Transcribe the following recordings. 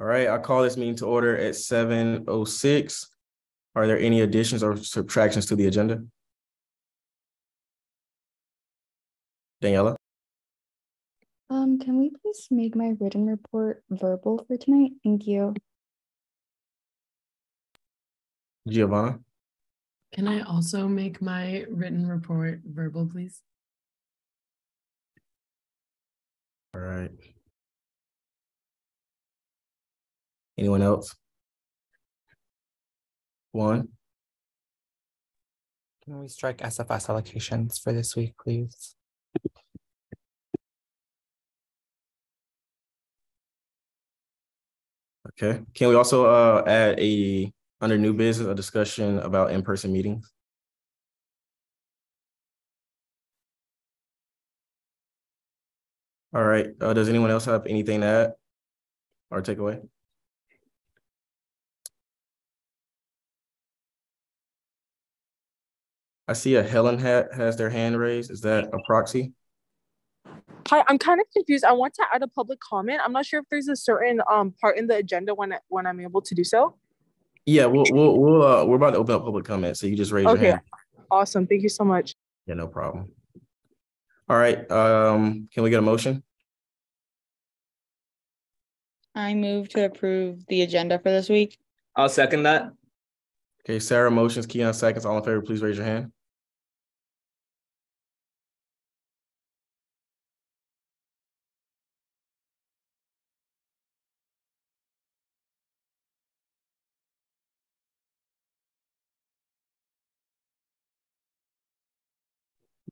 All right, I call this meeting to order at seven oh six. Are there any additions or subtractions to the agenda? Daniela, Um, can we please make my written report verbal for tonight? Thank you. Giovanna, Can I also make my written report verbal, please? all right. Anyone else? One, Can we strike SFS allocations for this week, please? okay. Can we also uh add a, under new business, a discussion about in-person meetings? All right, uh, does anyone else have anything to add or take away? I see a Helen hat has their hand raised. Is that a proxy? Hi, I'm kind of confused. I want to add a public comment. I'm not sure if there's a certain um part in the agenda when when I'm able to do so. Yeah, we'll, we'll, we'll, uh, we're about to open up public comment, so you just raise your Okay. hand. Awesome. Thank you so much. Yeah, no problem. All right, um, can we get a motion? I move to approve the agenda for this week. I'll second that. Okay, Sarah motions, Keon seconds. All in favor, please raise your hand.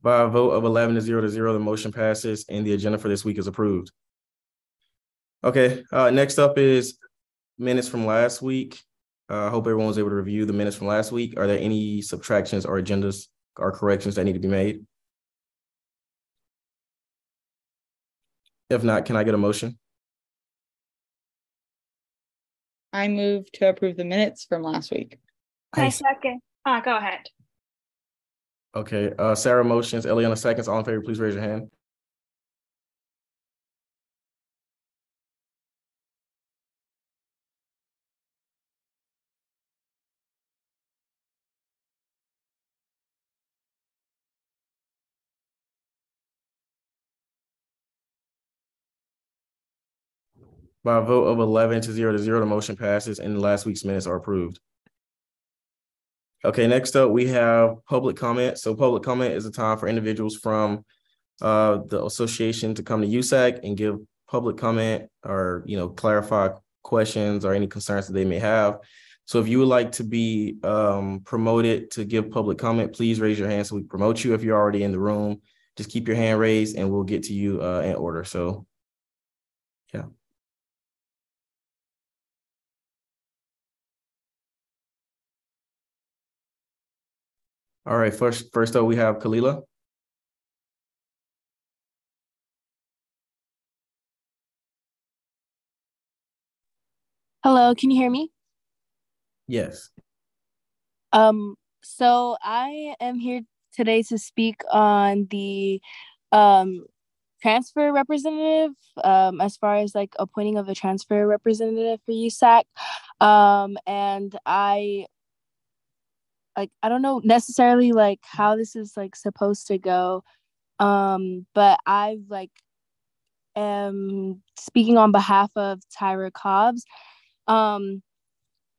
By a vote of eleven to zero to zero, the motion passes and the agenda for this week is approved. Okay, uh, next up is minutes from last week. Uh, I hope everyone was able to review the minutes from last week. Are there any subtractions or agendas or corrections that need to be made? If not, can I get a motion? I move to approve the minutes from last week. I I- second. Uh, go ahead. Okay, uh, Sarah motions, Eliana seconds. All in favor, please raise your hand. By a vote of eleven to zero to zero, the motion passes and last week's minutes are approved. Okay, next up, we have public comment. So public comment is a time for individuals from uh, the association to come to USAC and give public comment or, you know, clarify questions or any concerns that they may have. So if you would like to be um, promoted to give public comment, please raise your hand so we promote you. If you're already in the room, just keep your hand raised and we'll get to you uh, in order. So, All right, first, first up, we have Kalila. Hello, can you hear me? Yes. Um, so I am here today to speak on the um transfer representative, um, as far as like appointing of a transfer representative for USAC. Um, and I like I don't know necessarily like how this is like supposed to go. Um, but I've like am speaking on behalf of Tyra Cobbs. Um,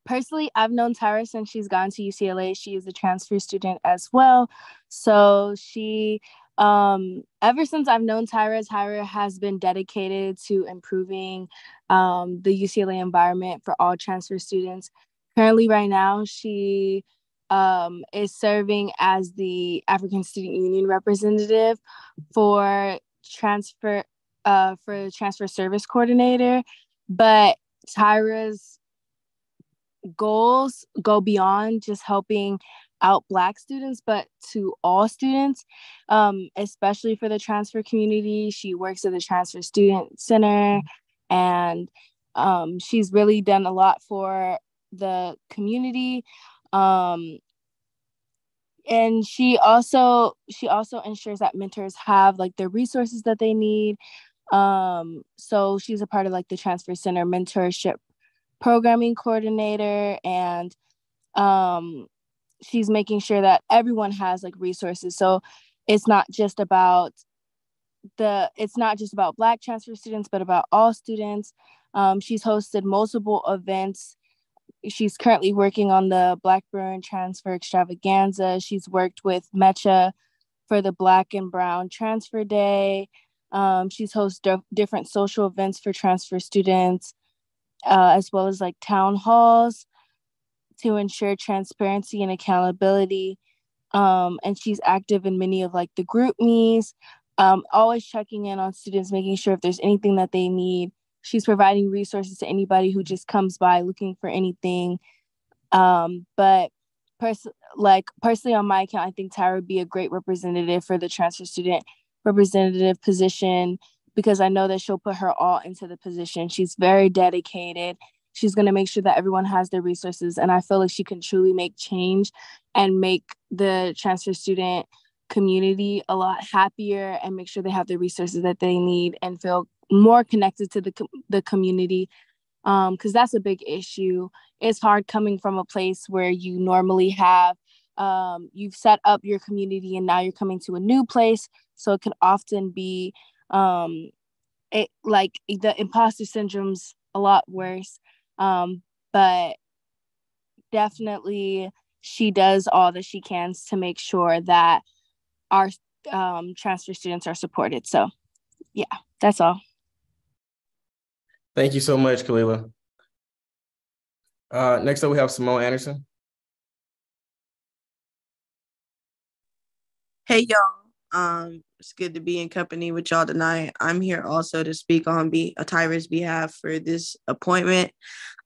personally, I've known Tyra since she's gone to UCLA. She is a transfer student as well. So she, um, ever since I've known Tyra, Tyra has been dedicated to improving um, the UCLA environment for all transfer students. Currently, right now, she um, is serving as the African Student Union representative for transfer uh, for transfer service coordinator. But Tyra's goals go beyond just helping out Black students, but to all students, um, especially for the transfer community. She works at the Transfer Student Center and um, she's really done a lot for the community. Um, and she also she also ensures that mentors have like the resources that they need um so she's a part of like the transfer center mentorship programming coordinator and um, she's making sure that everyone has like resources. So it's not just about the it's not just about black transfer students but about all students um, she's hosted multiple events she's currently working on the Black Bruin transfer extravaganza. She's worked with MEChA for the black and brown transfer day. Um, she's hosted different social events for transfer students uh, as well as like town halls to ensure transparency and accountability. Um, and she's active in many of like the GroupMe's um, always checking in on students, making sure if there's anything that they need. She's providing resources to anybody who just comes by looking for anything. Um, but pers- like personally on my account, I think Tyra would be a great representative for the transfer student representative position because I know that she'll put her all into the position. She's very dedicated. She's going to make sure that everyone has their resources. And I feel like she can truly make change and make the transfer student community a lot happier and make sure they have the resources that they need and feel more connected to the, the community because um, that's a big issue it's hard coming from a place where you normally have um, you've set up your community and now you're coming to a new place so it can often be um, it like the imposter syndrome's a lot worse um, but definitely she does all that she can to make sure that our um, transfer students are supported. So, yeah, that's all. Thank you so much, Kalila. Uh, next up, we have Simone Anderson. Hey, y'all. Um, it's good to be in company with y'all tonight. I'm here also to speak on be a Tyra's behalf for this appointment.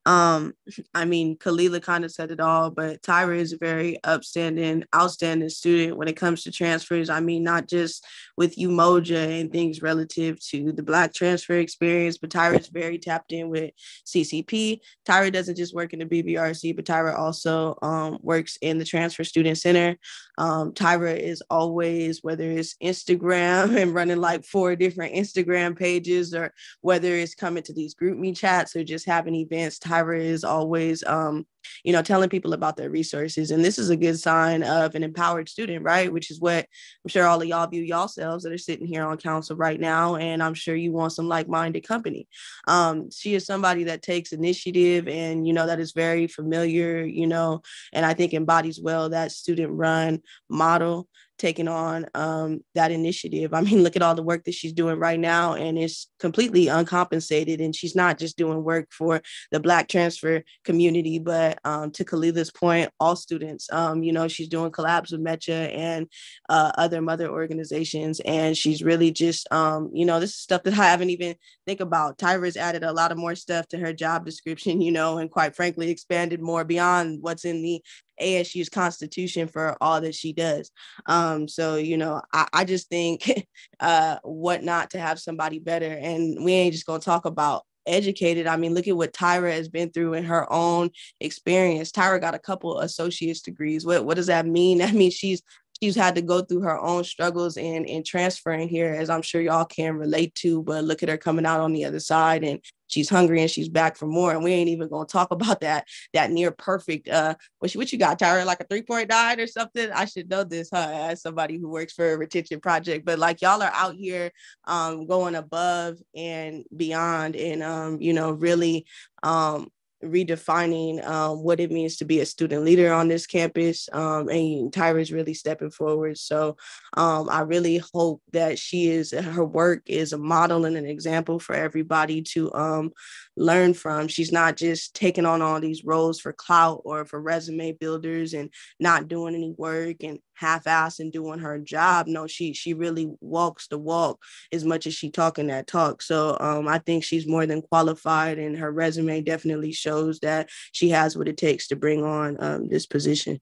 Um, I mean, Kalila kind of said it all, but Tyra is a very upstanding, outstanding student when it comes to transfers. I mean, not just with Umoja and things relative to the Black transfer experience, but Tyra is very tapped in with CCP. Tyra doesn't just work in the BBRC, but Tyra also um, works in the Transfer Student Center. Um, Tyra is always, whether it's Instagram and running like four different Instagram pages, or whether it's coming to these GroupMe chats or just having events, Tyra is always, um, you know, telling people about their resources. And this is a good sign of an empowered student, right? Which is what I'm sure all of y'all view yourselves that are sitting here on council right now. And I'm sure you want some like minded company. Um, she is somebody that takes initiative and, you know, that is very familiar, you know, and I think embodies well that student run model taking on um, that initiative. I mean, look at all the work that she's doing right now, and it's completely uncompensated. And she's not just doing work for the Black transfer community, but um, to Kalila's point, all students. Um, you know, she's doing collabs with MEChA and uh, other mother organizations, and she's really just, um, you know, this is stuff that I haven't even think about. Tyra's added a lot of more stuff to her job description, you know, and quite frankly, expanded more beyond what's in the ASU's constitution for all that she does. Um, so you know, I, I just think uh, what not to have somebody better, and we ain't just gonna talk about educated. I mean, look at what Tyra has been through in her own experience. Tyra got a couple associate's degrees. What what does that mean? That means she's she's had to go through her own struggles and in transferring here, as I'm sure y'all can relate to. But look at her coming out on the other side, and she's hungry and she's back for more. And we ain't even gonna talk about that that near perfect. Uh, what she, what you got, Tyra? Like a three point nine or something? I should know this, huh? As somebody who works for a retention project, but like y'all are out here, um, going above and beyond, and um, you know, really um redefining um, what it means to be a student leader on this campus. Um, and Tyra is really stepping forward. So um, I really hope that she is, her work is a model and an example for everybody to um, learn from. She's not just taking on all these roles for clout or for resume builders and not doing any work and half-ass and doing her job. No, she she really walks the walk as much as she talking that talk. So um, I think she's more than qualified, and her resume definitely shows that she has what it takes to bring on um, this position.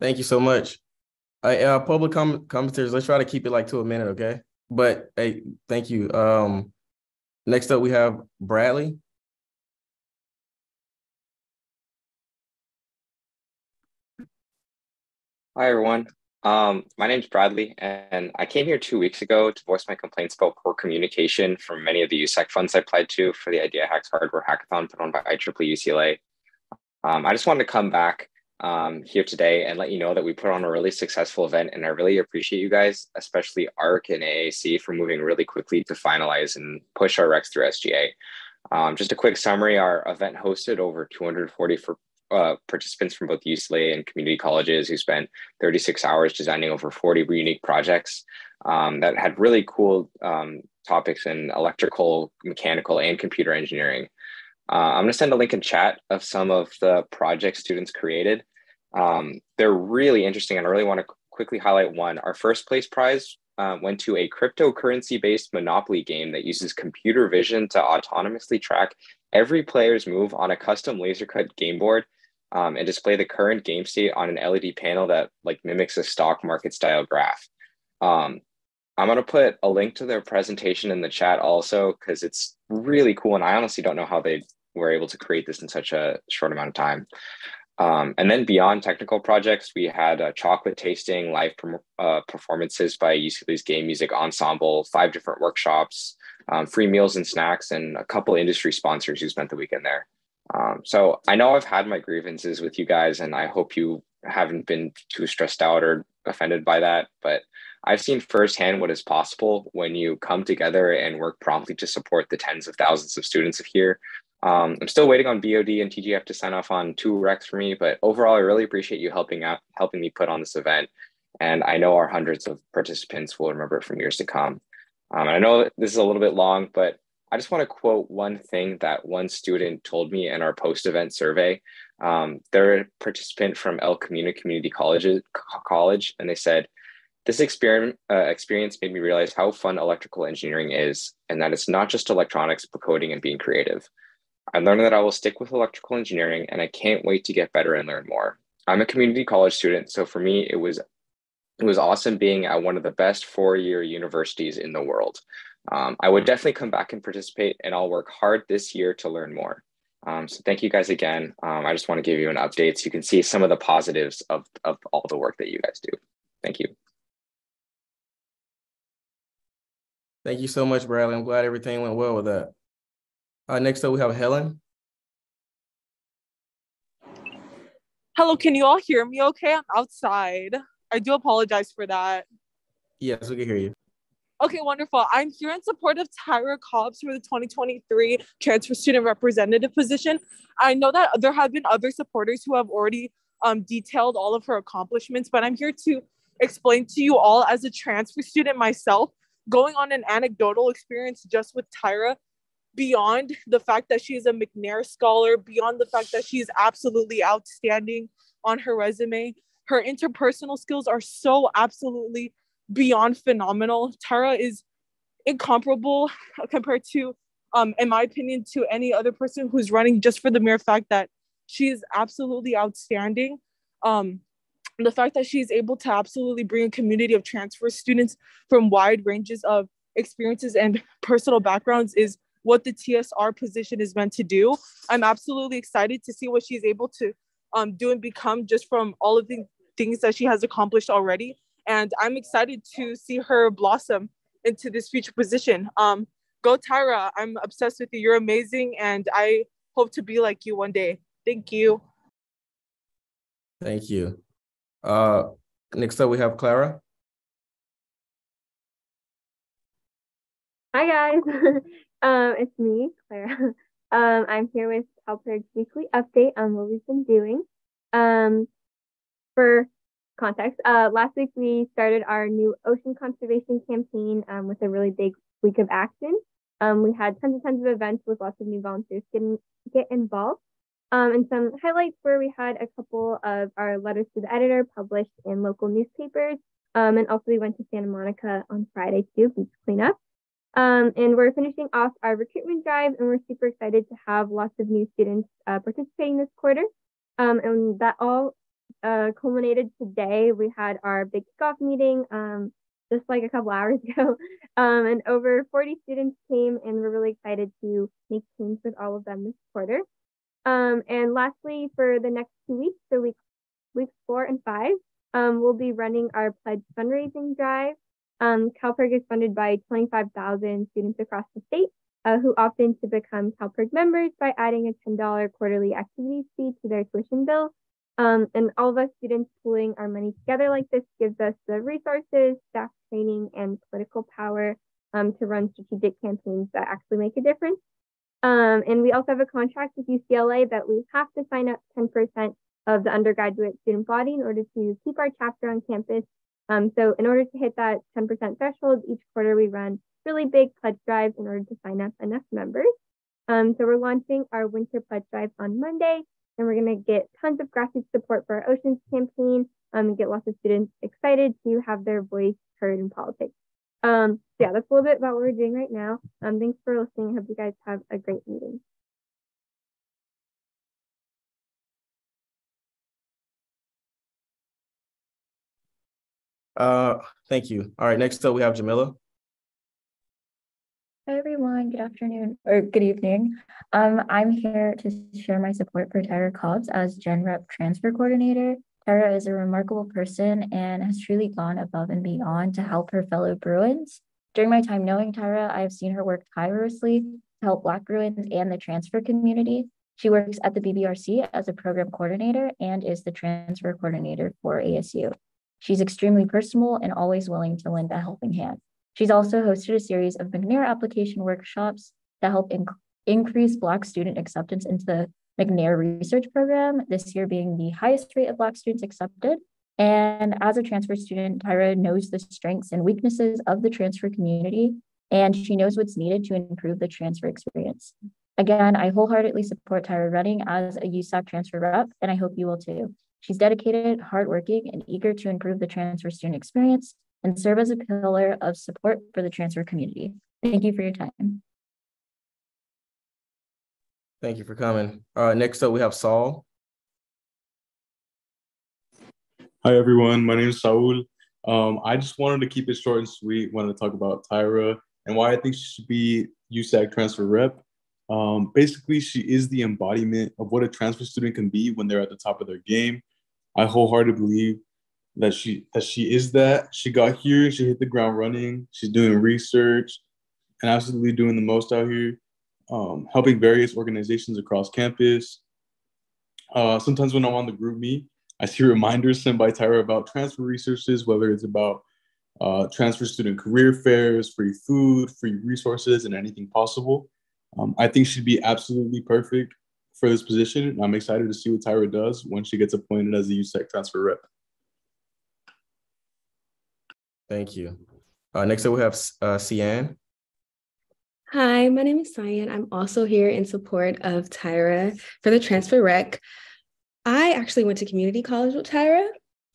Thank you so much. uh, public com- commentators, let's try to keep it like to a minute, okay? But hey, thank you. Um, Next up, we have Bradley. Hi, everyone. Um, my name's Bradley, and I came here two weeks ago to voice my complaints about poor communication from many of the USAC funds I applied to for the Idea Hacks Hardware Hackathon put on by IEEE UCLA. Um, I just wanted to come back um, here today and let you know that we put on a really successful event, and I really appreciate you guys, especially ARC and AAC, for moving really quickly to finalize and push our recs through SGA. Um, just a quick summary: our event hosted over 240 for, uh, participants from both UCLA and community colleges who spent 36 hours designing over 40 unique projects um, that had really cool um, topics in electrical, mechanical, and computer engineering. Uh, I'm going to send a link in chat of some of the projects students created. Um, they're really interesting, and I really want to quickly highlight one. Our first place prize uh, went to a cryptocurrency based Monopoly game that uses computer vision to autonomously track every player's move on a custom laser cut game board um, and display the current game state on an LED panel that like mimics a stock market style graph. Um, I'm going to put a link to their presentation in the chat also because it's really cool. And I honestly don't know how they were able to create this in such a short amount of time. Um, and then beyond technical projects, we had a chocolate tasting, live uh, performances by UCLA's Game Music Ensemble, five different workshops, um, free meals and snacks, and a couple industry sponsors who spent the weekend there. Um, so I know I've had my grievances with you guys, and I hope you haven't been too stressed out or offended by that. But I've seen firsthand what is possible when you come together and work promptly to support the tens of thousands of students of here. Um, I'm still waiting on BOD and TGF to sign off on two recs for me, but overall, I really appreciate you helping out, helping me put on this event. And I know our hundreds of participants will remember it from years to come. Um, I know this is a little bit long, but I just want to quote one thing that one student told me in our post event survey. Um, they're a participant from El Camino Community College, college and they said, This experience, uh, experience made me realize how fun electrical engineering is, and that it's not just electronics, but coding and being creative. I learned that I will stick with electrical engineering, and I can't wait to get better and learn more. I'm a community college student, so for me, it was it was awesome being at one of the best four year universities in the world. Um, I would definitely come back and participate, and I'll work hard this year to learn more. Um, so thank you guys again. Um, I just want to give you an update so you can see some of the positives of, of all the work that you guys do. Thank you. Thank you so much, Bradley. I'm glad everything went well with that. Uh, next up, we have Helen. Hello, can you all hear me okay? I'm outside. I do apologize for that. Yes, we can hear you. Okay, wonderful. I'm here in support of Tyra Cobbs for the 2023 transfer student representative position. I know that there have been other supporters who have already um, detailed all of her accomplishments, but I'm here to explain to you all as a transfer student myself, going on an anecdotal experience just with Tyra, beyond the fact that she's a McNair scholar, beyond the fact that she's absolutely outstanding on her resume. Her interpersonal skills are so absolutely beyond phenomenal. Tyra is incomparable compared to, um, in my opinion, to any other person who's running just for the mere fact that she is absolutely outstanding. Um, the fact that she's able to absolutely bring a community of transfer students from wide ranges of experiences and personal backgrounds is what the TSR position is meant to do. I'm absolutely excited to see what she's able to um, do and become just from all of the things that she has accomplished already and I'm excited to see her blossom into this future position. Um, go Tyra! I'm obsessed with you. You're amazing, and I hope to be like you one day. Thank you. Thank you. Uh, next up, we have Clara. Hi guys, um, it's me, Clara. Um, I'm here with CalPIRG's weekly update on what we've been doing. Um, for context, uh, last week we started our new ocean conservation campaign um, with a really big week of action. Um, we had tons and tons of events with lots of new volunteers getting get involved. Um, and some highlights where we had a couple of our letters to the editor published in local newspapers. Um, and also we went to Santa Monica on Friday too, beach cleanup. Um, and we're finishing off our recruitment drive, and we're super excited to have lots of new students uh, participating this quarter. Um, and that all uh, culminated today. We had our big kickoff meeting um, just like a couple hours ago, um, and over 40 students came, and we're really excited to make change with all of them this quarter. Um, and lastly, for the next two weeks, so week weeks four and five, um, we'll be running our pledge fundraising drive. Um, CalPIRG is funded by 25,000 students across the state uh, who opt in to become CalPIRG members by adding a $10 quarterly activity fee to their tuition bill. Um, and all of us students pooling our money together like this gives us the resources, staff training, and political power um, to run strategic campaigns that actually make a difference. Um, and we also have a contract with UCLA that we have to sign up 10% of the undergraduate student body in order to keep our chapter on campus. Um, so in order to hit that 10% threshold, each quarter we run really big pledge drives in order to sign up enough members. Um, so we're launching our winter pledge drive on Monday, and we're going to get tons of grassroots support for our Oceans campaign um, and get lots of students excited to have their voice heard in politics. Um, yeah, that's a little bit about what we're doing right now. Um, thanks for listening. I hope you guys have a great meeting. Uh, thank you. All right, next up we have Jamila. Hi everyone, good afternoon or good evening. Um, I'm here to share my support for Tyra Cobbs as Gen Rep Transfer Coordinator. Tyra is a remarkable person and has truly gone above and beyond to help her fellow Bruins. During my time knowing Tyra, I have seen her work tirelessly to help Black Bruins and the transfer community. She works at the BBRC as a program coordinator and is the transfer coordinator for ASU. She's extremely personable and always willing to lend a helping hand. She's also hosted a series of McNair application workshops that help inc- increase Black student acceptance into the McNair research program, this year being the highest rate of Black students accepted. And as a transfer student, Tyra knows the strengths and weaknesses of the transfer community, and she knows what's needed to improve the transfer experience. Again, I wholeheartedly support Tyra running as a USAC transfer rep, and I hope you will too. She's dedicated, hardworking, and eager to improve the transfer student experience and serve as a pillar of support for the transfer community. Thank you for your time. Thank you for coming. Uh, next up, we have Saul. Hi, everyone. My name is Saul. Um, I just wanted to keep it short and sweet. Wanted to talk about Tyra and why I think she should be USAC transfer rep. Um, basically, she is the embodiment of what a transfer student can be when they're at the top of their game. I wholeheartedly believe that she that she is that. She got here, she hit the ground running. She's doing research and absolutely doing the most out here, um, helping various organizations across campus. Uh, sometimes when I'm on the GroupMe, I see reminders sent by Tyra about transfer resources, whether it's about uh, transfer student career fairs, free food, free resources, and anything possible. Um, I think she'd be absolutely perfect for this position. And I'm excited to see what Tyra does when she gets appointed as a USAC transfer rep. Thank you. Uh, next up, we have uh, Cian. Hi, my name is Cyan. I'm also here in support of Tyra for the transfer rec. I actually went to community college with Tyra.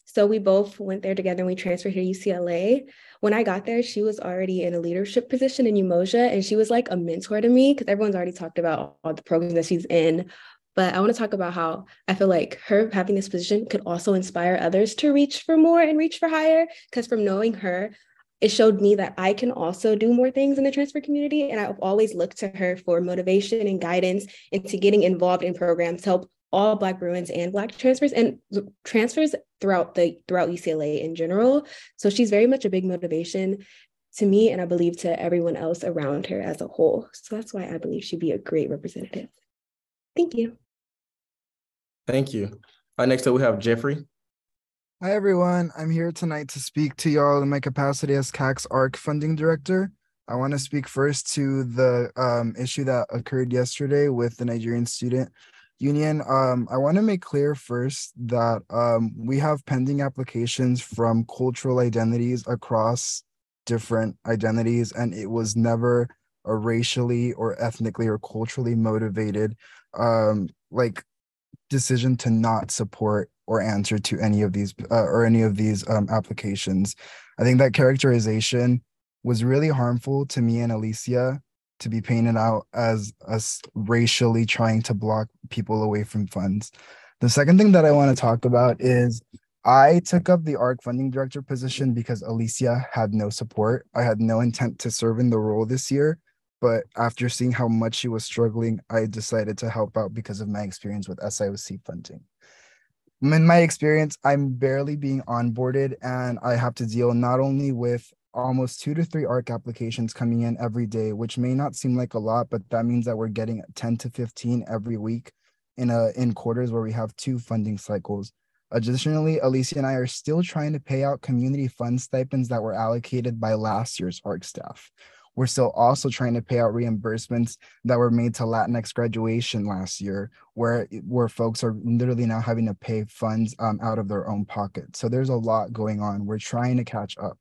So we both went there together and we transferred here to UCLA. When I got there, she was already in a leadership position in Umoja and she was like a mentor to me because everyone's already talked about all the programs that she's in. But I want to talk about how I feel like her having this position could also inspire others to reach for more and reach for higher. Because from knowing her, it showed me that I can also do more things in the transfer community. And I've always looked to her for motivation and guidance into getting involved in programs to help all Black Bruins and Black transfers and transfers throughout the throughout UCLA in general. So she's very much a big motivation to me, and I believe to everyone else around her as a whole. So that's why I believe she'd be a great representative. Thank you. Thank you. Uh, next up, we have Jeffrey. Hi, everyone. I'm here tonight to speak to y'all in my capacity as CAC's ARC funding director. I want to speak first to the um, issue that occurred yesterday with the Nigerian student union. Um, I want to make clear first that um, we have pending applications from cultural identities across different identities, and it was never a racially or ethnically or culturally motivated um, like decision to not support or answer to any of these uh, or any of these um, applications. I think that characterization was really harmful to me and Alicia to be painted out as us racially trying to block people away from funds. The second thing that I want to talk about is I took up the ARC funding director position because Alicia had no support. I had no intent to serve in the role this year. But after seeing how much she was struggling, I decided to help out because of my experience with SIOC funding. in my experience, I'm barely being onboarded, and I have to deal not only with almost two to three ARC applications coming in every day, which may not seem like a lot, but that means that we're getting 10 to 15 every week in a in quarters where we have two funding cycles. Additionally, Alicia and I are still trying to pay out community fund stipends that were allocated by last year's ARC staff. We're still also trying to pay out reimbursements that were made to Latinx graduation last year, where where folks are literally now having to pay funds um, out of their own pocket. So there's a lot going on. We're trying to catch up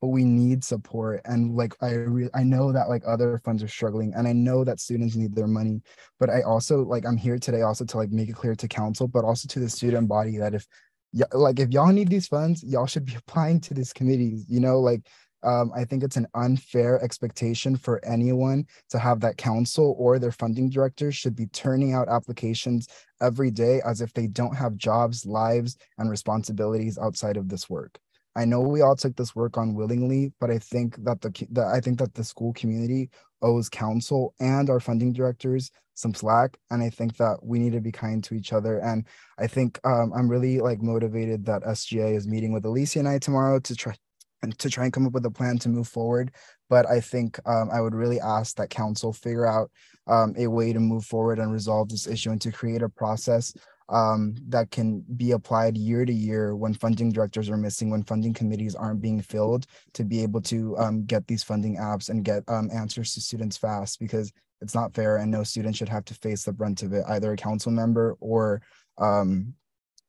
but we need support and like i re- i know that like other funds are struggling and i know that students need their money but i also like i'm here today also to like make it clear to council but also to the student body that if yeah like if y'all need these funds y'all should be applying to these committees you know like um, I think it's an unfair expectation for anyone to have that council or their funding director should be turning out applications every day as if they don't have jobs, lives, and responsibilities outside of this work. I know we all took this work on willingly, but I think that the, the I think that the school community owes council and our funding directors some slack, and I think that we need to be kind to each other. And I think um, I'm really like motivated that SGA is meeting with Alicia and I tomorrow to try and to try and come up with a plan to move forward. But I think um, I would really ask that council figure out um, a way to move forward and resolve this issue and to create a process um, that can be applied year to year when funding directors are missing, when funding committees aren't being filled to be able to um, get these funding apps and get um, answers to students fast because it's not fair and no student should have to face the brunt of it, either a council member or um,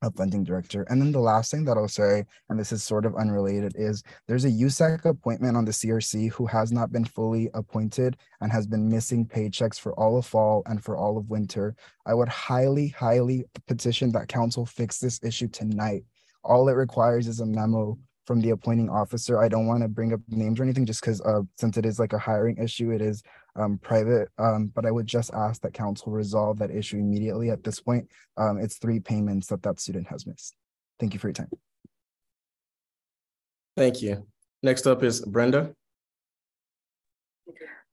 a funding director. And then the last thing that I'll say, and this is sort of unrelated, is there's a USAC appointment on the CRC who has not been fully appointed and has been missing paychecks for all of fall and for all of winter. I would highly, highly petition that council fix this issue tonight. All it requires is a memo from the appointing officer. I don't want to bring up names or anything just because uh, since it is like a hiring issue, it is um, private. Um, but I would just ask that council resolve that issue immediately. At this point, um, it's three payments that that student has missed. Thank you for your time. Thank you. Next up is Brenda.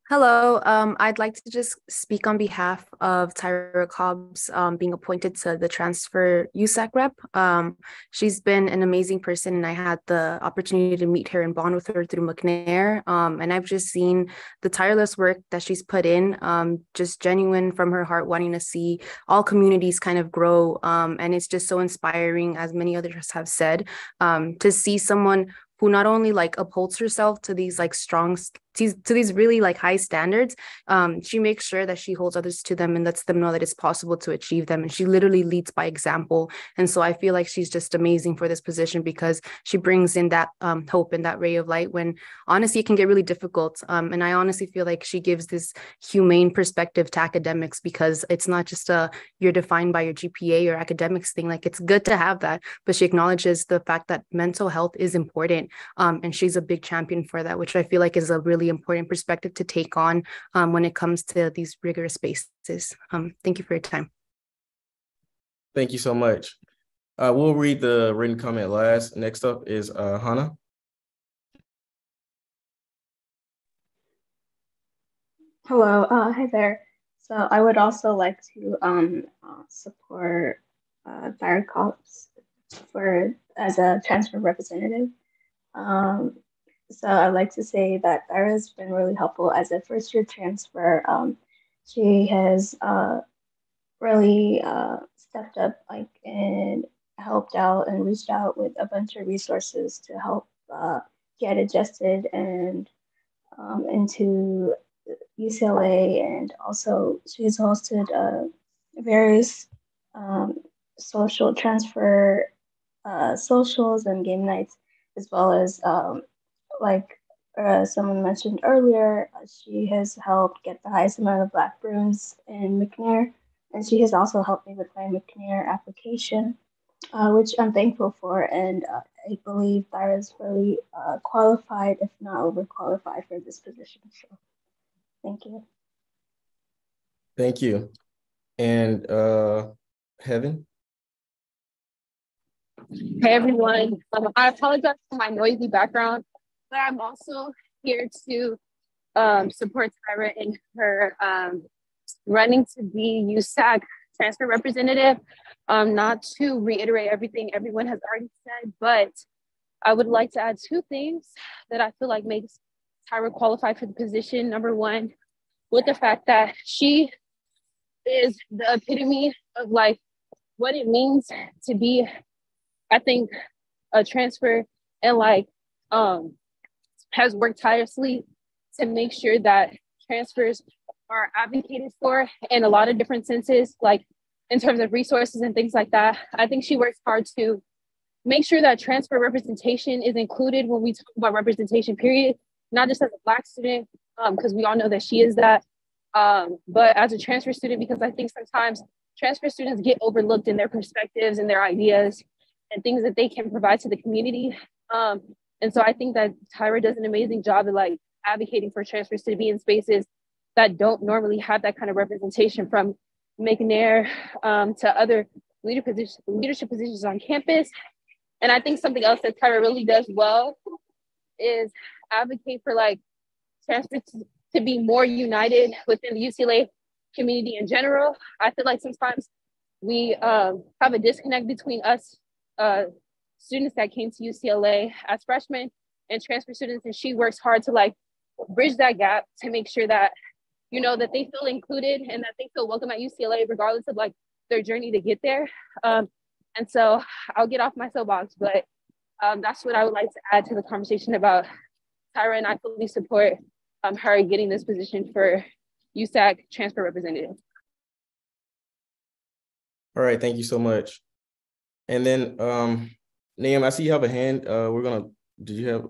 Hello, um, I'd like to just speak on behalf of Tyra Cobbs um, being appointed to the transfer USAC rep. Um, she's been an amazing person, and I had the opportunity to meet her and bond with her through McNair. Um, and I've just seen the tireless work that she's put in, um, just genuine from her heart, wanting to see all communities kind of grow. Um, and it's just so inspiring, as many others have said, to see someone who not only like upholds herself to these like strong to, these really like high standards um, she makes sure that she holds others to them and lets them know that it's possible to achieve them. And she literally leads by example. And so i feel like she's just amazing for this position because she brings in that um, hope and that ray of light when honestly it can get really difficult. Um, and i honestly feel like she gives this humane perspective to academics because it's not just a you're defined by your gpa or academics thing. Like it's good to have that but she acknowledges the fact that mental health is important um, and she's a big champion for that which i feel like is a really really important perspective to take on um, when it comes to these rigorous spaces. Um, thank you for your time. Thank you so much. Uh, we'll read the written comment last. Next up is uh, Hannah. Hello, uh, hi there. So I would also like to um, uh, support uh, Tyra Cobbs for as a transfer representative. Um, so I'd like to say that Tyra has been really helpful as a first year transfer. Um, she has uh, really uh, stepped up like and helped out and reached out with a bunch of resources to help uh, get adjusted and um, into UCLA and also she's hosted uh, various um, social transfer uh, socials and game nights as well as um, like uh, someone mentioned earlier, uh, she has helped get the highest amount of Black Bruins in McNair, and she has also helped me with my McNair application, uh, which I'm thankful for. And uh, I believe Tyra is really uh, qualified, if not overqualified, for this position. So, thank you. Thank you. And uh, Heaven? Hey everyone. Um, I apologize for my noisy background but I'm also here to um, support Tyra in her um, running to be USAC transfer representative. Um, not to reiterate everything everyone has already said, but I would like to add two things that I feel like makes Tyra qualify for the position. Number one, with the fact that she is the epitome of like what it means to be, I think, a transfer and like um has worked tirelessly to make sure that transfers are advocated for in a lot of different senses, like in terms of resources and things like that. I think she works hard to make sure that transfer representation is included when we talk about representation, period, not just as a Black student, because um, we all know that she is that, um, but as a transfer student, because I think sometimes transfer students get overlooked in their perspectives and their ideas and things that they can provide to the community. Um, and so I think that Tyra does an amazing job of like advocating for transfers to be in spaces that don't normally have that kind of representation from McNair um, to other leader position, leadership positions on campus. And I think something else that Tyra really does well is advocate for like transfers to, to be more united within the UCLA community in general. I feel like sometimes we um, have a disconnect between us uh, students that came to UCLA as freshmen and transfer students, and she works hard to like bridge that gap to make sure that you know that they feel included and that they feel welcome at UCLA, regardless of like their journey to get there. Um, and so I'll get off my soapbox, but um, that's what I would like to add to the conversation about Tyra, and I fully support um, her getting this position for USAC transfer representative. All right, thank you so much. And then, um, Naam, I see you have a hand. Uh, we're gonna. Did you have?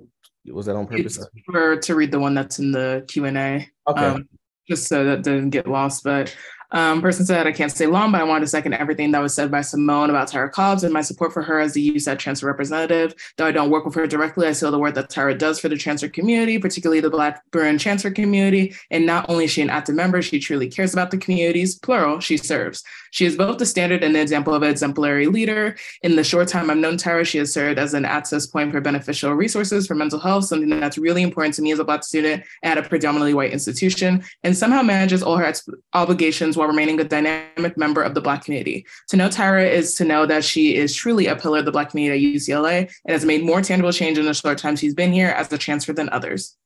Was that on purpose? It's for to read the one that's in the Q and A. Okay. Um, just so that didn't get lost, but um, person said, I can't stay long, but I wanted to second everything that was said by Simone about Tyra Cobbs and my support for her as the USAC transfer representative. Though I don't work with her directly, I see the work that Tyra does for the transfer community, particularly the Black Bruin transfer community. And not only is she an active member, she truly cares about the communities, plural, she serves. She is both the standard and the example of an exemplary leader. In the short time I've known Tyra, she has served as an access point for beneficial resources for mental health, something that's really important to me as a Black student at a predominantly white institution, and somehow manages all her obligations while remaining a dynamic member of the Black community. To know Tyra is to know that she is truly a pillar of the Black community at UCLA and has made more tangible change in the short time she's been here as a transfer than others.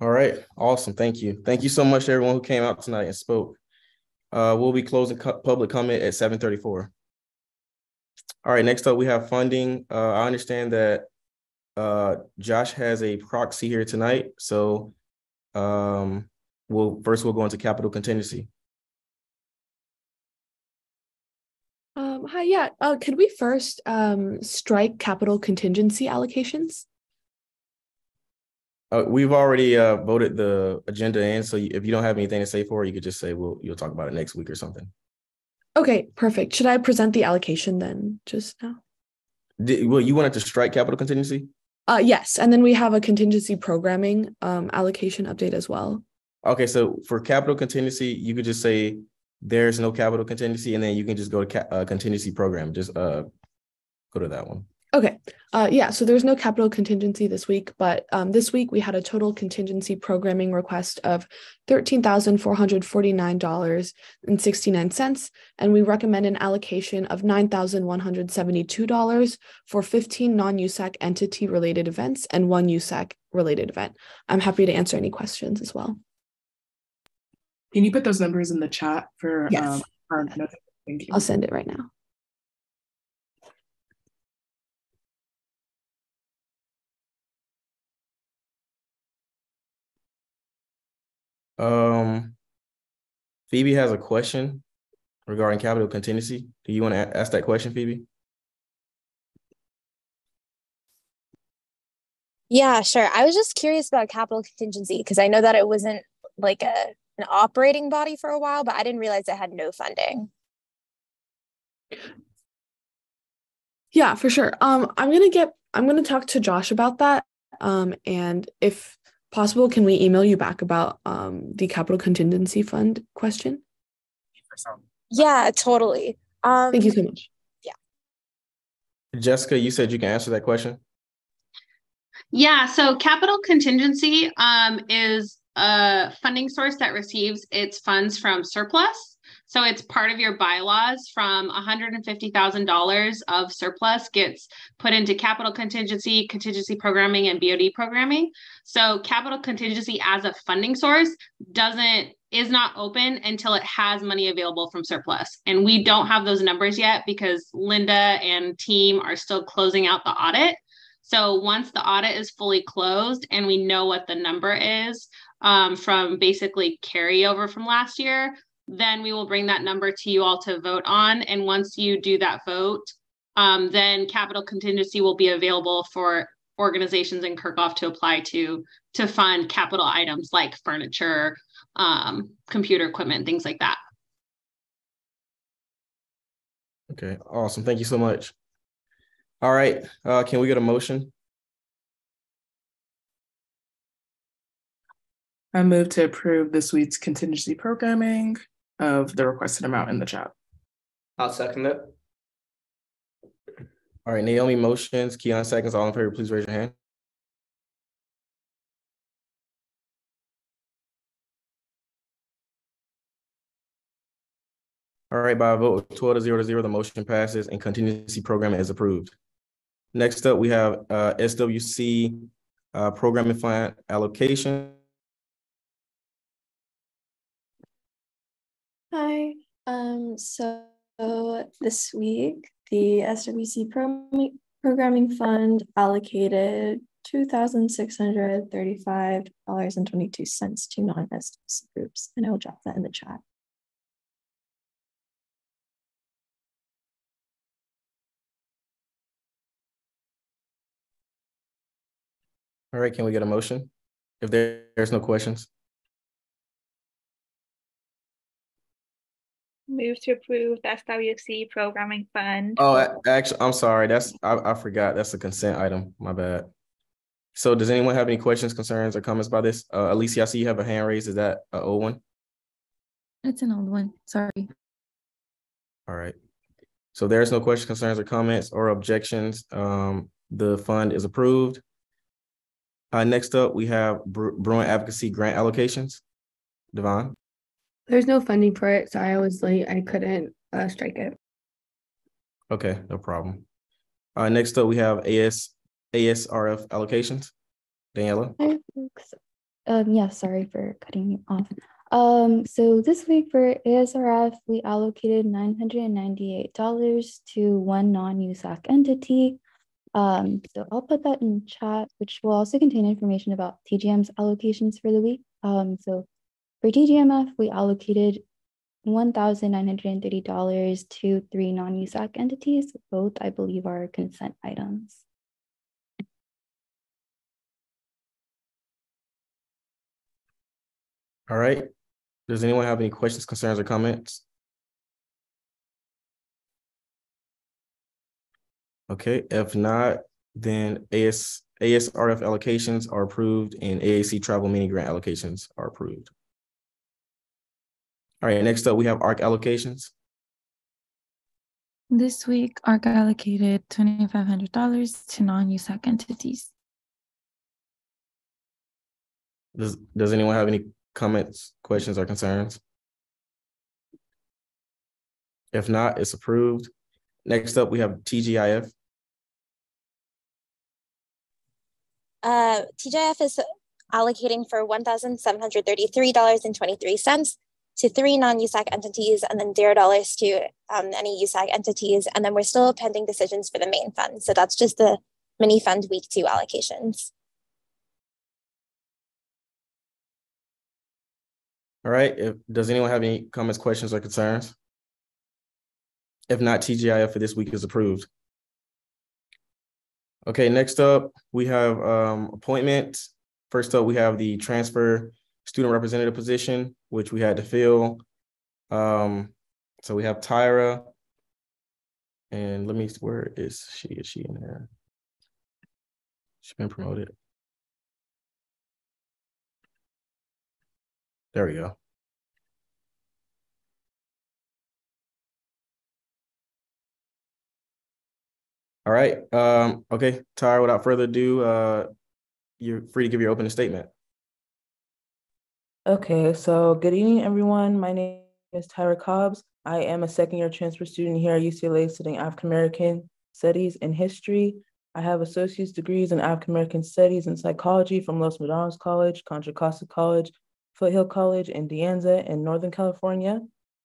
All right, awesome. Thank you. Thank you so much to everyone who came out tonight and spoke. Uh, we'll be closing public comment at 734. All right, next up we have funding. Uh, I understand that uh, Josh has a proxy here tonight. So um, we'll first we'll go into capital contingency. Um, hi, yeah. Uh, could we first um, strike capital contingency allocations? Uh, we've already uh, voted the agenda in, so if you don't have anything to say for it, you could just say we'll you'll talk about it next week or something. Okay, perfect. Should I present the allocation then, just now? Did, well, you wanted to strike capital contingency? Uh, yes, and then we have a contingency programming um, allocation update as well. Okay, so for capital contingency, you could just say there's no capital contingency, and then you can just go to ca- uh, contingency program. Just uh, go to that one. Okay. Uh, yeah. So there's no capital contingency this week, but um, this week we had a total contingency programming request of thirteen thousand four hundred forty nine dollars and we recommend an allocation of nine thousand one hundred seventy two dollars for fifteen non USAC entity related events and one USAC related event. I'm happy to answer any questions as well. Can you put those numbers in the chat for? Yes. Um, our, no, thank you. I'll send it right now. Um, Phoebe has a question regarding capital contingency. Do you want to ask that question, Phoebe? Yeah, sure. I was just curious about capital contingency because I know that it wasn't like a an operating body for a while, but I didn't realize it had no funding. Yeah, for sure. Um, I'm gonna get I'm gonna talk to Josh about that. Um, and if possible, can we email you back about um the capital contingency fund question? Yeah, totally. Um, Thank you so much. Yeah. Jessica, you said you can answer that question. Yeah, so capital contingency um, is a funding source that receives its funds from surplus. So it's part of your bylaws from $150,000 of surplus gets put into capital contingency, contingency programming, and BOD programming. So capital contingency as a funding source doesn't is not open until it has money available from surplus. And we don't have those numbers yet because Linda and team are still closing out the audit. So once the audit is fully closed and we know what the number is um, from basically carryover from last year, then we will bring that number to you all to vote on. And once you do that vote, um, then capital contingency will be available for organizations in Kerckhoff to apply to to fund capital items like furniture, um, computer equipment, things like that. Okay, awesome. Thank you so much. All right, uh, can we get a motion? I move to approve this week's contingency programming of the requested amount in the chat. I'll second it. All right, Naomi motions, Keon seconds. All in favor, please raise your hand. All right, by a vote of twelve to zero to zero, the motion passes and contingency program is approved. Next up, we have uh SWC uh programming fund allocation. Hi, um, so this week, the SWC Pro- Programming Fund allocated two thousand six hundred thirty-five dollars and twenty-two cents to non-SWC groups, and I will drop that in the chat. All right, can we get a motion? If there- there's no questions. Move to approve the SWC Programming Fund. Oh, actually, I'm sorry. That's, I, I forgot. That's a consent item. My bad. So does anyone have any questions, concerns, or comments about this? Uh, Alicia, I see you have a hand raised. Is that an old one? It's an old one. Sorry. All right. So there's no questions, concerns, or comments or objections. Um, the fund is approved. Uh, next up, we have Bru- Bruin Advocacy Grant allocations. Devon, There's no funding for it. so I was late. I couldn't uh, strike it. okay, no problem. Uh, next up, we have AS, ASRF allocations. Daniela, Hi, folks. Um, yeah, sorry for cutting you off. Um, so this week for ASRF, we allocated nine hundred and ninety-eight dollars to one non-USAC entity. Um, so I'll put that in chat, which will also contain information about TGM's allocations for the week. Um, so for DGMF, we allocated one thousand nine hundred and thirty dollars to three non-USAC entities. Both, I believe, are consent items. all right. Does anyone have any questions, concerns, or comments? Okay, if not, then AS, ASRF allocations are approved and AAC travel mini grant allocations are approved. All right, next up we have ARC allocations. This week, ARC allocated $2,500 to non-USAC entities. Does, does anyone have any comments, questions, or concerns? If not, it's approved. Next up, we have TGIF. Uh, TGIF is allocating for $1,733.23 to three non-USAC entities, and then zero dollars to um, any USAC entities. And then we're still pending decisions for the main fund. So that's just the mini fund week two allocations. All right, if, does anyone have any comments, questions, or concerns? If not, TGIF for this week is approved. Okay, next up, we have um appointments. First up, we have the transfer student representative position, which we had to fill. Um, so we have Tyra. And let me, where is she? Is she in there? She's been promoted. There we go. All right. Um, okay, Tyra, without further ado, uh, you're free to give your opening statement. Okay, so good evening, everyone. My name is Tyra Cobbs. I am a second year transfer student here at UCLA studying African American Studies and History. I have associate's degrees in African American Studies and Psychology from Los Medanos College, Contra Costa College, Foothill College, and De Anza in Northern California.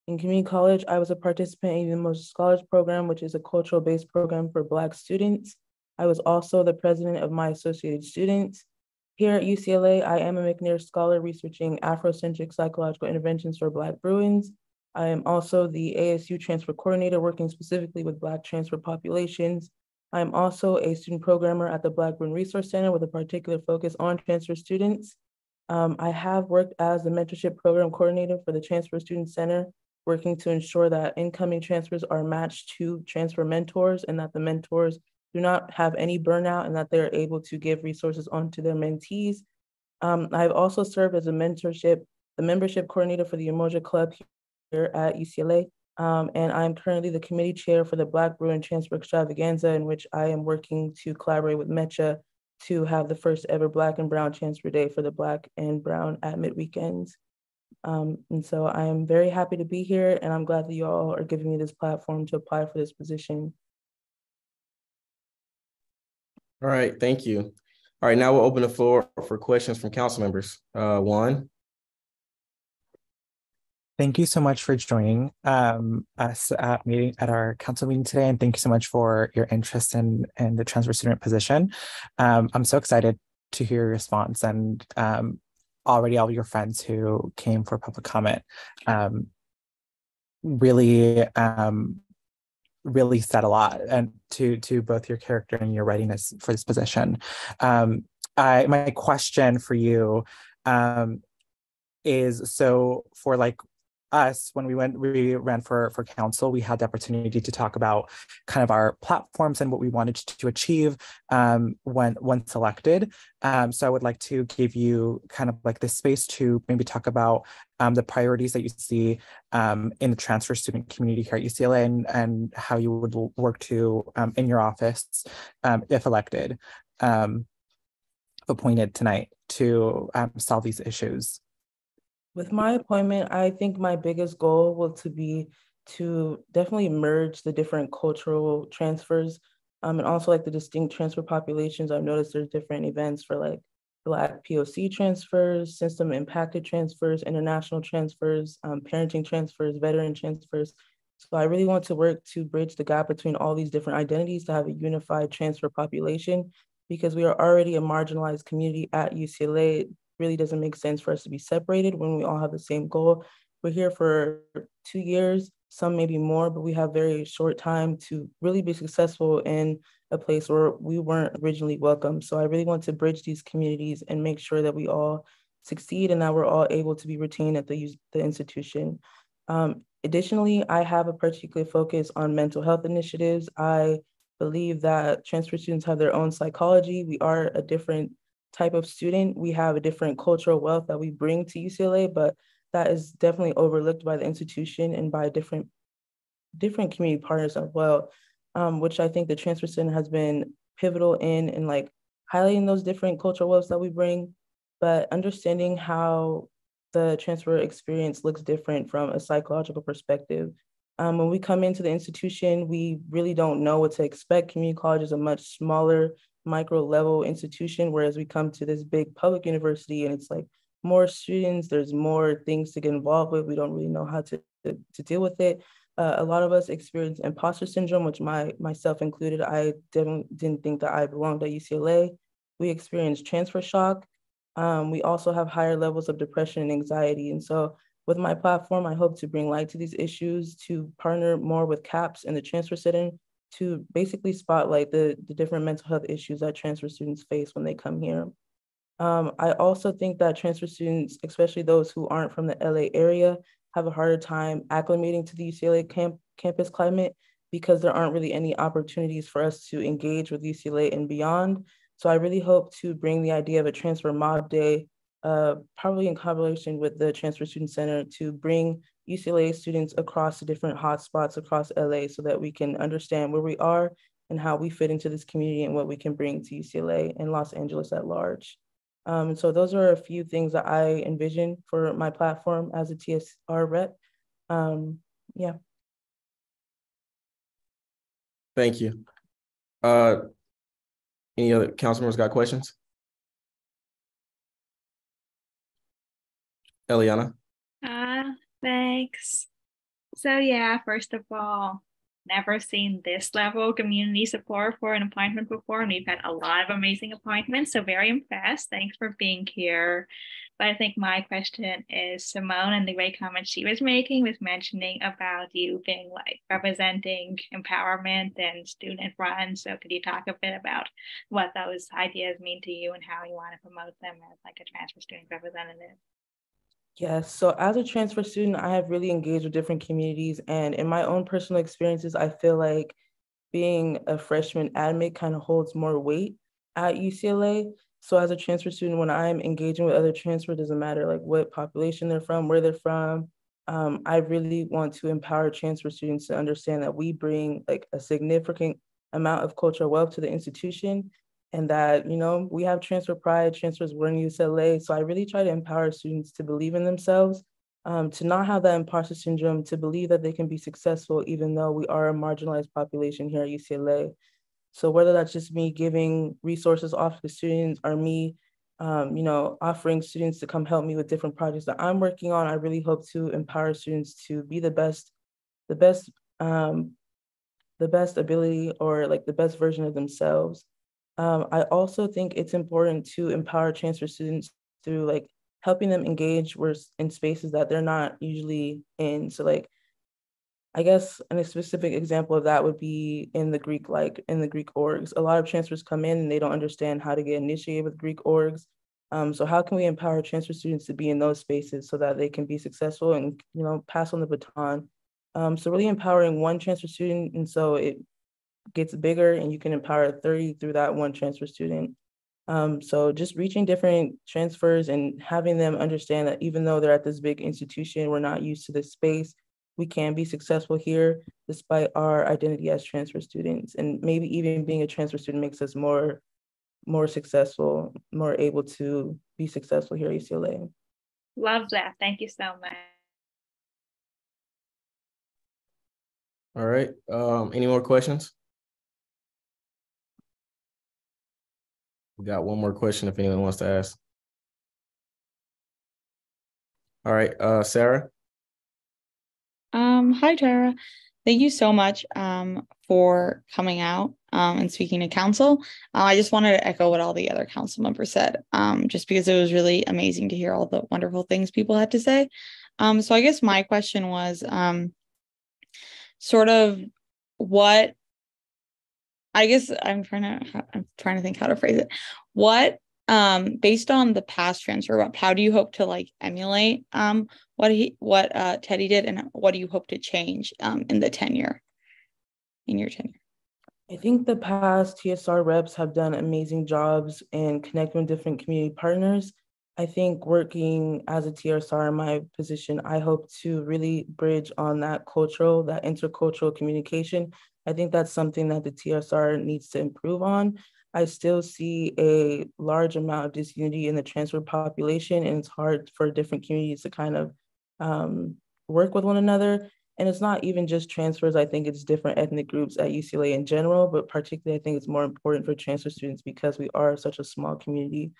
In community college, I was a participant in the Moses Scholars Program, which is a cultural based program for Black students. I was also the president of my associated students. Here at UCLA, I am a McNair Scholar researching Afrocentric psychological interventions for Black Bruins. I am also the ASU transfer coordinator working specifically with Black transfer populations. I am also a student programmer at the Black Bruin Resource Center with a particular focus on transfer students. Um, I have worked as the mentorship program coordinator for the Transfer Student Center, working to ensure that incoming transfers are matched to transfer mentors and that the mentors do not have any burnout and that they're able to give resources onto their mentees. Um, I've also served as a mentorship, the membership coordinator for the Umoja Club here at UCLA. Um, and I'm currently the committee chair for the Black Bruin Transfer Extravaganza, in which I am working to collaborate with MEChA to have the first ever Black and Brown Transfer Day for the Black and Brown admit weekends. Um, and so I am very happy to be here, and I'm glad that you all are giving me this platform to apply for this position. All right, thank you. All right, now we'll open the floor for questions from council members. Uh, Juan. Thank you so much for joining um, us at meeting at our council meeting today, and thank you so much for your interest in in the transfer student position. Um, I'm so excited to hear your response, and um, already all your friends who came for public comment um, really um, really said a lot and to to both your character and your readiness for this position. Um, I my question for you um, is so for like us when we went we ran for for council we had the opportunity to talk about kind of our platforms and what we wanted to achieve um, when when selected. Um, so i would like to give you kind of like this space to maybe talk about um, the priorities that you see um, in the transfer student community here at ucla and, and how you would work to um, in your office um, if elected appointed tonight to solve these issues with my appointment, I think my biggest goal will to be to definitely merge the different cultural transfers um, and also like the distinct transfer populations. I've noticed there's different events for like Black POC transfers, system impacted transfers, international transfers, um, parenting transfers, veteran transfers. So I really want to work to bridge the gap between all these different identities to have a unified transfer population because we are already a marginalized community at UCLA really doesn't make sense for us to be separated when we all have the same goal. We're here for two years, some maybe more, but we have very short time to really be successful in a place where we weren't originally welcome. So I really want to bridge these communities and make sure that we all succeed and that we're all able to be retained at the, the institution. Um, additionally, I have a particular focus on mental health initiatives. I believe that transfer students have their own psychology. We are a different type of student. We have a different cultural wealth that we bring to UCLA, but that is definitely overlooked by the institution and by different different community partners as well, um, which I think the transfer student has been pivotal in and like highlighting those different cultural wealths that we bring, but understanding how the transfer experience looks different from a psychological perspective. Um, when we come into the institution, we really don't know what to expect. Community college is a much smaller micro level institution, whereas we come to this big public university and it's like more students, there's more things to get involved with. We don't really know how to, to, to deal with it. Uh, a lot of us experience imposter syndrome, which my myself included. I didn't didn't think that I belonged at UCLA. We experience transfer shock. Um, we also have higher levels of depression and anxiety. And so with my platform, I hope to bring light to these issues, to partner more with CAPS and the transfer setting to basically spotlight the, the different mental health issues that transfer students face when they come here. Um, I also think that transfer students, especially those who aren't from the LA area, have a harder time acclimating to the UCLA camp, campus climate because there aren't really any opportunities for us to engage with UCLA and beyond. So I really hope to bring the idea of a transfer mob day, uh, probably in collaboration with the Transfer Student Center to bring UCLA students across the different hotspots across LA so that we can understand where we are and how we fit into this community and what we can bring to UCLA and Los Angeles at large. Um, so those are a few things that I envision for my platform as a TSR rep. Um, yeah. Thank you. Uh, any other council members got questions? Eliana? Uh, thanks. So yeah, first of all, never seen this level of community support for an appointment before, and we've had a lot of amazing appointments. So very impressed. Thanks for being here. But I think my question is Simone and the great comment she was making was mentioning about you being like representing empowerment and student run. So could you talk a bit about what those ideas mean to you and how you want to promote them as like a transfer student representative? Yes. So as a transfer student, I have really engaged with different communities. And in my own personal experiences, I feel like being a freshman admit kind of holds more weight at UCLA. So as a transfer student, when I'm engaging with other transfer, doesn't matter like what population they're from, where they're from. Um, I really want to empower transfer students to understand that we bring like a significant amount of cultural wealth to the institution and that you know we have transfer pride transfers were in ucla so i really try to empower students to believe in themselves um, to not have that imposter syndrome to believe that they can be successful even though we are a marginalized population here at ucla so whether that's just me giving resources off to students or me um, you know offering students to come help me with different projects that i'm working on i really hope to empower students to be the best the best um, the best ability or like the best version of themselves um, I also think it's important to empower transfer students through like helping them engage in spaces that they're not usually in. So like, I guess a specific example of that would be in the Greek, like in the Greek orgs. A lot of transfers come in and they don't understand how to get initiated with Greek orgs. Um, so how can we empower transfer students to be in those spaces so that they can be successful and you know pass on the baton? Um, so really empowering one transfer student, and so it gets bigger and you can empower 30 through that one transfer student. Um, so just reaching different transfers and having them understand that even though they're at this big institution, we're not used to this space, we can be successful here despite our identity as transfer students. And maybe even being a transfer student makes us more, more successful, more able to be successful here at UCLA. Love that. Thank you so much. All right. Um, any more questions? We got one more question if anyone wants to ask. All right, uh, Sarah. Um, hi, Tara. Thank you so much um, for coming out um, and speaking to council. Uh, I just wanted to echo what all the other council members said, um, just because it was really amazing to hear all the wonderful things people had to say. Um, so I guess my question was um, sort of what I guess I'm trying to I'm trying to think how to phrase it. What um based on the past transfer rep, how do you hope to like emulate um what he what uh Teddy did and what do you hope to change um in the tenure in your tenure? I think the past TSR reps have done amazing jobs in connecting with different community partners. I think working as a TSR in my position, I hope to really bridge on that cultural, that intercultural communication I think that's something that the TSR needs to improve on. I still see a large amount of disunity in the transfer population, and it's hard for different communities to kind of um, work with one another. And it's not even just transfers. I think it's different ethnic groups at UCLA in general, but particularly, I think it's more important for transfer students because we are such a small community.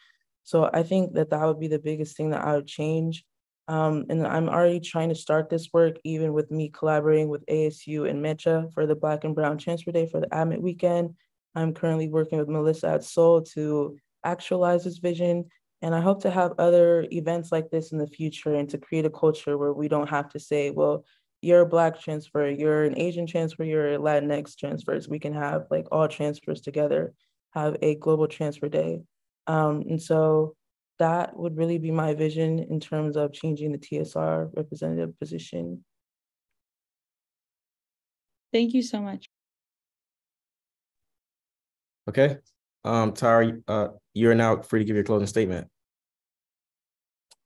So I think that that would be the biggest thing that I would change. Um, and I'm already trying to start this work, even with me collaborating with ASU and MEChA for the Black and Brown Transfer Day for the Admit Weekend. I'm currently working with Melissa at Soul to actualize this vision. And I hope to have other events like this in the future and to create a culture where we don't have to say, well, you're a Black transfer, you're an Asian transfer, you're a Latinx transfers. We can have like all transfers together, have a global transfer day. Um, and so that would really be my vision in terms of changing the TSR representative position. Thank you so much. Okay. Um, Tara, uh, you're now free to give your closing statement.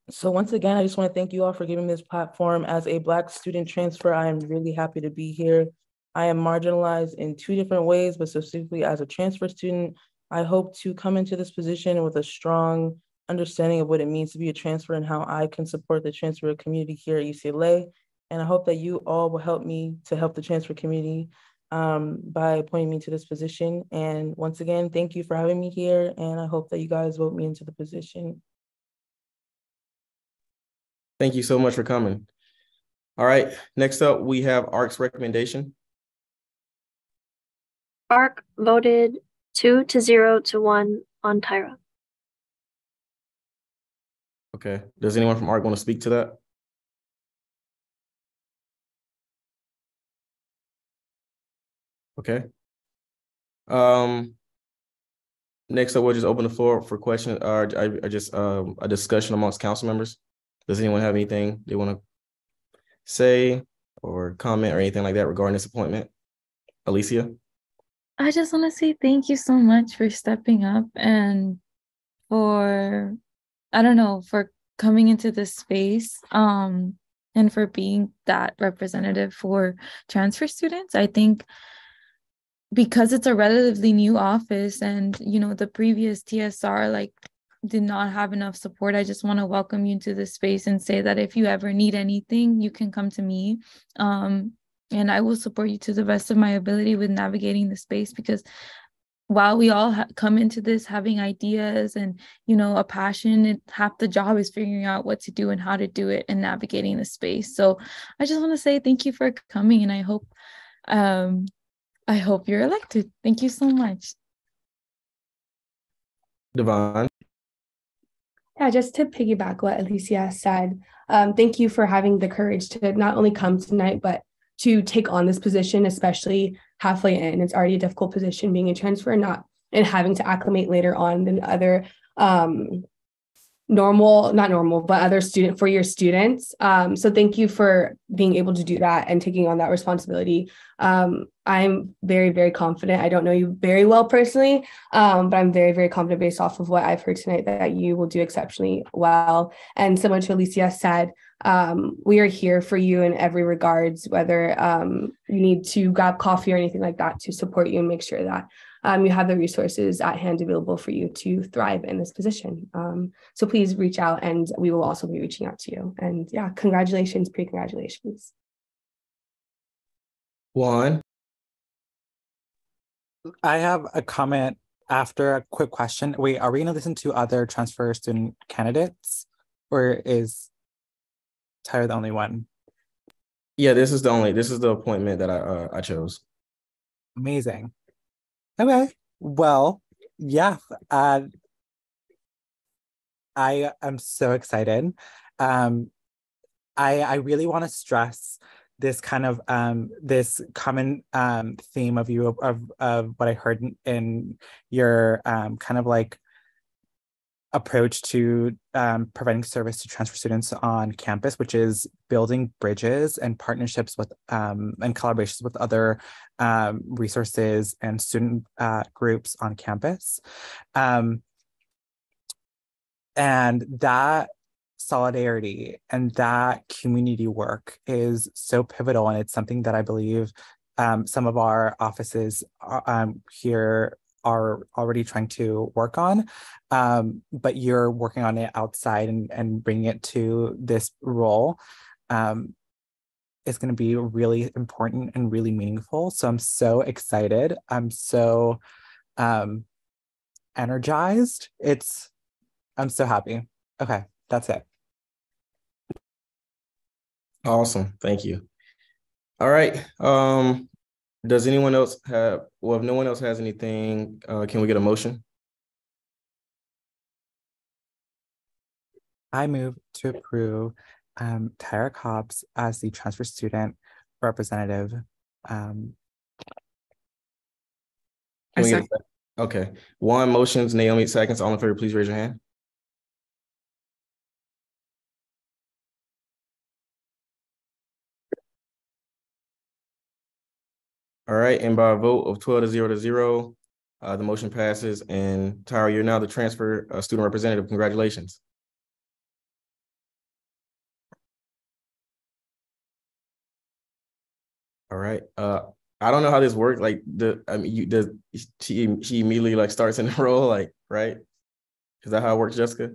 So once again, I just want to thank you all for giving me this platform. As a Black student transfer, I am really happy to be here. I am marginalized in two different ways, but specifically as a transfer student, I hope to come into this position with a strong understanding of what it means to be a transfer and how I can support the transfer community here at UCLA. And I hope that you all will help me to help the transfer community um, by appointing me to this position. And once again, thank you for having me here. And I hope that you guys vote me into the position. Thank you so much for coming. All right, next up, we have ARC's recommendation. ARC voted two to zero to one on Tyra. Okay, does anyone from ARC want to speak to that? Okay. Um, next up, we'll just open the floor for questions or I, I just um, a discussion amongst council members. Does anyone have anything they want to say or comment or anything like that regarding this appointment? Alicia? I just want to say thank you so much for stepping up and for, I don't know, for coming into this space um, and for being that representative for transfer students. I think because it's a relatively new office and you know the previous TSR like did not have enough support i just want to welcome you to this space and say that if you ever need anything you can come to me um, and i will support you to the best of my ability with navigating the space because while we all ha- come into this having ideas and you know a passion it, half the job is figuring out what to do and how to do it and navigating the space so i just want to say thank you for coming and i hope um, I hope you're elected. Thank you so much. Devon. Yeah, just to piggyback what Alicia said, um, thank you for having the courage to not only come tonight, but to take on this position, especially halfway in. It's already a difficult position being a transfer, not and having to acclimate later on than other um, normal, not normal, but other student for your students. Um, so thank you for being able to do that and taking on that responsibility. Um, I'm very, very confident. I don't know you very well personally, um, but I'm very, very confident based off of what I've heard tonight that you will do exceptionally well. And similar to Alicia said, um, we are here for you in every regards, whether um, you need to grab coffee or anything like that to support you and make sure that um, you have the resources at hand available for you to thrive in this position. Um, so please reach out and we will also be reaching out to you. And yeah, congratulations, pre congratulations. Juan. I have a comment after a quick question. Wait, are we going to listen to other transfer student candidates or is Tyra the only one? Yeah, this is the only, this is the appointment that I, uh, I chose. Amazing. Okay. Well, yeah. Uh, I am so excited. Um, I I really want to stress this kind of um this common um theme of you of of, of what I heard in, in your um kind of like approach to um, providing service to transfer students on campus, which is building bridges and partnerships with um, and collaborations with other um, resources and student uh, groups on campus. Um, and that solidarity and that community work is so pivotal. And it's something that I believe um, some of our offices uh, um, here are already trying to work on, um, but you're working on it outside and, and bringing it to this role um, is going to be really important and really meaningful. So I'm so excited. I'm so um, energized. It's, I'm so happy. Okay, that's it. Awesome. Thank you. All right. Um, does anyone else have, well, if no one else has anything, uh, can we get a motion? I move to approve um, Tyra Cobbs as the transfer student representative. Um, Can we get a second? Okay, one motions, Naomi seconds, all in favor, please raise your hand. All right, and by a vote of twelve to zero to zero, uh, the motion passes and Tyra, you're now the transfer uh, student representative. Congratulations. All right. Uh, I don't know how this works. Like the, I mean, you does she she immediately like starts in the role, like right? Is that how it works, Jessica?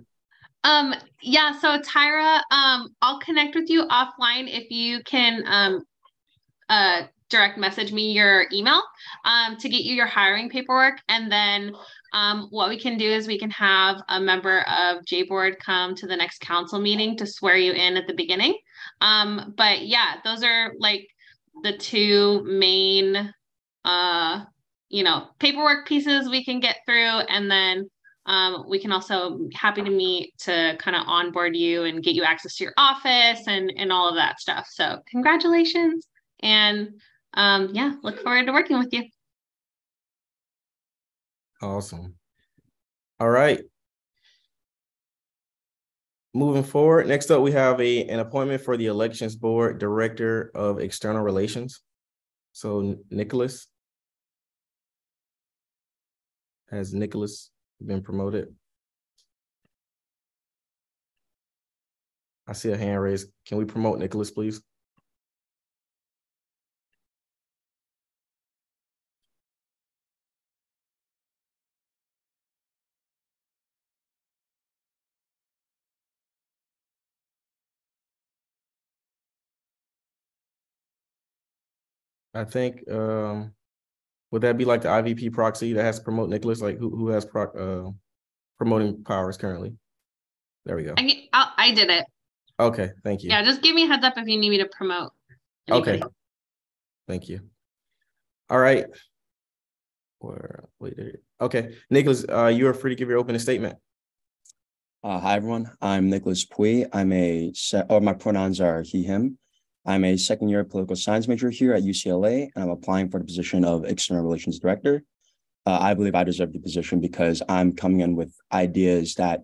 Um, yeah, so Tyra, um, I'll connect with you offline if you can um uh direct message me your email um to get you your hiring paperwork. And then um what we can do is we can have a member of J board come to the next council meeting to swear you in at the beginning. Um, but yeah, those are like the two main uh you know paperwork pieces we can get through. And then um, we can also happy to meet to kind of onboard you and get you access to your office and and all of that stuff. So congratulations and um, yeah look forward to working with you Awesome. All right. Moving forward, next up, we have a, an appointment for the Elections Board Director of External Relations. So Nicholas. Has Nicholas been promoted? I see a hand raised. Can we promote Nicholas, please? I think, um, would that be like the IVP proxy that has to promote Nicholas? Like who, who has proc, uh, promoting powers currently? There we go. I, I, I did it Okay, thank you. yeah just give me a heads up if you need me to promote Okay. Thank you. All right. Where, wait, okay, Nicholas, uh, you are free to give your opening statement. Uh, hi, everyone. I'm Nicholas Pui. I'm a, se- or my pronouns are he, him. I'm a second year political science major here at UCLA, and I'm applying for the position of external relations director. Uh, I believe I deserve the position because I'm coming in with ideas that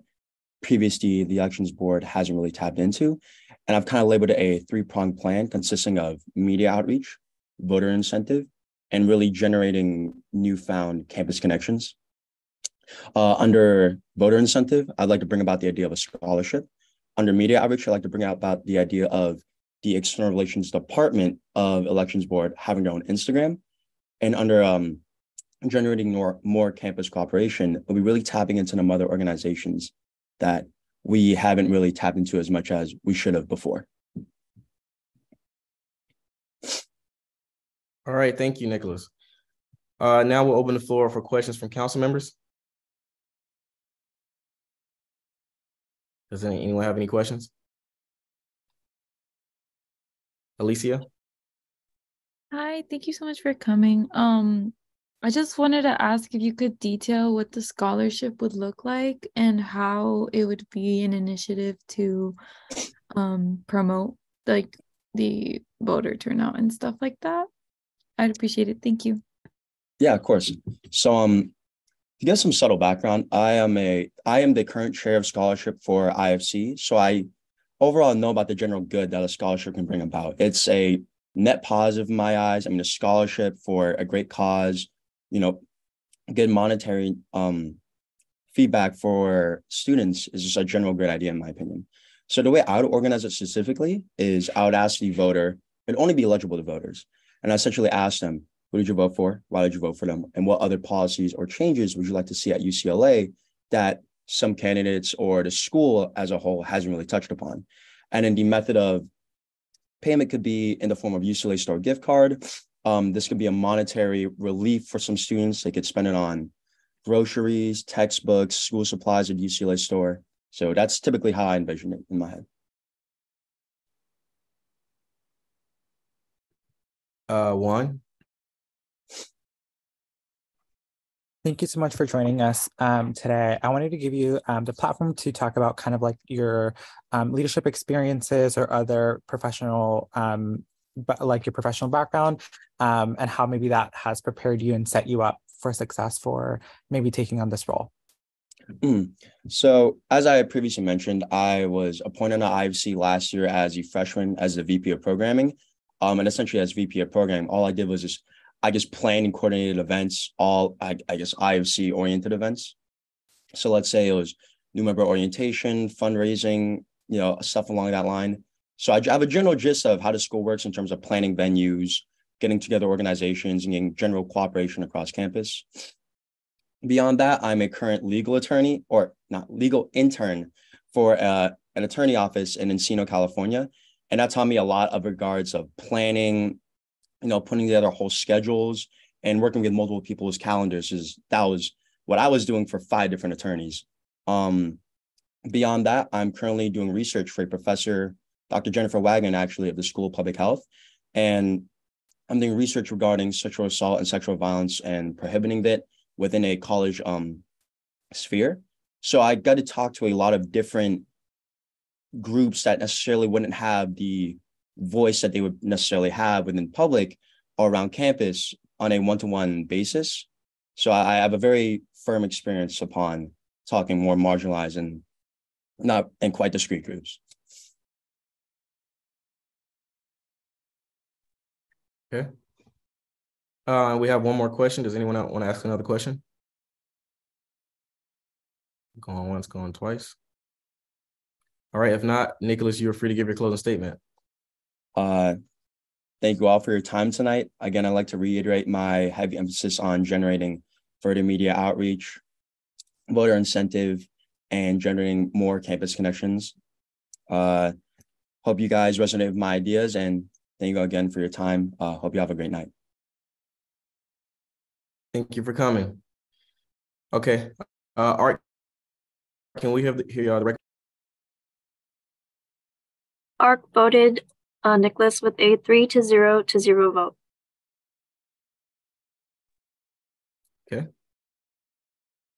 previously the elections board hasn't really tapped into. And I've kind of labeled a three pronged plan consisting of media outreach, voter incentive, and really generating newfound campus connections. Uh, under voter incentive, I'd like to bring about the idea of a scholarship. Under media outreach, I'd like to bring out about the idea of the external relations department of elections board having their own Instagram. And under um, generating more, more campus cooperation, we'll be really tapping into some other organizations that we haven't really tapped into as much as we should have before. All right, thank you, Nicholas. Uh, now we'll open the floor for questions from council members. Does anyone have any questions? Alicia? Hi, thank you so much for coming. Um, I just wanted to ask if you could detail what the scholarship would look like and how it would be an initiative to um promote like the voter turnout and stuff like that. I'd appreciate it. Thank you. Yeah, of course. So um to give some subtle background, I am a I am the current chair of scholarship for IFC. So I overall know about the general good that a scholarship can bring about. It's a net positive in my eyes. I mean, a scholarship for a great cause, you know, good monetary um feedback for students is just a general great idea in my opinion. So the way I would organize it specifically is I would ask the voter, it'd only be eligible to voters. And I essentially ask them, who did you vote for? Why did you vote for them? And what other policies or changes would you like to see at UCLA that some candidates or the school as a whole hasn't really touched upon? And then the method of payment could be in the form of UCLA store gift card. Um, this could be a monetary relief for some students. They could spend it on groceries, textbooks, school supplies at UCLA store. So that's typically how I envision it in my head. Uh, Juan? Thank you so much for joining us um, today. I wanted to give you um, the platform to talk about kind of like your um, leadership experiences or other professional, um, like your professional background um, and how maybe that has prepared you and set you up for success for maybe taking on this role. Mm. So, as I previously mentioned, I was appointed on IFC last year as a freshman as the VP of programming. Um, and essentially, as VP of programming, all I did was just I just planned and coordinated events, all I, I guess IFC oriented events. So let's say it was new member orientation, fundraising, you know, stuff along that line. So I have a general gist of how the school works in terms of planning venues, getting together organizations, and getting general cooperation across campus. Beyond that, I'm a current legal attorney, or not legal intern for uh, an attorney office in Encino, California. And that taught me a lot of regards of planning, you know, putting together whole schedules and working with multiple people's calendars is that was what I was doing for five different attorneys. Um, beyond that, I'm currently doing research for a professor, Dr. Jennifer Wagman, actually, of the School of Public Health. And I'm doing research regarding sexual assault and sexual violence and prohibiting it within a college um, sphere. So I got to talk to a lot of different groups that necessarily wouldn't have the voice that they would necessarily have within public or around campus on a one-to-one basis. So I have a very firm experience upon talking more marginalized and not in quite discrete groups. Okay. Uh, we have one more question. Does anyone want to ask another question? Going once, going twice. All right. If not, Nicholas, you're free to give your closing statement. Uh, thank you all for your time tonight. Again, I'd like to reiterate my heavy emphasis on generating further media outreach, voter incentive, and generating more campus connections. Uh, hope you guys resonate with my ideas and thank you again for your time. Uh, hope you have a great night. Thank you for coming. Okay. Uh, Art, can we have the, hear uh, the record? ARC voted uh, Nicholas with a three to zero to zero vote. Okay.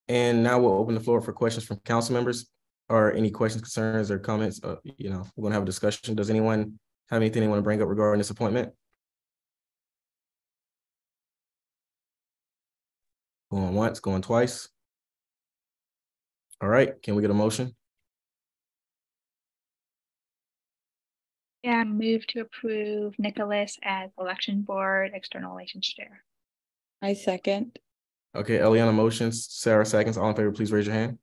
And now we'll open the floor for questions from council members or any questions, concerns, or comments. Uh, you know, we're gonna have a discussion. Does anyone have anything they want to bring up regarding this appointment? Going once, going twice. All right, can we get a motion? Yeah, move to approve Nicholas as election board external relations chair. I second. Okay, Eliana motions, Sarah seconds. All in favor, please raise your hand.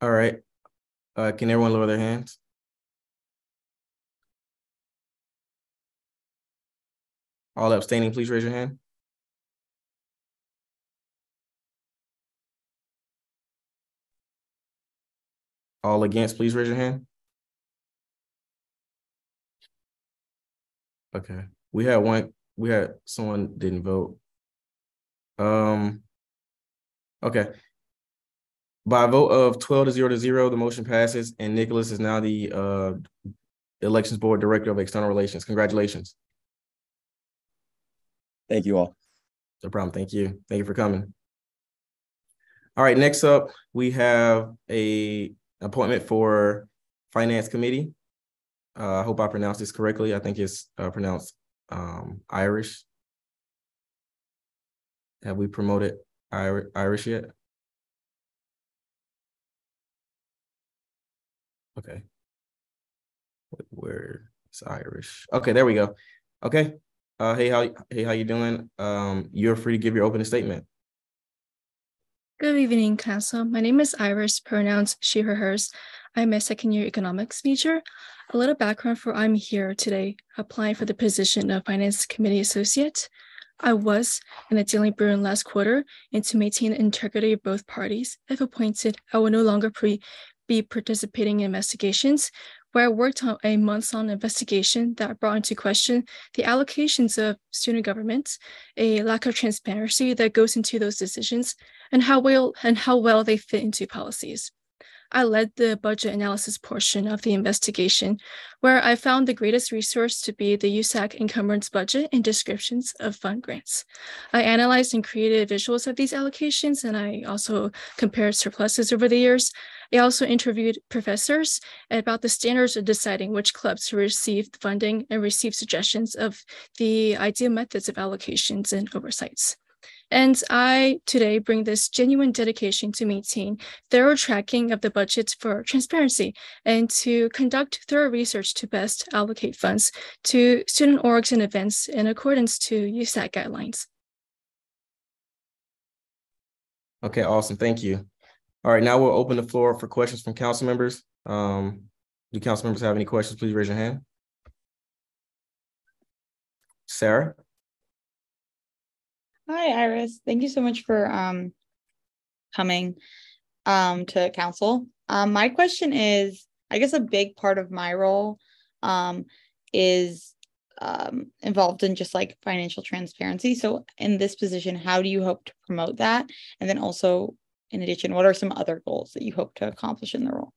All right. Uh, can everyone lower their hands? All abstaining, please raise your hand. All against, please raise your hand. Okay, we had one, we had someone didn't vote. Um, okay. By a vote of twelve to zero to zero, the motion passes and Nicholas is now the uh Elections Board Director of External Relations. Congratulations. Thank you all. No problem. Thank you. Thank you for coming. All right, next up, we have a appointment for Finance Committee. Uh, I hope I pronounced this correctly. I think it's uh, pronounced um, Irish. Have we promoted Irish yet? Okay. Where is Irish. Okay, there we go. Okay. Uh, hey, how hey, how you doing? Um, you're free to give your opening statement. Good evening, Council. My name is Iris, pronouns she, her, hers. I'm a second year economics major. A little background for I'm here today applying for the position of Finance Committee Associate. I was in the Daily Bruin last quarter, and to maintain the integrity of both parties, if appointed, I will no longer pre- be participating in investigations, where I worked on a months long investigation that brought into question the allocations of student governments, a lack of transparency that goes into those decisions, and how well and how well they fit into policies. I led the budget analysis portion of the investigation, where I found the greatest resource to be the USAC encumbrance budget and descriptions of fund grants. I analyzed and created visuals of these allocations, and I also compared surpluses over the years. I also interviewed professors about the standards of deciding which clubs receive funding and receive suggestions of the ideal methods of allocations and oversights. And I today bring this genuine dedication to maintain thorough tracking of the budgets for transparency and to conduct thorough research to best allocate funds to student orgs and events in accordance to USAC guidelines. Okay, awesome. Thank you. All right, now we'll open the floor for questions from council members. Um, do council members have any questions? Please raise your hand. Sarah? Hi, Iris. Thank you so much for um coming um to council. Um, my question is, I guess a big part of my role um is um involved in just like financial transparency. So in this position, how do you hope to promote that? And then also in addition, what are some other goals that you hope to accomplish in the role?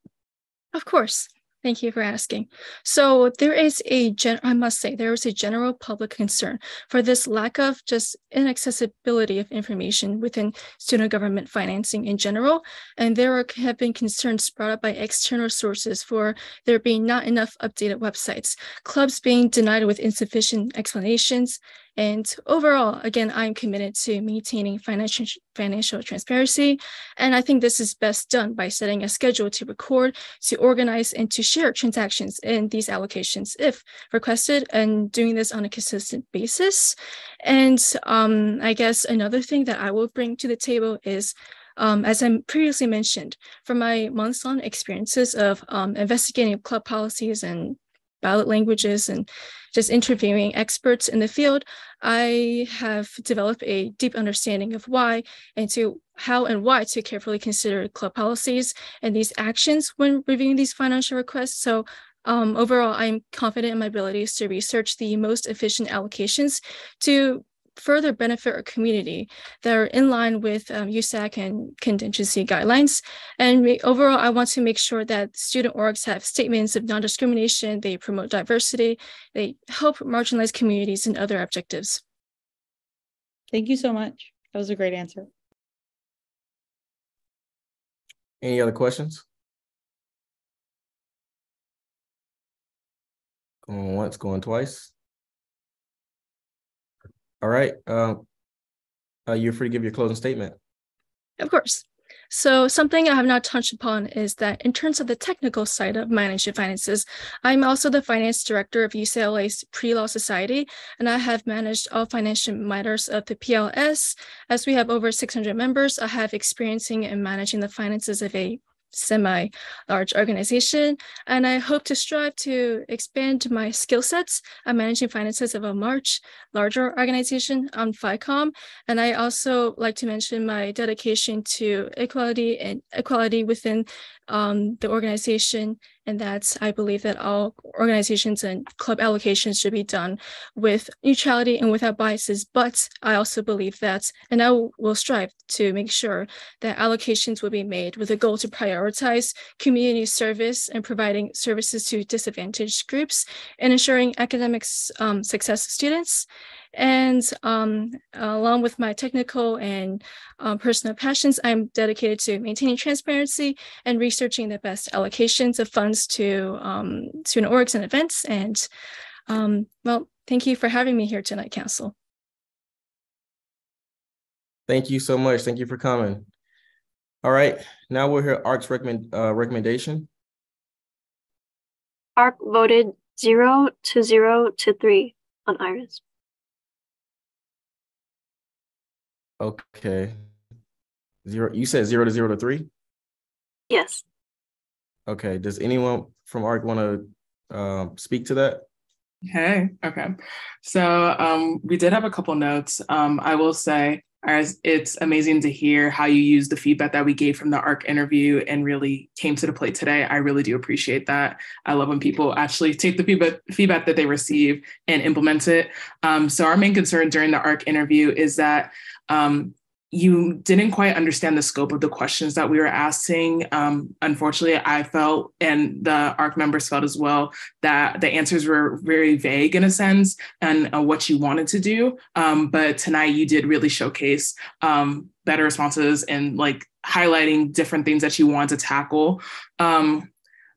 Of course. Thank you for asking. So there is a gen I must say there is a general public concern for this lack of just inaccessibility of information within student government financing in general. And there are, have been concerns brought up by external sources for there being not enough updated websites, clubs being denied with insufficient explanations, and overall, again, I'm committed to maintaining financial, financial transparency. And I think this is best done by setting a schedule to record, to organize, and to share transactions in these allocations if requested, and doing this on a consistent basis. And um, I guess another thing that I will bring to the table is um, as I previously mentioned, from my months-long experiences of um, investigating club policies and ballot languages and just interviewing experts in the field, I have developed a deep understanding of why and to how and why to carefully consider club policies and these actions when reviewing these financial requests. So um, overall, I'm confident in my abilities to research the most efficient allocations to further benefit our community that are in line with um, USAC and contingency guidelines. And we, overall, I want to make sure that student orgs have statements of non-discrimination, they promote diversity, they help marginalized communities and other objectives. Thank you so much. That was a great answer. Any other questions? Going once, going twice. All right. Um, uh, you're free to give your closing statement. Of course. So something I have not touched upon is that in terms of the technical side of managing finances, I'm also the finance director of UCLA's Pre-Law Society, and I have managed all financial matters of the PLS. As we have over 600 members, I have experiencing in managing the finances of a semi-large organization, and I hope to strive to expand my skill sets on managing finances of a much larger organization on FICOM. And I also like to mention my dedication to equality and equality within um, the organization and that's I believe that all organizations and club allocations should be done with neutrality and without biases. But I also believe that, and I will strive to make sure that allocations will be made with a goal to prioritize community service and providing services to disadvantaged groups and ensuring academic um, success of students. And um, along with my technical and um, personal passions, I'm dedicated to maintaining transparency and researching the best allocations of funds to um, student orgs and events. And um, well, thank you for having me here tonight, Council. Thank you so much. Thank you for coming. All right, now we'll hear ARC's recommend, uh, recommendation. ARC voted zero to zero to three on Iris. Okay. Zero, you said zero to zero to three? Yes. Okay, does anyone from ARC want to um, speak to that? Hey, okay. So um, we did have a couple notes. Um, I will say as it's amazing to hear how you use the feedback that we gave from the ARC interview and really came to the plate today. I really do appreciate that. I love when people actually take the feedback, feedback that they receive and implement it. Um, so our main concern during the ARC interview is that um, you didn't quite understand the scope of the questions that we were asking. Um, unfortunately, I felt, and the ARC members felt as well, that the answers were very vague in a sense and uh, what you wanted to do. Um, but tonight you did really showcase um, better responses and like highlighting different things that you want to tackle. Um,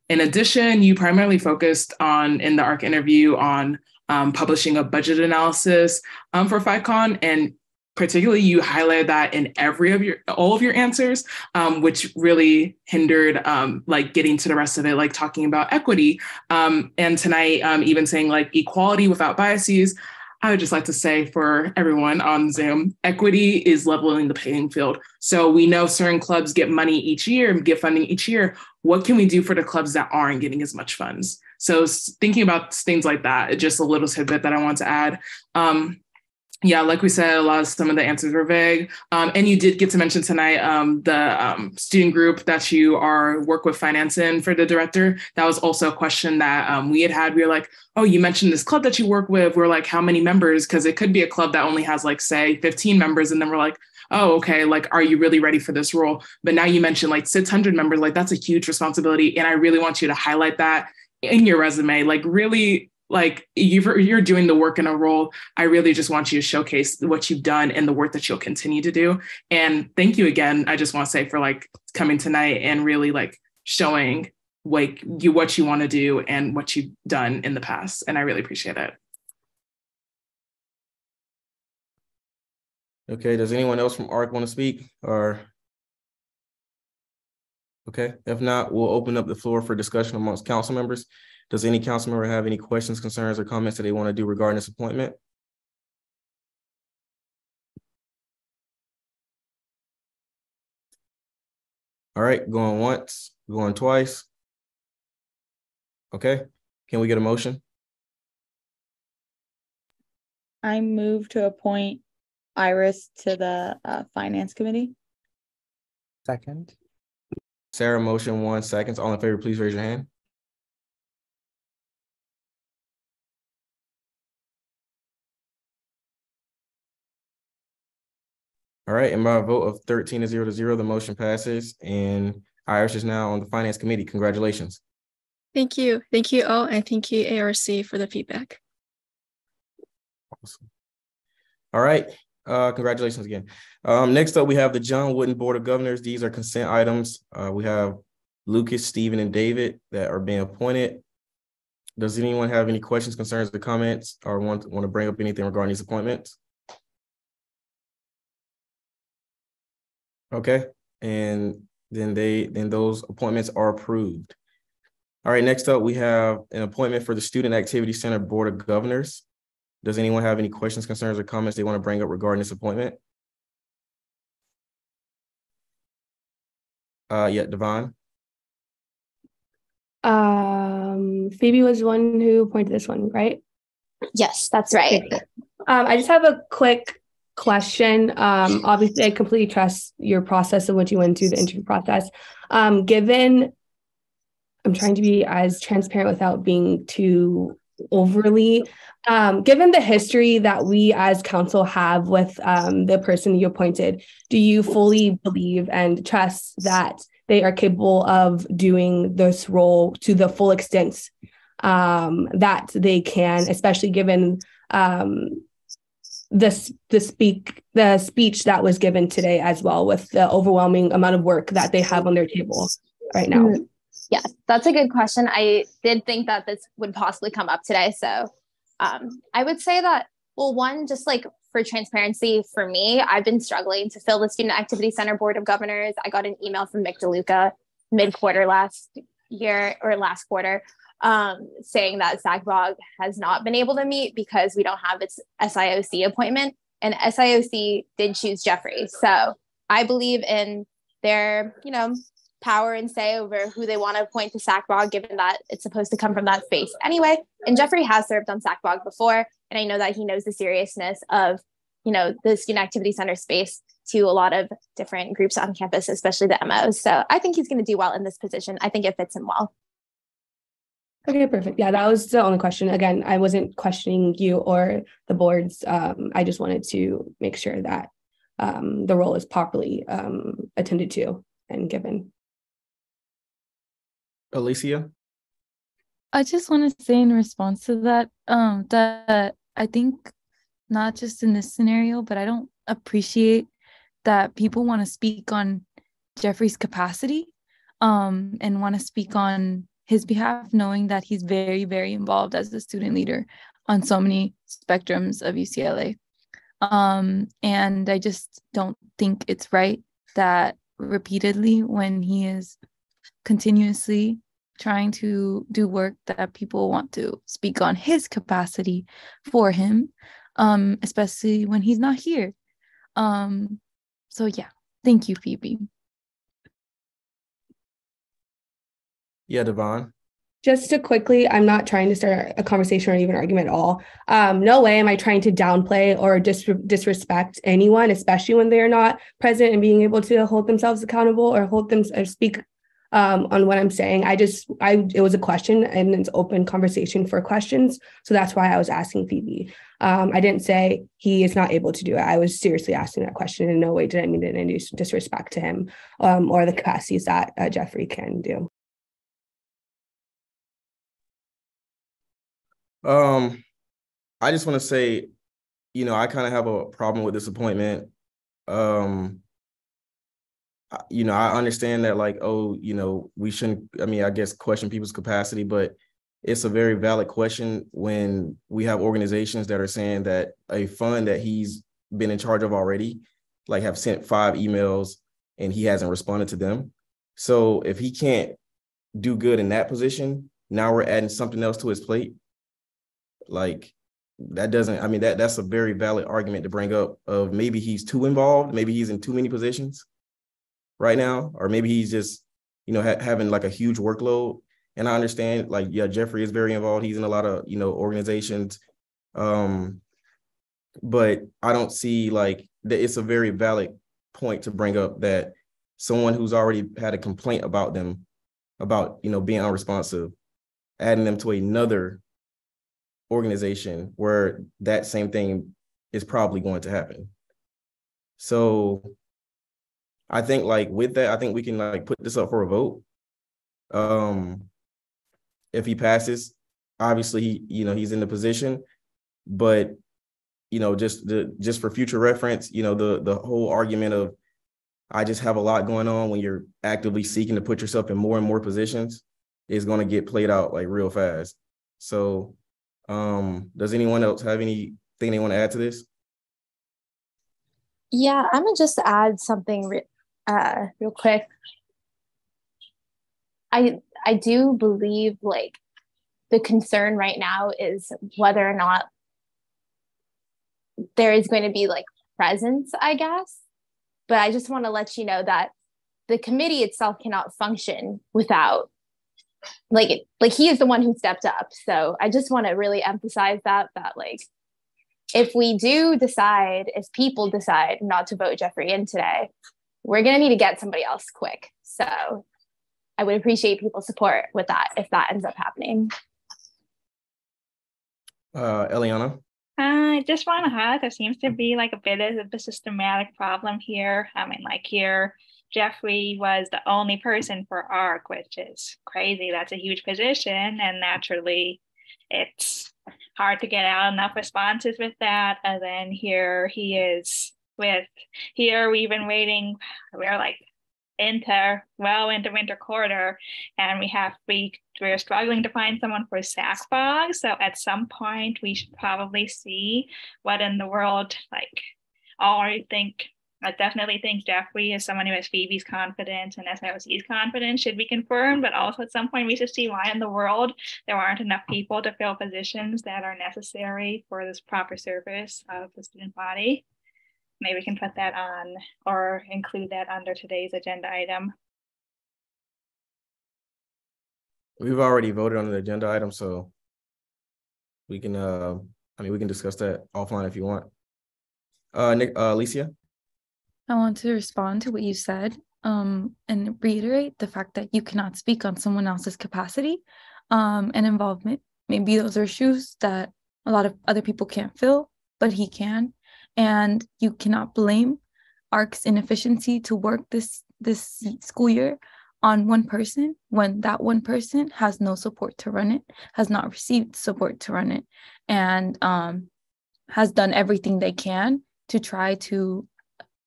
in addition, you primarily focused on in the ARC interview on um, publishing a budget analysis um, for FICOM and particularly you highlighted that in every of your all of your answers um, which really hindered um, like getting to the rest of it like talking about equity um, and tonight um, even saying like equality without biases I would just like to say for everyone on Zoom, equity is leveling the playing field. So we know certain clubs get money each year and get funding each year. What can we do for the clubs that aren't getting as much funds? So thinking about things like that, just a little tidbit that I want to add. Um, yeah, like we said, a lot of some of the answers were vague. Um, and you did get to mention tonight um, the um, student group that you are work with financing for the director. That was also a question that um, we had had. We were like, oh, you mentioned this club that you work with. We're like, how many members? Because it could be a club that only has like say 15 members, and then we're like, oh, okay, like, are you really ready for this role? But now you mentioned like 600 members, like that's a huge responsibility, and I really want you to highlight that in your resume. Like, really like you're, you're doing the work in a role. I really just want you to showcase what you've done and the work that you'll continue to do. And thank you again i just want to say for like coming tonight and really like showing like you what you want to do and what you've done in the past. And i really appreciate it. Okay does anyone else from arc want to speak? Or okay if not we'll open up the floor for discussion amongst council members does any council member have any questions, concerns, or comments that they want to do regarding this appointment? All right, going once, going twice. Okay, can we get a motion? I move to appoint Iris to the uh, Finance Committee. Second. Sarah, motion one seconds. All in favor, please raise your hand. All right, and by a vote of 13 to 0 to 0, the motion passes. And Iris is now on the Finance Committee. Congratulations. Thank you. Thank you all, and thank you, ARC, for the feedback. Awesome. All right. Uh, congratulations again. Um, next up, we have the John Wooden Board of Governors. These are consent items. Uh, we have Lucas, Stephen, and David that are being appointed. Does anyone have any questions, concerns, or comments, or want, want to bring up anything regarding these appointments? Okay, and then they then those appointments are approved. All right, next up we have an appointment for the Student Activity Center Board of Governors. Does anyone have any questions, concerns, or comments they want to bring up regarding this appointment? Uh, yeah, Devon. Um, Phoebe was the one who appointed this one, right? Yes, that's right. Um, I just have a quick question. Um, obviously, I completely trust your process and what you went through the interview process. Um, given, I'm trying to be as transparent without being too overly. Um, given the history that we as council have with um, the person you appointed, do you fully believe and trust that they are capable of doing this role to the full extent um, that they can, especially given um, the the speak the speech that was given today as well with the overwhelming amount of work that they have on their table right now. Mm-hmm. yeah that's a good question. I did think that this would possibly come up today. So um, i would say that well one just like for transparency for me i've been struggling to fill the student activity center board of governors. I got an email from mick deluca mid-quarter last year or last quarter um, saying that SACBOG has not been able to meet because we don't have its SIOC appointment. And SIOC did choose Jeffrey. So I believe in their, you know, power and say over who they want to appoint to SACBOG, given that it's supposed to come from that space anyway. And Jeffrey has served on SACBOG before, and I know that he knows the seriousness of, you know, the student activity center space to a lot of different groups on campus, especially the MOs. So I think he's going to do well in this position. I think it fits him well. Okay, perfect. Yeah, that was the only question. Again, I wasn't questioning you or the boards. Um, I just wanted to make sure that um, the role is properly um, attended to and given. Alicia? I just want to say in response to that, um, that I think not just in this scenario, but I don't appreciate that people want to speak on Jeffrey's capacity um, and want to speak on his behalf, knowing that he's very, very involved as a student leader on so many spectrums of UCLA. Um, and I just don't think it's right that repeatedly, when he is continuously trying to do work that people want to speak on his capacity for him, um, especially when he's not here. Um, so yeah, thank you, Phoebe. Yeah, Devon. Just to quickly, I'm not trying to start a conversation or even argument at all. Um, no way am I trying to downplay or dis- disrespect anyone, especially when they are not present and being able to hold themselves accountable or hold them or speak um, on what I'm saying. I just, I it was a question and it's open conversation for questions, so that's why I was asking Phoebe. Um, I didn't say he is not able to do it. I was seriously asking that question. In no way did I mean any disrespect to him um, or the capacities that uh, Jeffrey can do. Um, I just want to say, you know, I kind of have a problem with this appointment. Um, you know, I understand that, like, oh, you know, we shouldn't. I mean, I guess question people's capacity, but it's a very valid question when we have organizations that are saying that a fund that he's been in charge of already, like, have sent five emails and he hasn't responded to them. So if he can't do good in that position, now we're adding something else to his plate. Like that doesn't, I mean, that that's a very valid argument to bring up of maybe he's too involved, maybe he's in too many positions right now, or maybe he's just, you know, ha- having like a huge workload. And I understand, like, yeah, Jeffrey is very involved. He's in a lot of, you know, organizations. Um, but I don't see like that it's a very valid point to bring up that someone who's already had a complaint about them, about, you know, being unresponsive, adding them to another organization where that same thing is probably going to happen. So I think like with that, I think we can like put this up for a vote. Um if he passes, obviously he, you know, he's in the position, but you know, just the just for future reference, you know, the the whole argument of I just have a lot going on when you're actively seeking to put yourself in more and more positions is going to get played out like real fast. So um, does anyone else have anything they want to add to this? Yeah, I'm gonna just add something re- uh, real quick. I I do believe like the concern right now is whether or not there is going to be like presence, I guess. But I just want to let you know that the committee itself cannot function without like like he is the one who stepped up. So i just want to really emphasize that that like if we do decide if people decide not to vote jeffrey in today we're going to need to get somebody else quick. So i would appreciate people's support with that if that ends up happening. Uh eliana? I just want to highlight there seems to be like a bit of a systematic problem here. I mean, like here, Jeffrey was the only person for ARC, which is crazy. That's a huge position. And naturally, it's hard to get out enough responses with that. And then here he is with, here we've been waiting, we're like into, well into winter quarter, and we have, we, we're struggling to find someone for SACBOG. So at some point, we should probably see what in the world, like, I think I definitely think Jeffrey is someone who has Phoebe's confidence and SIOC's confidence should be confirmed, but also at some point we should see why in the world there aren't enough people to fill positions that are necessary for this proper service of the student body. Maybe we can put that on or include that under today's agenda item. We've already voted on the agenda item, so we can, uh, I mean, we can discuss that offline if you want. Uh, Nick, uh, Alicia? I want to respond to what you said um, and reiterate the fact that you cannot speak on someone else's capacity um, and involvement. Maybe those are shoes that a lot of other people can't fill, but he can. And you cannot blame ARC's inefficiency to work this this school year on one person when that one person has no support to run it, has not received support to run it, and um, has done everything they can to try to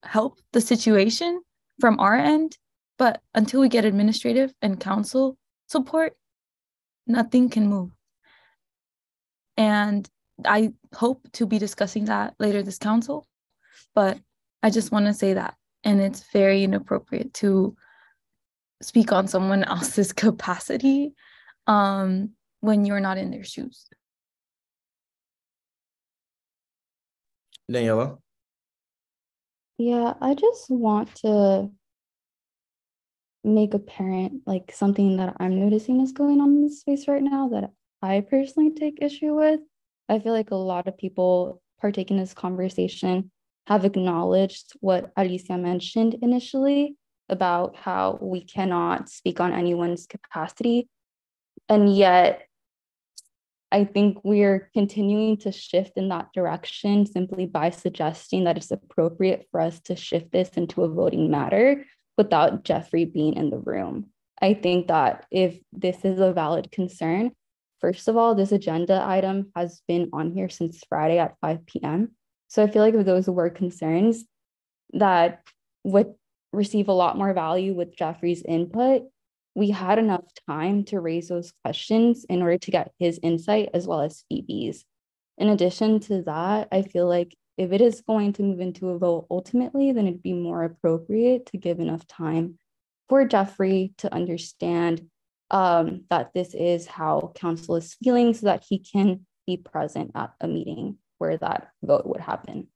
help the situation from our end. But until we get administrative and council support, nothing can move. And I hope to be discussing that later this council, but I just want to say that. And it's very inappropriate to speak on someone else's capacity um, when you're not in their shoes. Daniela. Yeah, I just want to make apparent like something that I'm noticing is going on in this space right now that I personally take issue with. I feel like a lot of people partaking in this conversation have acknowledged what Alicia mentioned initially about how we cannot speak on anyone's capacity. And yet, I think we're continuing to shift in that direction simply by suggesting that it's appropriate for us to shift this into a voting matter without Jeffrey being in the room. I think that if this is a valid concern, first of all, this agenda item has been on here since Friday at 5 p.m. So I feel like if those were concerns that would receive a lot more value with Jeffrey's input, we had enough time to raise those questions in order to get his insight as well as Phoebe's. In addition to that, I feel like if it is going to move into a vote ultimately, then it'd be more appropriate to give enough time for Jeffrey to understand um, that this is how council is feeling so that he can be present at a meeting where that vote would happen.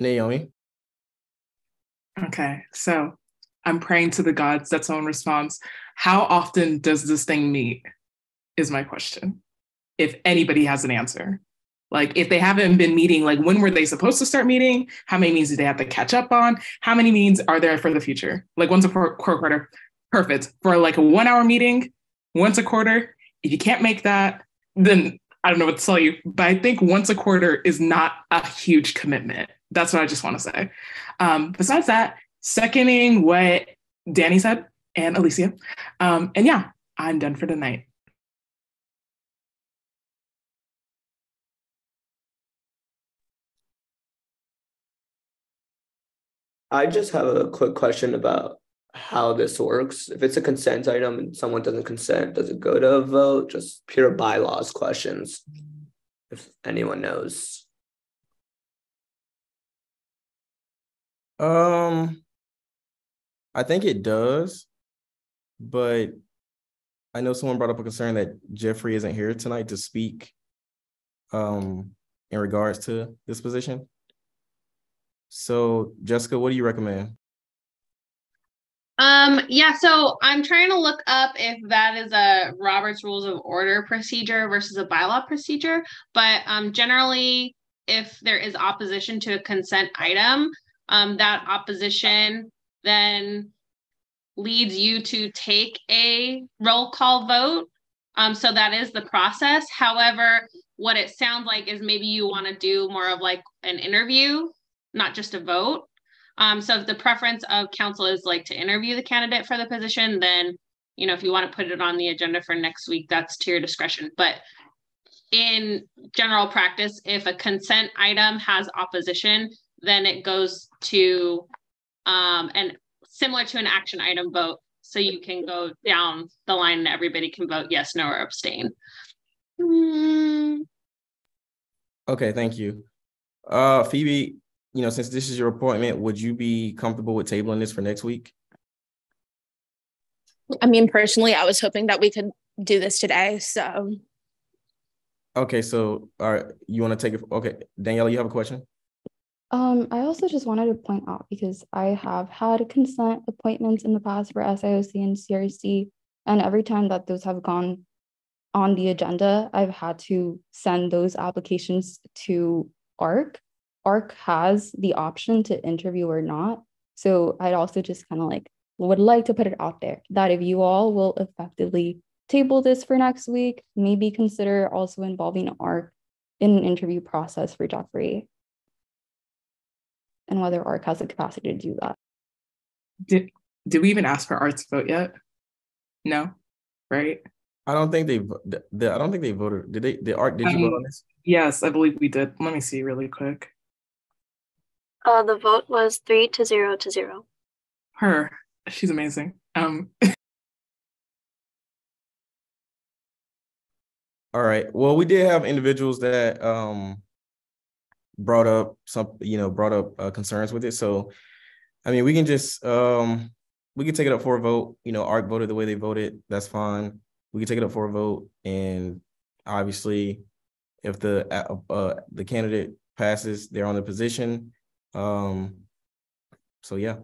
Naomi. Okay, so I'm praying to the gods. That's own response. How often does this thing meet? Is my question. If anybody has an answer. Like if they haven't been meeting, like when were they supposed to start meeting? How many meetings do they have to catch up on? How many meetings are there for the future? Like once a quarter, perfect. For like a one hour meeting, once a quarter. If you can't make that, then I don't know what to tell you. But I think once a quarter is not a huge commitment. That's what I just want to say. Um, besides that, seconding what Danny said and Alicia. Um, and yeah, I'm done for the night. I just have a quick question about how this works. If it's a consent item and someone doesn't consent, does it go to a vote? Just pure bylaws questions, if anyone knows. Um, I think it does, but I know someone brought up a concern that Jeffrey isn't here tonight to speak um in regards to this position. So, Jessica, what do you recommend? Um, yeah, so I'm trying to look up if that is a Robert's Rules of Order procedure versus a bylaw procedure. But um, generally, if there is opposition to a consent item, um, that opposition then leads you to take a roll call vote. Um, so that is the process. However, what it sounds like is maybe you want to do more of like an interview not just a vote. Um, so if the preference of council is like to interview the candidate for the position, then you know if you want to put it on the agenda for next week, that's to your discretion. But in general practice, if a consent item has opposition, then it goes to um, and similar to an action item vote. So you can go down the line and everybody can vote yes, no, or abstain. Mm. Okay, thank you. Uh, Phoebe, you know, since this is your appointment, would you be comfortable with tabling this for next week? I mean, personally, I was hoping that we could do this today. So, okay. So, all right, you want to take it? Okay, Daniela, you have a question? Um, I also just wanted to point out because I have had consent appointments in the past for SIOC and CRC, and every time that those have gone on the agenda, I've had to send those applications to ARC ARC has the option to interview or not. So I'd also just kind of like would like to put it out there that if you all will effectively table this for next week, maybe consider also involving ARC in an interview process for Jeffrey and whether ARC has the capacity to do that. Did did we even ask for ARC's vote yet? No, right? I don't think they. The, I don't think they voted. Did they? The ARC? Did you um, vote on this? Yes, I believe we did. Let me see really quick. Uh, the vote was three to zero to zero. Her, she's amazing. Um. All right. Well, we did have individuals that um brought up some, you know, brought up uh, concerns with it. So, I mean, we can just um we can take it up for a vote. You know, ARC voted the way they voted. That's fine. We can take it up for a vote, and obviously, if the uh, uh, the candidate passes, they're on the position. Um, so yeah,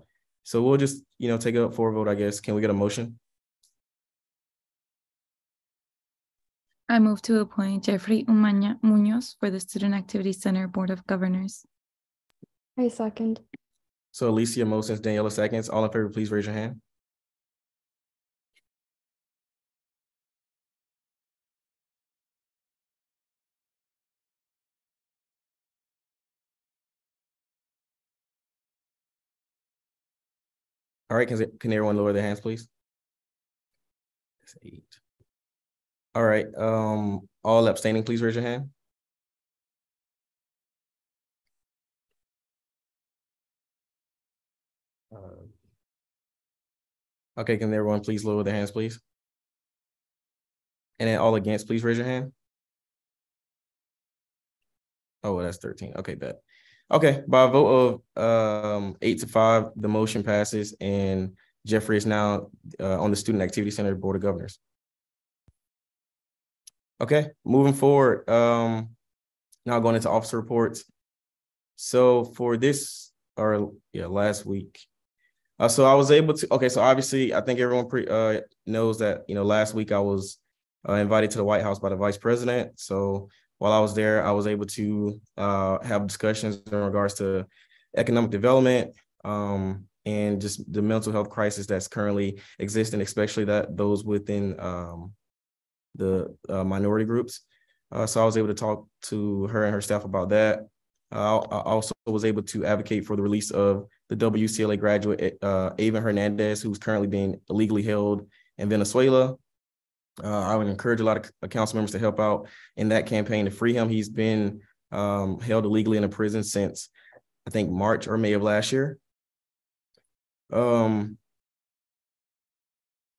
so we'll just you know take it up for a vote. I guess. Can we get a motion? I move to appoint Jeffrey Umaña Munoz for the Student Activity Center Board of Governors. I second. So Alicia motions, Daniela seconds. All in favor, please raise your hand. All right, can, can everyone lower their hands, please? That's eight. All right, um, all abstaining, please raise your hand. Uh, Okay, can everyone please lower their hands, please? And then all against, please raise your hand. Oh, that's thirteen. Okay, bet. Okay, by a vote of um eight to five, the motion passes and Jeffrey is now uh, on the Student Activity Center Board of Governors. Okay, moving forward, um, now going into officer reports. So for this, or yeah, last week, uh, so I was able to. Okay, so obviously, I think everyone pre, uh, knows that you know last week I was uh, invited to the White House by the Vice President. So while I was there, I was able to uh, have discussions in regards to economic development um, and just the mental health crisis that's currently existing, especially that those within um, the uh, minority groups. Uh, so I was able to talk to her and her staff about that. Uh, I also was able to advocate for the release of the UCLA graduate, uh, Eyvin Hernandez, who's currently being illegally held in Venezuela. Uh, I would encourage a lot of council members to help out in that campaign to free him. He's been um, held illegally in a prison since I think March or May of last year. Um,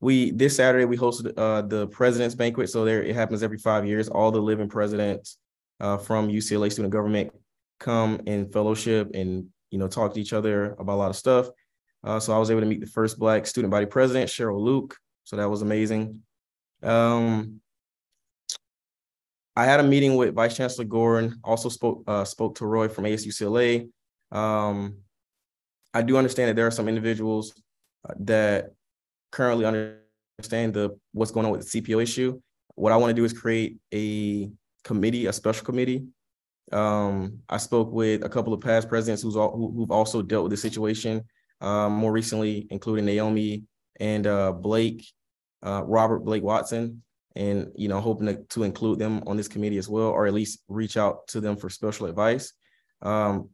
we this Saturday we hosted uh, the president's banquet. So there it happens every five years. All the living presidents uh, from UCLA student government come in fellowship and you know talk to each other about a lot of stuff. Uh, so I was able to meet the first Black student body president, Cheryl Luke. So that was amazing. Um, I had a meeting with Vice Chancellor Gordon. Also spoke uh, spoke to Roy from ASUCLA. Um, I do understand that there are some individuals uh, that currently understand the what's going on with the CPO issue. What I want to do is create a committee, a special committee. Um, I spoke with a couple of past presidents who's all, who, have also dealt with the situation. Um, more recently, including Naomi and uh, Blake, uh, Robert Blake Watson, and you know, hoping to, to, include them on this committee as well, or at least reach out to them for special advice. Um,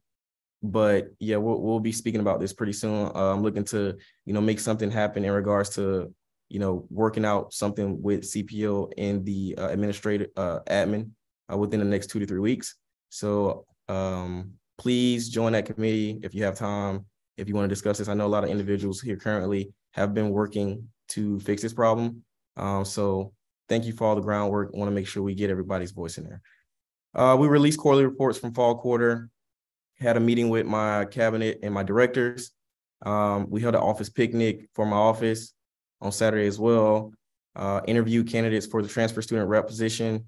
but yeah, we'll, we'll be speaking about this pretty soon. Uh, I'm looking to, you know, make something happen in regards to, you know, working out something with CPO and the uh, administrative uh, admin uh, within the next two to three weeks. So um, please join that committee if you have time, if you want to discuss this. I know a lot of individuals here currently have been working to fix this problem. Um, so thank you for all the groundwork. I want to make sure we get everybody's voice in there. Uh, we released quarterly reports from fall quarter had a meeting with my cabinet and my directors. Um, we held an office picnic for my office on Saturday as well. Uh, interviewed candidates for the transfer student rep position.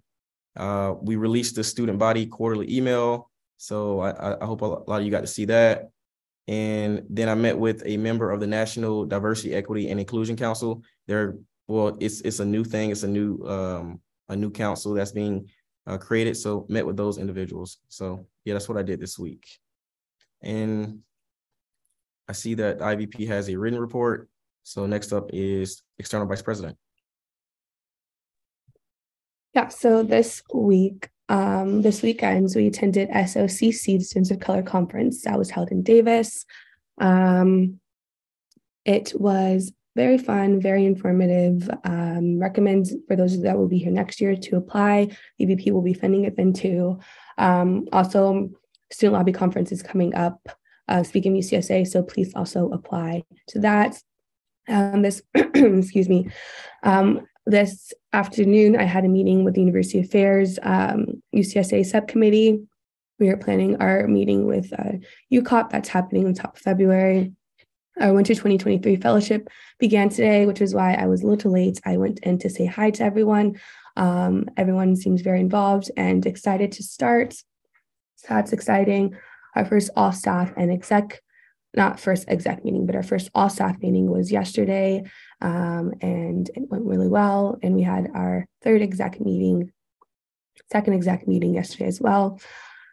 Uh, we released the student body quarterly email. So I, I hope a lot of you got to see that. And then I met with a member of the National Diversity, Equity, and Inclusion Council. They're well, it's it's a new thing. It's a new um, a new council that's being uh, created. So met with those individuals. So yeah, that's what I did this week. And I see that IVP has a written report. So next up is External Vice President. Yeah, so this week, um, this weekend, we attended SOCC, the Students of Color Conference that was held in Davis. Um, it was very fun, very informative. Um, recommend for those that will be here next year to apply. EVP will be funding it then too. Um, also, Student Lobby Conference is coming up, uh, speaking UCSA, so please also apply to that. Um, this, excuse me, um, this afternoon I had a meeting with the University Affairs um, UCSA subcommittee. We are planning our meeting with uh, UCOP that's happening on top of February. Our Winter 2023 fellowship began today, which is why I was a little late. I went in to say hi to everyone. Um, everyone seems very involved and excited to start. So that's exciting. Our first all staff and exec, not first exec meeting, but our first all staff meeting was yesterday. Um, and it went really well. And we had our third exec meeting, second exec meeting yesterday as well.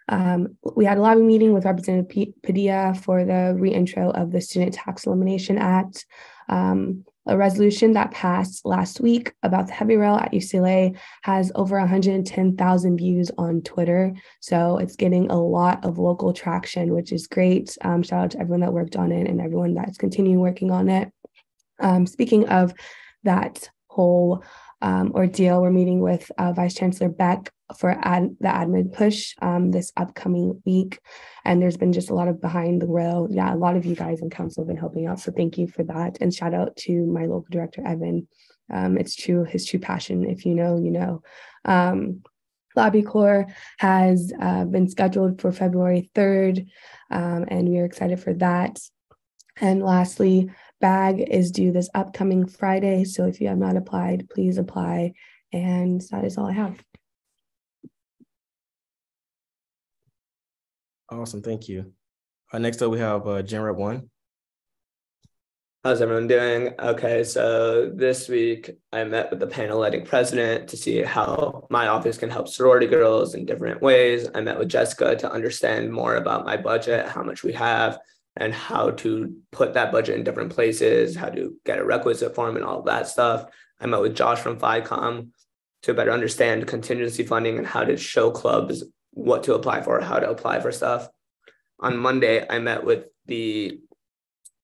Um, we had a lobby meeting with Representative Padilla for the reintro of the Student Tax Elimination Act. Um, a resolution that passed last week about the heavy rail at UCLA has over 110,000 views on Twitter. So it's getting a lot of local traction, which is great. Um, shout out to everyone that worked on it and everyone that's continuing working on it. Um, speaking of that whole um, ordeal, we're meeting with uh, Vice Chancellor Beck for ad, the admin push um, this upcoming week. And there's been just a lot of behind the rail. Yeah, a lot of you guys in council have been helping out. So thank you for that. And shout out to my local director, Evan. Um, it's true, his true passion. If you know, you know. Um, Lobby Corps has uh, been scheduled for February 3rd, um, and we are excited for that. And lastly, BAG is due this upcoming Friday. So if you have not applied, please apply. And that is all I have. Awesome, thank you. Uh, next up, we have uh, Gen Rep One. How's everyone doing? Okay, so this week I met with the Panhellenic president to see how my office can help sorority girls in different ways. I met with Jessica to understand more about my budget, how much we have, and how to put that budget in different places, how to get a requisite form and all that stuff. I met with Josh from FICOM to better understand contingency funding and how to show clubs what to apply for, how to apply for stuff. On Monday, I met with the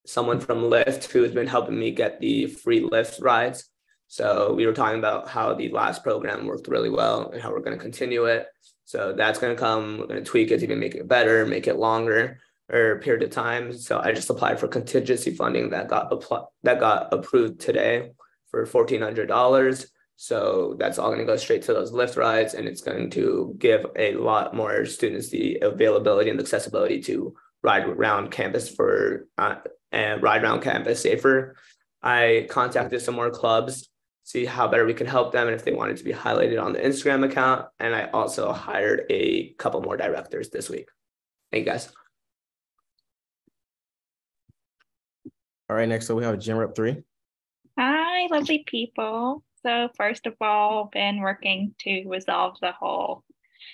someone from Lyft who has been helping me get the free Lyft rides. So we were talking about how the last program worked really well and how we're going to continue it. So that's going to come. We're going to tweak it to even make it better, make it longer or period of time. So I just applied for contingency funding that got applied that got approved today for fourteen hundred dollars. So that's all going to go straight to those Lyft rides, and it's going to give a lot more students the availability and accessibility to ride around campus for uh, and ride around campus safer. I contacted some more clubs, see how better we can help them, and if they wanted to be highlighted on the Instagram account. And I also hired a couple more directors this week. Thank you guys. All right, next up we have Gen Rep Three. Hi, lovely people. So first of all, been working to resolve the whole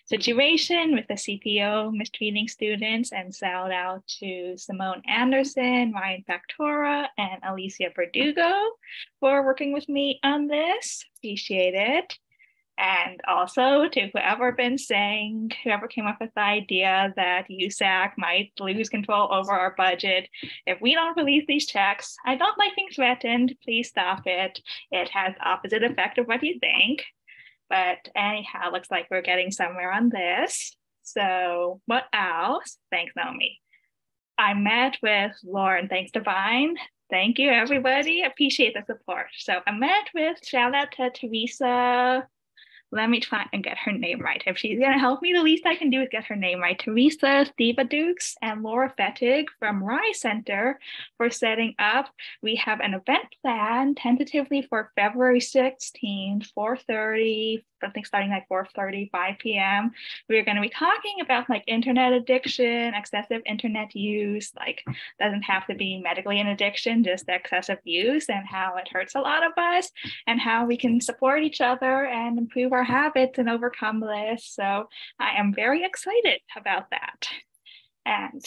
situation with the CPO mistreating students and shout out to Simone Anderson, Ryan Factora, and Alicia Verdugo for working with me on this. Appreciate it. And also to whoever been saying, whoever came up with the idea that USAC might lose control over our budget if we don't release these checks. I don't like being threatened. Please stop it. It has opposite effect of what you think. But anyhow, looks like we're getting somewhere on this. So what else? Thanks, Naomi. I met with Lauren. Thanks, Divine. Thank you, everybody. Appreciate the support. So I met with, shout out to Teresa let me try and get her name right. If she's going to help me, the least I can do is get her name right. Teresa Steva Dukes and Laura Fettig from Rise Center for setting up. We have an event plan tentatively for February 16th, 4.30, Think starting like 4.30, 5 p.m. We're going to be talking about like internet addiction, excessive internet use, like doesn't have to be medically an addiction, just excessive use and how it hurts a lot of us and how we can support each other and improve our habits and overcome this. So I am very excited about that. And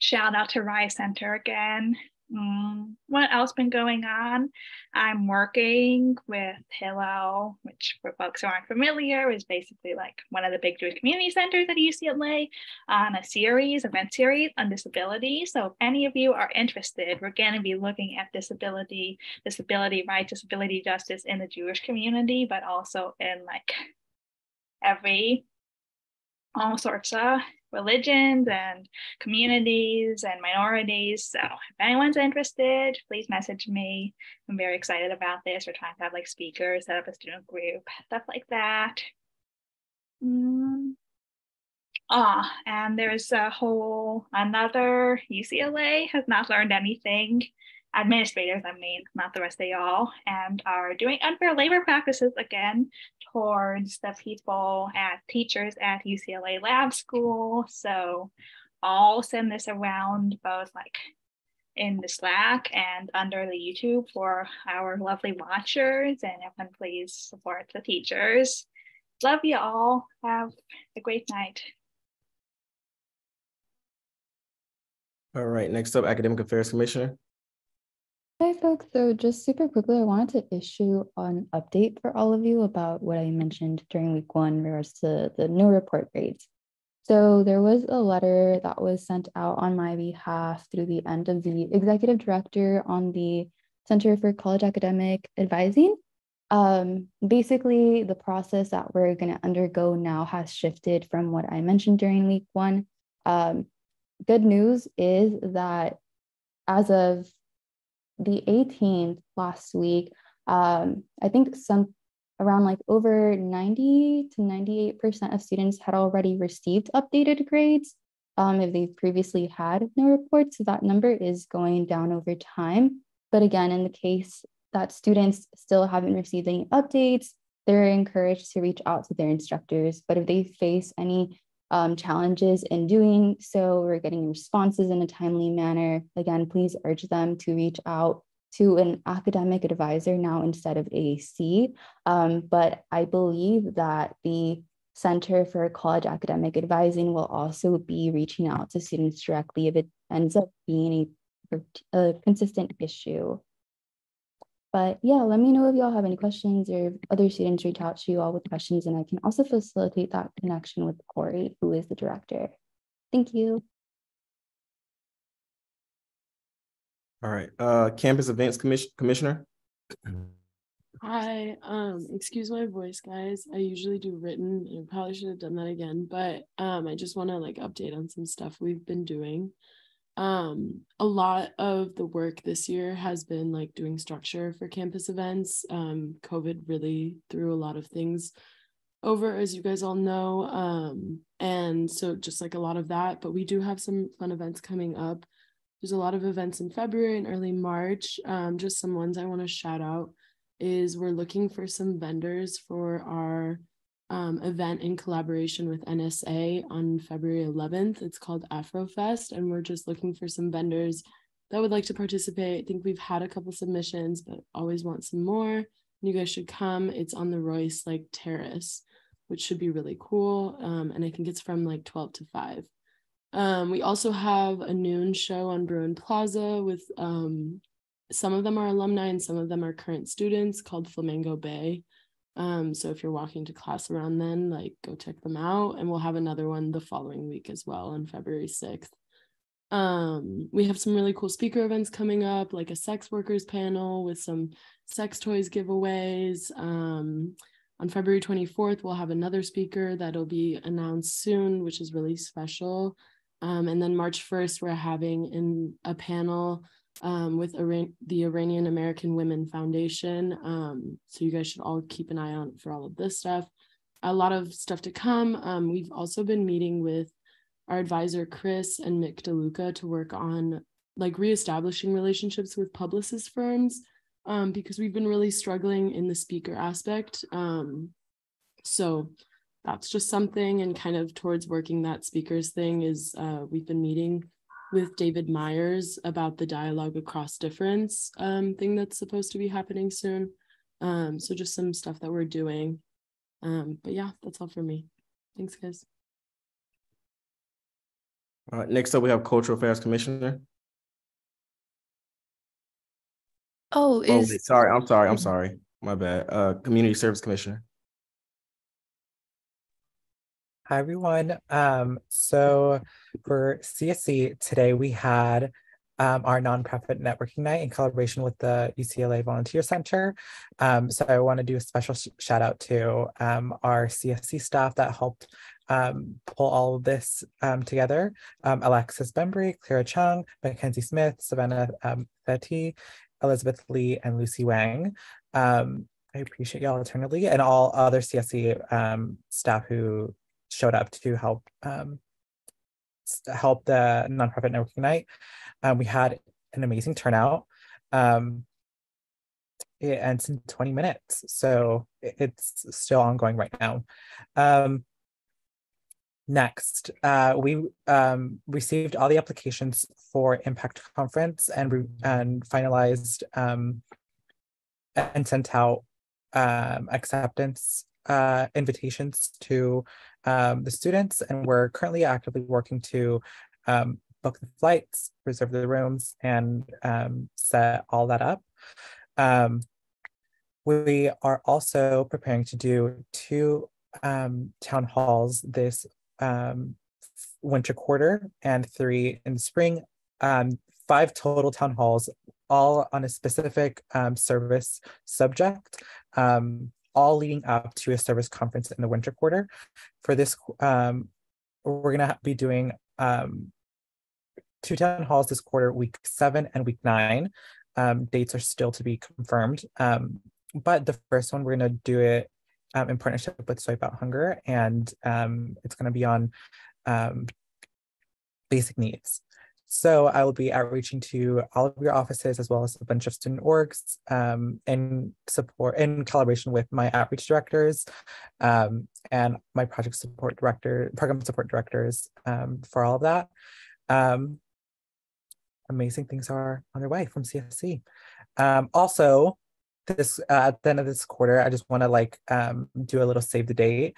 shout out to Rise Center again. Mm, what else been going on? I'm working with Hillel, which for folks who aren't familiar is basically like one of the big Jewish community centers at UCLA on a series, event series on disability. So if any of you are interested, we're going to be looking at disability, disability rights, disability justice in the Jewish community, but also in like every all sorts of religions and communities and minorities. So if anyone's interested, please message me. I'm very excited about this. We're trying to have like speakers, set up a student group, stuff like that. Mm. Ah, and there's a whole another UCLA has not learned anything administrators, I mean, not the rest of y'all, and are doing unfair labor practices again towards the people at teachers at UCLA Lab School. So I'll send this around both like in the Slack and under the YouTube for our lovely watchers. And everyone please support the teachers. Love you all. Have a great night. All right, next up, Academic Affairs Commissioner. Hi, folks. So, just super quickly, I wanted to issue an update for all of you about what I mentioned during week one in regards to the new report grades. So, there was a letter that was sent out on my behalf through the end of the executive director on the Center for College Academic Advising. Um, basically, the process that we're going to undergo now has shifted from what I mentioned during week one. Um, good news is that as of the 18th last week, um, I think some around like over 90 to 98% of students had already received updated grades um, if they've previously had no reports. So that number is going down over time. But again, in the case that students still haven't received any updates, they're encouraged to reach out to their instructors. But if they face any um, challenges in doing so We're getting responses in a timely manner, again, please urge them to reach out to an academic advisor now instead of AAC. Um, but I believe that the Center for College Academic Advising will also be reaching out to students directly if it ends up being a, a consistent issue. But yeah, let me know if y'all have any questions or if other students reach out to you all with questions, and I can also facilitate that connection with Corey, who is the director. Thank you. All right, uh, Campus Events Commission Commissioner. Hi, um, excuse my voice, guys. I usually do written and I probably should have done that again, but um, I just want to like update on some stuff we've been doing um a lot of the work this year has been like doing structure for campus events. Um covid really threw a lot of things over as you guys all know. Um and so just like a lot of that but we do have some fun events coming up. There's a lot of events in february and early march. Um just some ones i want to shout out is we're looking for some vendors for our um, event in collaboration with NSA on February 11th. It's called Afrofest, and we're just looking for some vendors that would like to participate. I think we've had a couple submissions, but always want some more. You guys should come. It's on the Royce like terrace, which should be really cool. Um, and I think it's from like 12 to 5. Um, we also have a noon show on Bruin Plaza with um, some of them are alumni and some of them are current students called Flamingo Bay. Um, so if you're walking to class around then, like go check them out. And we'll have another one the following week as well on February 6th. Um, we have some really cool speaker events coming up, like a sex workers panel with some sex toys giveaways. Um, on February 24th, we'll have another speaker that'll be announced soon, which is really special. Um, and then March 1st, we're having in a panel um, with Iran- the Iranian American Women Foundation. Um, so you guys should all keep an eye out for all of this stuff. A lot of stuff to come. Um, we've also been meeting with our advisor Chris and Mick DeLuca to work on like reestablishing relationships with publicist firms um, because we've been really struggling in the speaker aspect. Um, so that's just something and kind of towards working that speakers thing is uh, we've been meeting with David Myers about the dialogue across difference um, thing that's supposed to be happening soon. Um, so just some stuff that we're doing. Um, but yeah, that's all for me. Thanks, guys. All right, next up we have Cultural Affairs Commissioner. Oh, Oh, is wait, sorry, I'm sorry, I'm sorry. My bad. Uh, Community Service Commissioner. Hi, everyone. Um, so for CSC today, we had um, our nonprofit networking night in collaboration with the UCLA Volunteer Center. Um, so I want to do a special sh- shout out to um, our CSC staff that helped um, pull all of this um, together. Alexis Bembry, Clara Chung, Mackenzie Smith, Savannah um, Fetti, Elizabeth Lee, and Lucy Wang. I appreciate y'all eternally and all other CSC staff who showed up to help um, help the nonprofit networking night. Um, we had an amazing turnout. Um, it ends in 20 minutes, so it's still ongoing right now. Um, next, uh, we um, received all the applications for Impact Conference and re- and finalized um, and sent out um, acceptance uh, invitations to um, the students, and we're currently actively working to um, book the flights, reserve the rooms, and um, set all that up. Um, we are also preparing to do two um, town halls this um, winter quarter and three in the spring. Five total town halls, all on a specific service subject, um, all leading up to a service conference in the winter quarter. For this, um, we're going to be doing um, two town halls this quarter, week seven and week nine. Um, dates are still to be confirmed. Um, but the first one, we're going to do it um, in partnership with Swipe Out Hunger, and um, it's going to be on um, basic needs. So I will be outreaching to all of your offices as well as a bunch of student orgs um, in support in collaboration with my outreach directors um, and my project support director, program support directors um, for all of that. Um, amazing things are on their way from CSC. Um, also, this uh, at the end of this quarter, I just want to like um, do a little save the date.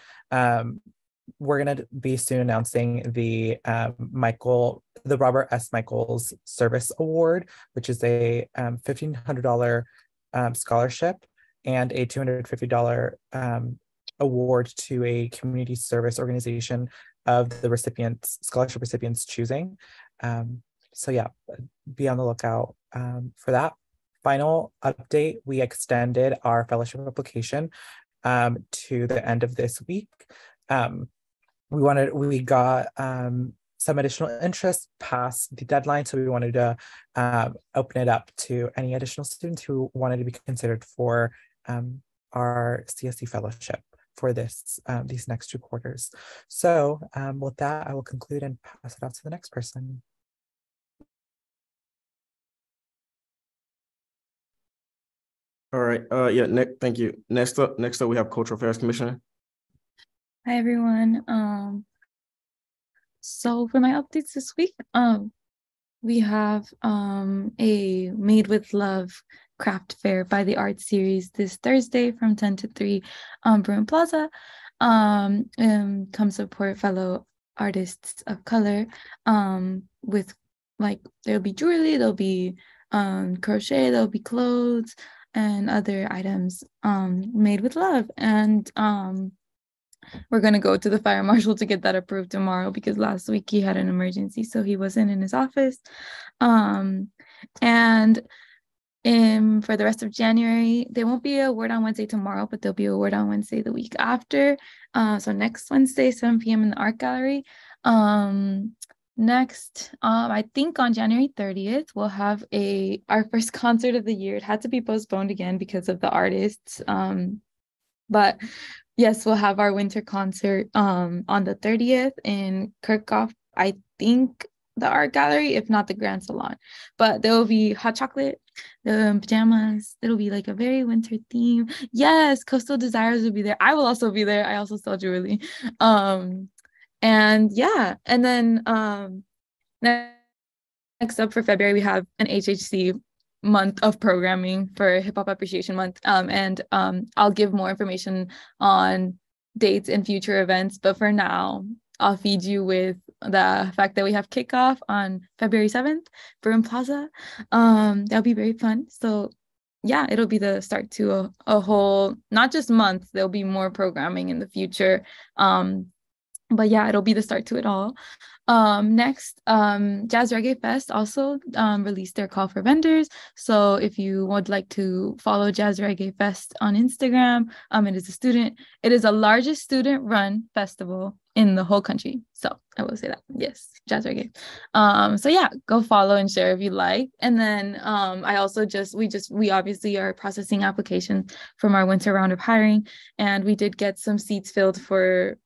We're gonna be soon announcing the um, Michael, the Robert S. Michaels Service Award, which is a um, fifteen hundred dollar um, scholarship and a two hundred fifty dollar um, award to a community service organization of the recipients scholarship recipients choosing. Um, so yeah, be on the lookout um, for that. Final update: we extended our fellowship application to the end of this week. Um, we wanted we got um, some additional interest past the deadline, so we wanted to uh, open it up to any additional students who wanted to be considered for um, our CSC fellowship for this um, these next two quarters. So um, with that, I will conclude and pass it off to the next person. All right. Uh, yeah. Nick, thank you. Next up, next up, we have Cultural Affairs Commissioner. Hi everyone. Um, so for my updates this week, um, we have um a Made with Love craft fair by the art series this Thursday from 10 to 3 on Bruin Plaza. Um, and come support fellow artists of color um with like there'll be jewelry, there'll be um crochet, there'll be clothes and other items um made with love and um we're going to go to the fire marshal to get that approved tomorrow because last week he had an emergency so he wasn't in his office um and um, for the rest of January, there won't be a word on Wednesday tomorrow, but there'll be a word on Wednesday the week after. Uh, so next Wednesday, 7 p.m. in the art gallery. Um, next, um, I think on January 30th, we'll have a our first concert of the year. It had to be postponed again because of the artists. Um, but yes, we'll have our winter concert um on the 30th in Kerckhoff. I think the art gallery, if not the Grand Salon. But there will be hot chocolate, the pajamas. It'll be like a very winter theme. Yes, Coastal Desires will be there. I will also be there. I also sell jewelry. Um, and yeah, and then um next up for February, we have an HHC month of programming for Hip Hop Appreciation Month. Um, and um, I'll give more information on dates and future events. But for now, I'll feed you with the fact that we have kickoff on February 7th, Bruin Plaza. Um, that'll be very fun. So yeah, it'll be the start to a, a whole, not just month, there'll be more programming in the future. Um, but yeah, it'll be the start to it all. Um, next, um, Jazz Reggae Fest also um, released their call for vendors. So if you would like to follow Jazz Reggae Fest on Instagram, um, it is a student, it is the largest student-run festival in the whole country. So I will say that. Yes, Jazz Reggae. Um, so yeah, go follow and share if you like. And then um, I also just we just we obviously are processing applications from our winter round of hiring, and we did get some seats filled for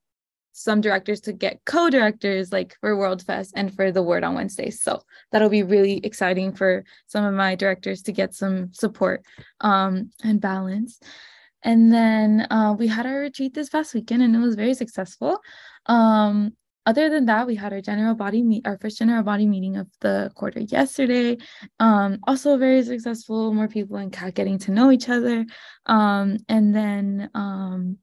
some directors to get co-directors like for World Fest and for the Word on Wednesdays. So that'll be really exciting for some of my directors to get some support um, and balance. And then uh, we had our retreat this past weekend and it was very successful. Um, other than that, we had our general body meet, our first general body meeting of the quarter yesterday. Um, also very successful, more people in CAT getting to know each other. Um, and then um,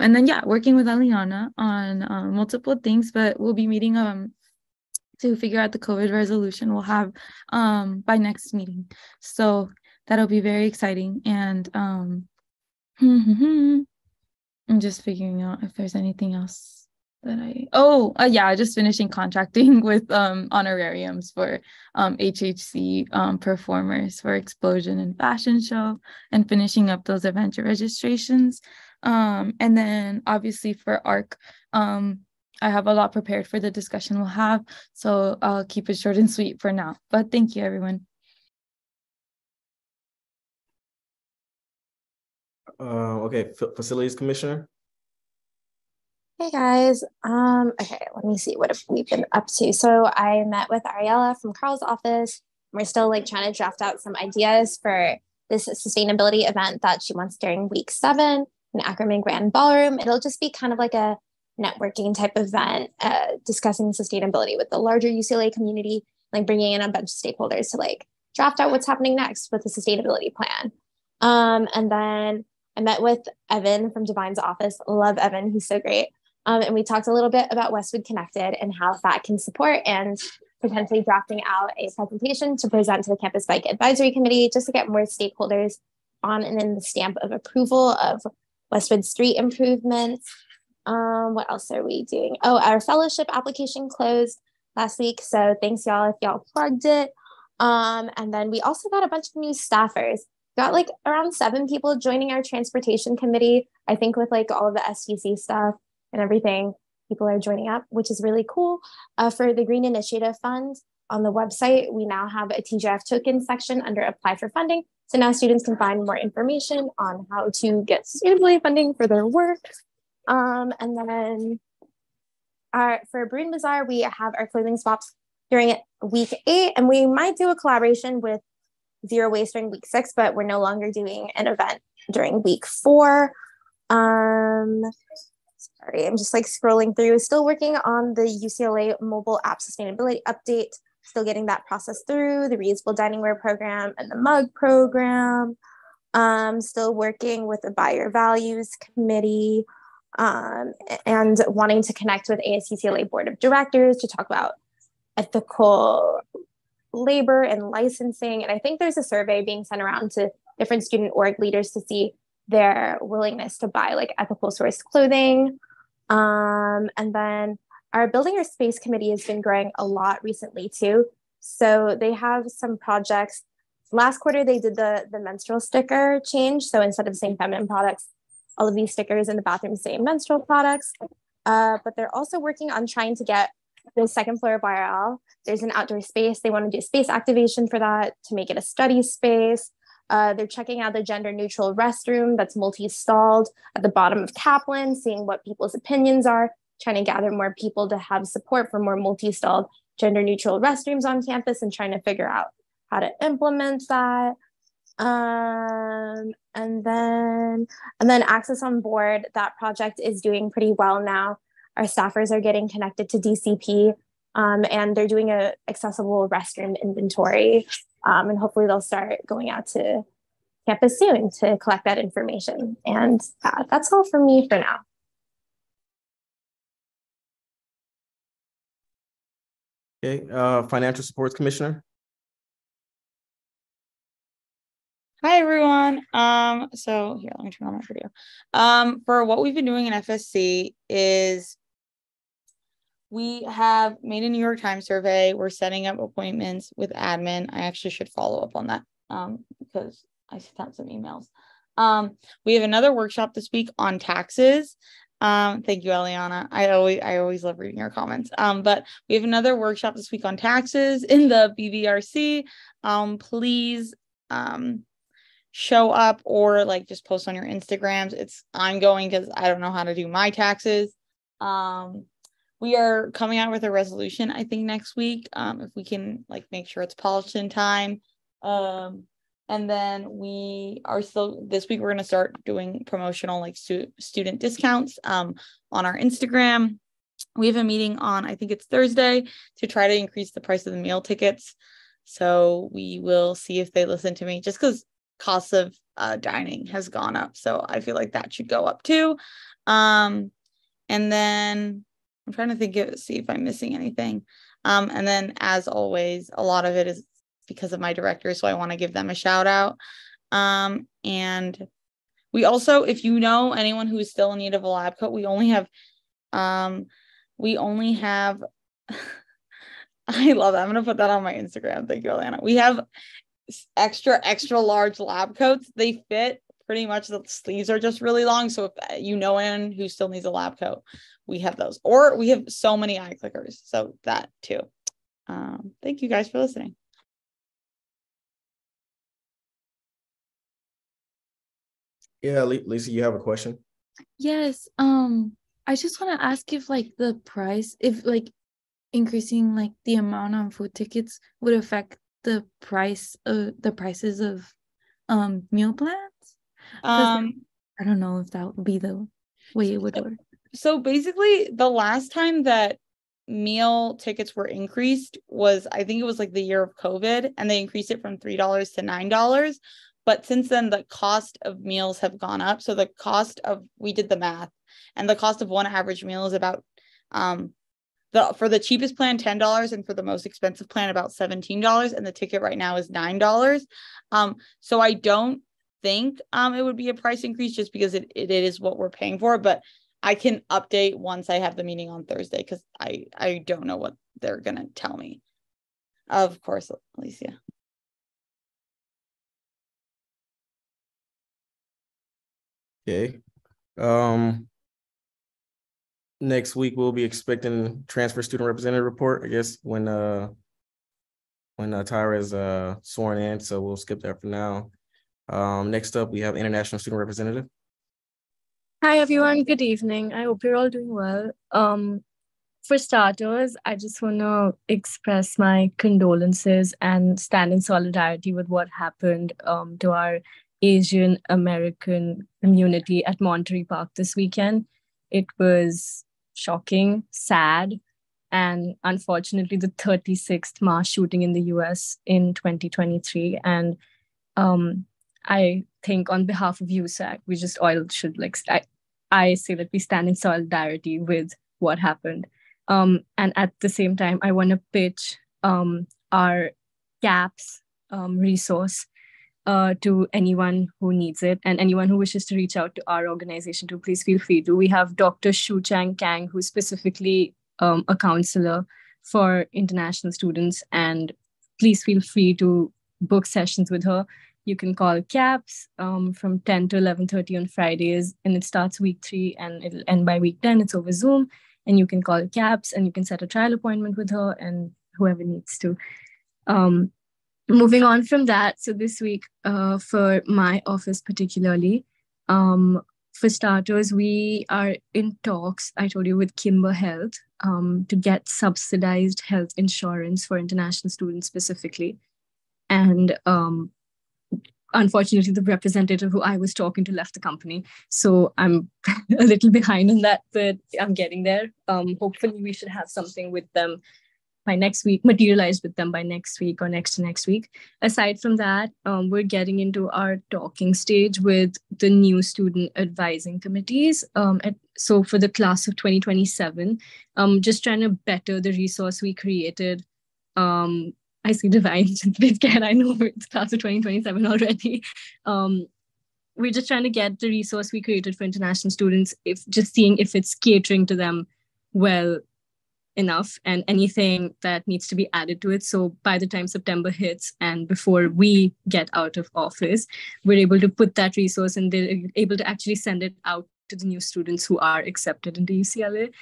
and then yeah, working with Eliana on um, multiple things, but we'll be meeting um to figure out the COVID resolution we'll have um by next meeting. So that'll be very exciting. And um I'm just figuring out if there's anything else that I oh uh, yeah, just finishing contracting with um honorariums for um HHC um performers for Explosion and Fashion Show and finishing up those event registrations. Um, and then obviously for ARC, um, I have a lot prepared for the discussion we'll have. So I'll keep it short and sweet for now. But thank you, everyone. Uh, okay, F facilities commissioner. Hey guys. Um, okay, let me see what have we've been up to. So I met with Ariella from Carl's office. We're still like trying to draft out some ideas for this sustainability event that she wants during week seven an Ackerman Grand Ballroom. It'll just be kind of like a networking type event, uh, discussing sustainability with the larger UCLA community, like bringing in a bunch of stakeholders to like draft out what's happening next with the sustainability plan. Um, and then I met with Evan from Divine's office. Love Evan, he's so great. Um, and we talked a little bit about Westwood Connected and how that can support and potentially drafting out a presentation to present to the Campus Bike Advisory Committee just to get more stakeholders on and in the stamp of approval of Westwood Street improvements. Um, what else are we doing? Oh, our fellowship application closed last week. So thanks y'all if y'all plugged it. Um, and then we also got a bunch of new staffers. Got like around seven people joining our transportation committee. I think with like all of the STC stuff and everything, people are joining up, which is really cool. Uh, for the Green Initiative Fund on the website, we now have a TGF token section under apply for funding. So now students can find more information on how to get sustainability funding for their work. Um, and then our, for Bruin Bazaar, we have our clothing swaps during week eight, and we might do a collaboration with Zero Waste during week six, but we're no longer doing an event during week four. Um, sorry, I'm just like scrolling through. Still working on the UCLA mobile app sustainability update still getting that process through the reusable diningware program and the mug program. Um, still working with the buyer values committee um, and wanting to connect with ASUCLA board of directors to talk about ethical labor and licensing. And I think there's a survey being sent around to different student org leaders to see their willingness to buy like ethical source clothing. Um, and then our building our space committee has been growing a lot recently too. So they have some projects. Last quarter, they did the, the menstrual sticker change. So instead of saying feminine products, all of these stickers in the bathroom say menstrual products. Uh, but they're also working on trying to get the second floor of YRL. There's an outdoor space. They want to do space activation for that to make it a study space. Uh, they're checking out the gender neutral restroom that's multi stalled at the bottom of Kaplan, seeing what people's opinions are trying to gather more people to have support for more multi-stalled gender neutral restrooms on campus and trying to figure out how to implement that. Um, and then and then access on board that project is doing pretty well now. Our staffers are getting connected to dcp um, and they're doing a accessible restroom inventory um, and hopefully they'll start going out to campus soon to collect that information. And uh, that's all from me for now Okay, uh, Financial Supports Commissioner. Hi everyone. Um, so here, let me turn on my video. Um, for what we've been doing in FSC is we have made a New York Times survey. We're setting up appointments with admin. I actually should follow up on that um, because I sent out some emails. Um, we have another workshop this week on taxes. Um, thank you, Eliana. I always I always love reading your comments. Um, but we have another workshop this week on taxes in the BBRC. Um, please um show up or like just post on your Instagrams. It's I'm going because I don't know how to do my taxes. Um, we are coming out with a resolution, I think, next week. Um, if we can like make sure it's polished in time. Um, and then we are still this week we're going to start doing promotional like stu- student discounts um, on our Instagram. We have a meeting on I think it's Thursday to try to increase the price of the meal tickets. So we will see if they listen to me just because cost of uh, dining has gone up. So I feel like that should go up too. Um, and then I'm trying to think of see if I'm missing anything. Um, and then as always, a lot of it is because of my director. So I want to give them a shout out. Um, and we also, if you know anyone who is still in need of a lab coat, we only have um we only have I love that. I'm gonna put that on my Instagram. Thank you, Alana. We have extra, extra large lab coats. They fit pretty much the sleeves are just really long. So if uh, you know anyone who still needs a lab coat, we have those. Or we have so many iClickers. So that too. Um, thank you guys for listening. Yeah, Lisa, you have a question? Yes. Um, I just want to ask if like the price, if like increasing like the amount on food tickets would affect the price of the prices of um meal plans. Um, I don't know if that would be the way it would work. So basically, the last time that meal tickets were increased was I think it was like the year of COVID, and they increased it from three dollars to nine dollars. But since then, the cost of meals have gone up. So the cost of we did the math, and the cost of one average meal is about um the for the cheapest plan ten dollars, and for the most expensive plan about seventeen dollars, and the ticket right now is nine dollars. Um, so I don't think um it would be a price increase just because it, it is what we're paying for, but I can update once I have the meeting on Thursday because I I don't know what they're gonna tell me. Of course, Alicia. Okay. Um, next week we'll be expecting transfer student representative report, I guess, when uh when uh, Tyra is uh sworn in, so we'll skip that for now. Um, next up, we have international student representative. Hi everyone, good evening. I hope you're all doing well. Um, for starters, I just want to express my condolences and stand in solidarity with what happened um, to our Asian American community at Monterey Park this weekend. It was shocking, sad, and unfortunately, the 36th mass shooting in the US in 2023. And um, I think, on behalf of USAC, we just all should like, I, I say that we stand in solidarity with what happened. Um, and at the same time, I want to pitch um, our CAPS um, resource uh, to anyone who needs it and anyone who wishes to reach out to our organization to please feel free to. We have Dr. Shu Chang Kang, who's specifically um, a counselor for international students, and please feel free to book sessions with her. You can call CAPS um, from 10 to 11.30 on Fridays, and it starts week three and it'll end by week 10. It's over Zoom, and you can call CAPS and you can set a trial appointment with her and whoever needs to. Um, moving on from that, so this week uh, for my office particularly, um, for starters, we are in talks, I told you, with Kimber Health um, to get subsidized health insurance for international students specifically. And um, unfortunately, the representative who I was talking to left the company. So I'm a little behind on that, but I'm getting there. Um, hopefully, we should have something with them by next week, materialized with them by next week or next to next week. Aside from that, um, we're getting into our talking stage with the new student advising committees. Um, at, so for the class of 2027, um, just trying to better the resource we created. Um, I see divine again. I know it's class of 2027 already. Um, we're just trying to get the resource we created for international students, if just seeing if it's catering to them well enough and anything that needs to be added to it. So by the time September hits and before we get out of office, we're able to put that resource and they're able to actually send it out to the new students who are accepted into UCLA.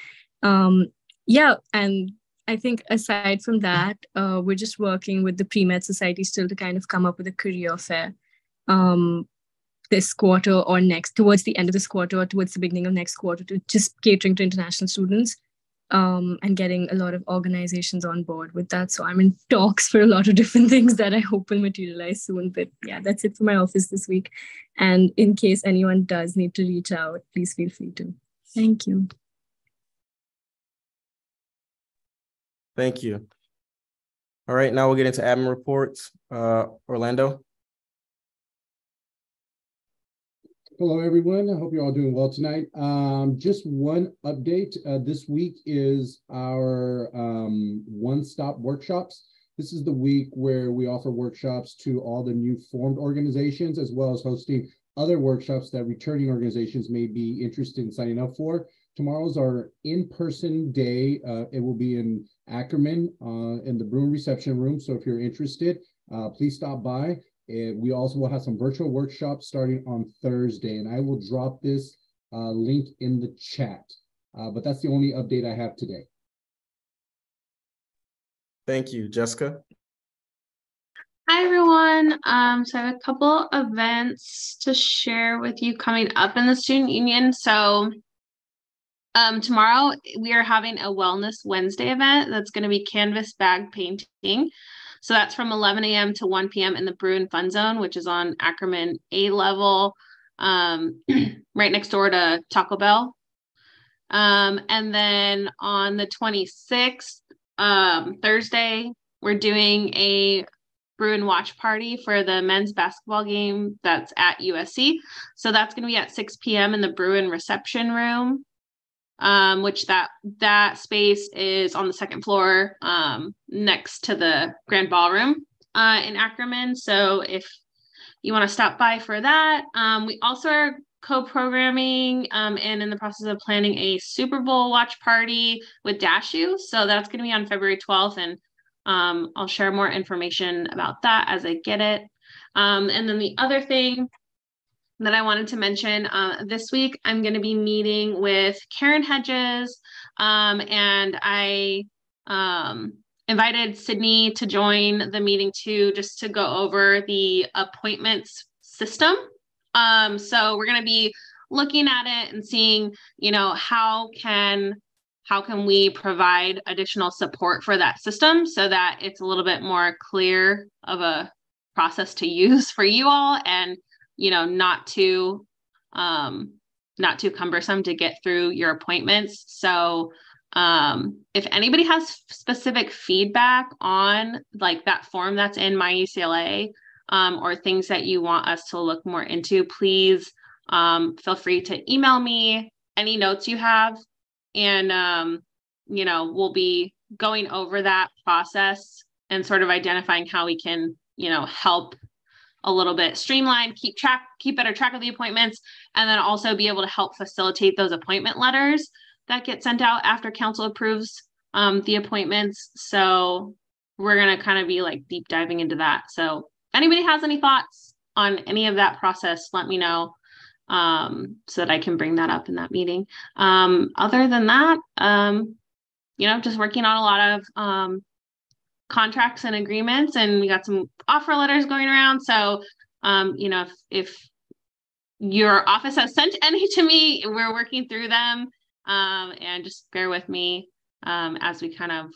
Um, yeah, and I think aside from that, uh, we're just working with the pre-med society still to kind of come up with a career fair um, this quarter or next, towards the end of this quarter or towards the beginning of next quarter, to just catering to international students um, and getting a lot of organizations on board with that. So I'm in talks for a lot of different things that I hope will materialize soon. But yeah, that's it for my office this week. And in case anyone does need to reach out, please feel free to. Thank you. Thank you. All right, now we'll get into admin reports. Uh, Orlando. Hello, everyone. I hope you're all doing well tonight. Um, just one update. Uh, this week is our um, one-stop workshops. This is the week where we offer workshops to all the new formed organizations, as well as hosting other workshops that returning organizations may be interested in signing up for. Tomorrow's our in-person day. Uh, it will be in Ackerman uh, in the Bruin reception room. So if you're interested, uh, please stop by. And we also will have some virtual workshops starting on Thursday, and I will drop this uh, link in the chat. Uh, but that's the only update I have today. Thank you, Jessica. Hi everyone. Um, so I have a couple events to share with you coming up in the student union. So um, tomorrow we are having a Wellness Wednesday event that's going to be canvas bag painting. So that's from 11 a.m. to 1 p.m. in the Bruin Fun Zone, which is on Ackerman A level, um, right next door to Taco Bell. Um, and then on the 26th, um, Thursday, we're doing a Bruin watch party for the men's basketball game that's at USC. So that's going to be at 6 p.m. in the Bruin reception room um, which that that space is on the second floor um, next to the grand ballroom uh, in Ackerman. So if you want to stop by for that, um, we also are co-programming um, and in the process of planning a Super Bowl watch party with Dashew. So that's going to be on February 12th, and um, I'll share more information about that as I get it. Um, and then the other thing that I wanted to mention. Uh, this week, I'm going to be meeting with Karen Hedges, um, and I um, invited Sydney to join the meeting too, just to go over the appointments system. Um, so we're going to be looking at it and seeing, you know, how can how can we provide additional support for that system so that it's a little bit more clear of a process to use for you all and you know not too um not too cumbersome to get through your appointments. So um if anybody has specific feedback on like that form that's in my ucla um, or things that you want us to look more into please um, feel free to email me any notes you have. And um, you know we'll be going over that process and sort of identifying how we can you know help a little bit streamlined, keep track, keep better track of the appointments, and then also be able to help facilitate those appointment letters that get sent out after council approves um, the appointments. So we're gonna kind of be like deep diving into that. So anybody has any thoughts on any of that process, let me know um, so that I can bring that up in that meeting. Um, other than that, um, you know, just working on a lot of um, contracts and agreements and we got some offer letters going around. So um, you know if, if your office has sent any to me we're working through them. Um, and just bear with me um, as we kind of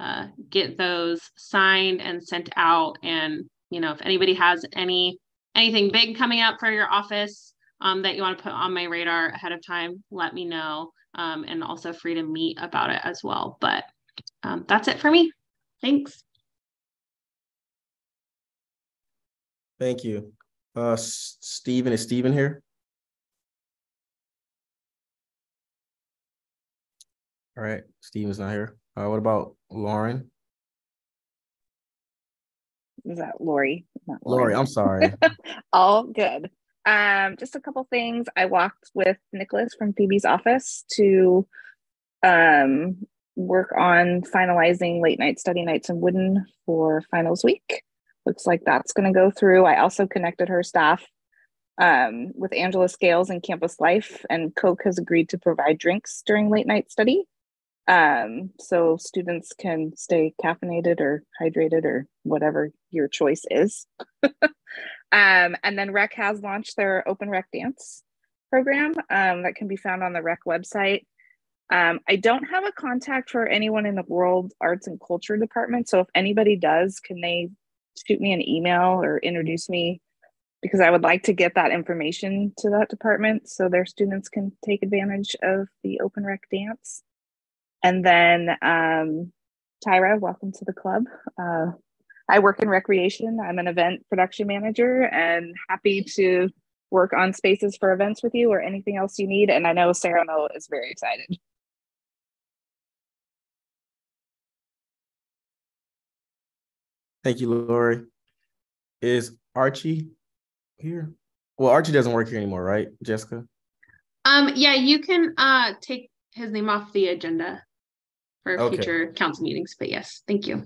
uh, get those signed and sent out. And you know if anybody has any anything big coming up for your office um, that you want to put on my radar ahead of time let me know. Um, and also free to meet about it as well. But um, that's it for me Thanks. Thank you. Uh, Stephen, is Stephen here? All right, Stephen's not here. Uh, what about Lauren? Is that Lori? Not Lori, I'm sorry. All good. Um, just a couple things. I walked with Nicholas from Phoebe's office to um, work on finalizing late night study nights in Wooden for finals week. Looks like that's going to go through. I also connected her staff um, with Angela Scales and Campus Life, and Coke has agreed to provide drinks during late night study. Um, so students can stay caffeinated or hydrated or whatever your choice is. um, and then Rec has launched their Open Rec Dance program um, that can be found on the Rec website. Um, I don't have a contact for anyone in the World Arts and Culture department. So if anybody does, can they shoot me an email or introduce me? Because I would like to get that information to that department so their students can take advantage of the Open Rec Dance. And then um, Tyra, welcome to the club. Uh, I work in recreation. I'm an event production manager and happy to work on spaces for events with you or anything else you need. And I know Sarah Mo is very excited. Thank you, Lori. Is Archie here? Well, Archie doesn't work here anymore, right, Jessica? Um, yeah, you can uh take his name off the agenda for Okay. future council meetings. But yes, thank you.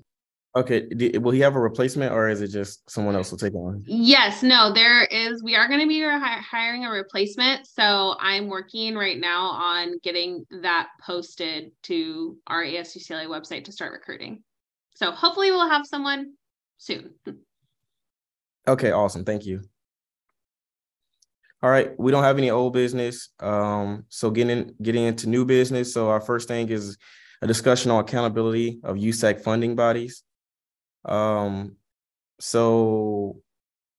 Okay, d- will he have a replacement or is it just someone else will take on? Yes, no, there is. We are going to be hi- hiring a replacement. So I'm working right now on getting that posted to our ASUCLA website to start recruiting. So hopefully we'll have someone soon. Okay, awesome. Thank you. All right, we don't have any old business. Um, so getting getting into new business. So our first thing is a discussion on accountability of USAC funding bodies. Um, so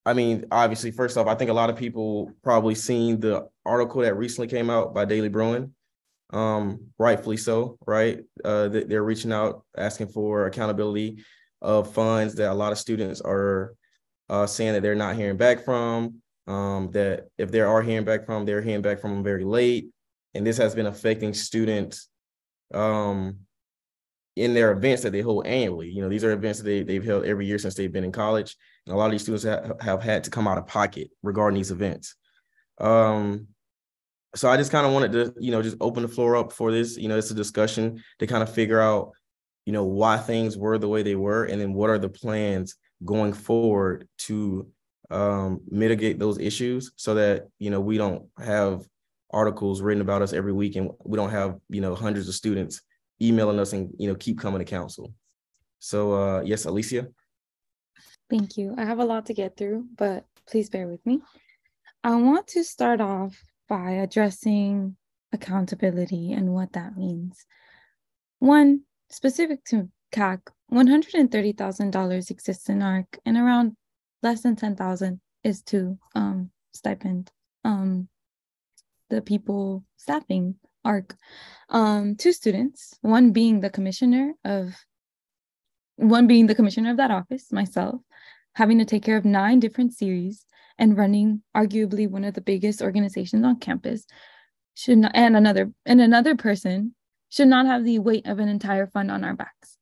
I mean, obviously, first off, I think a lot of people probably seen the article that recently came out by Daily Bruin. Um, rightfully so, right? Uh, they- they're reaching out asking for accountability of funds that a lot of students are uh, saying that they're not hearing back from. Um, that if they are hearing back from, they're hearing back from them very late, and this has been affecting students um, in their events that they hold annually. You know, these are events that they, they've held every year since they've been in college. And a lot of these students have, have had to come out of pocket regarding these events. Um, so I just kind of wanted to, you know, just open the floor up for this. You know, it's a discussion to kind of figure out, you know, why things were the way they were, and then what are the plans going forward to um, mitigate those issues so that you know we don't have articles written about us every week and we don't have you know hundreds of students emailing us and you know keep coming to council so uh yes alicia Thank you. I have a lot to get through, but please bear with me. I want to start off by addressing accountability and what that means. One, specific to CAC, $130,000 exists in ARC and around less than 10,000 is to um, stipend um, the people staffing ARC. Um, two students, one being the commissioner of one being the commissioner of that office, myself, having to take care of nine different series and running arguably one of the biggest organizations on campus should not and another and another person should not have the weight of an entire fund on our backs.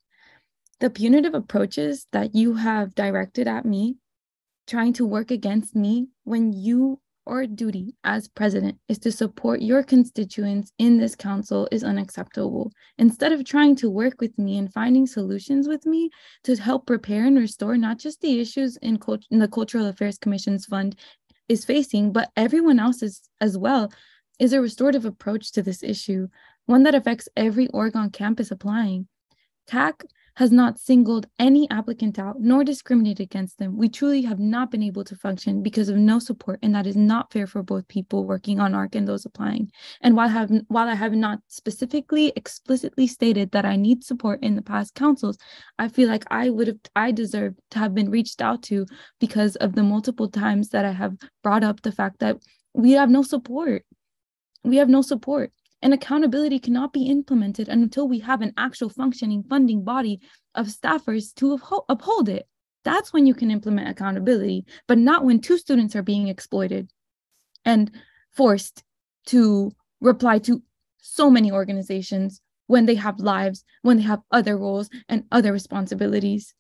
The punitive approaches that you have directed at me, trying to work against me when you or duty as president is to support your constituents in this council is unacceptable. Instead of trying to work with me and finding solutions with me to help repair and restore not just the issues in, cult- in the Cultural Affairs Commission's fund is facing, but everyone else's as well, is a restorative approach to this issue, one that affects every org on campus applying. CAC has not singled any applicant out nor discriminated against them. We truly have not been able to function because of no support, and that is not fair for both people working on ARC and those applying. And while I have while I have not specifically explicitly stated that I need support in the past councils, I feel like I would have I deserve to have been reached out to because of the multiple times that I have brought up the fact that we have no support. We have no support. And accountability cannot be implemented until we have an actual functioning funding body of staffers to uphold it. That's when you can implement accountability, but not when two students are being exploited and forced to reply to so many organizations when they have lives, when they have other roles and other responsibilities.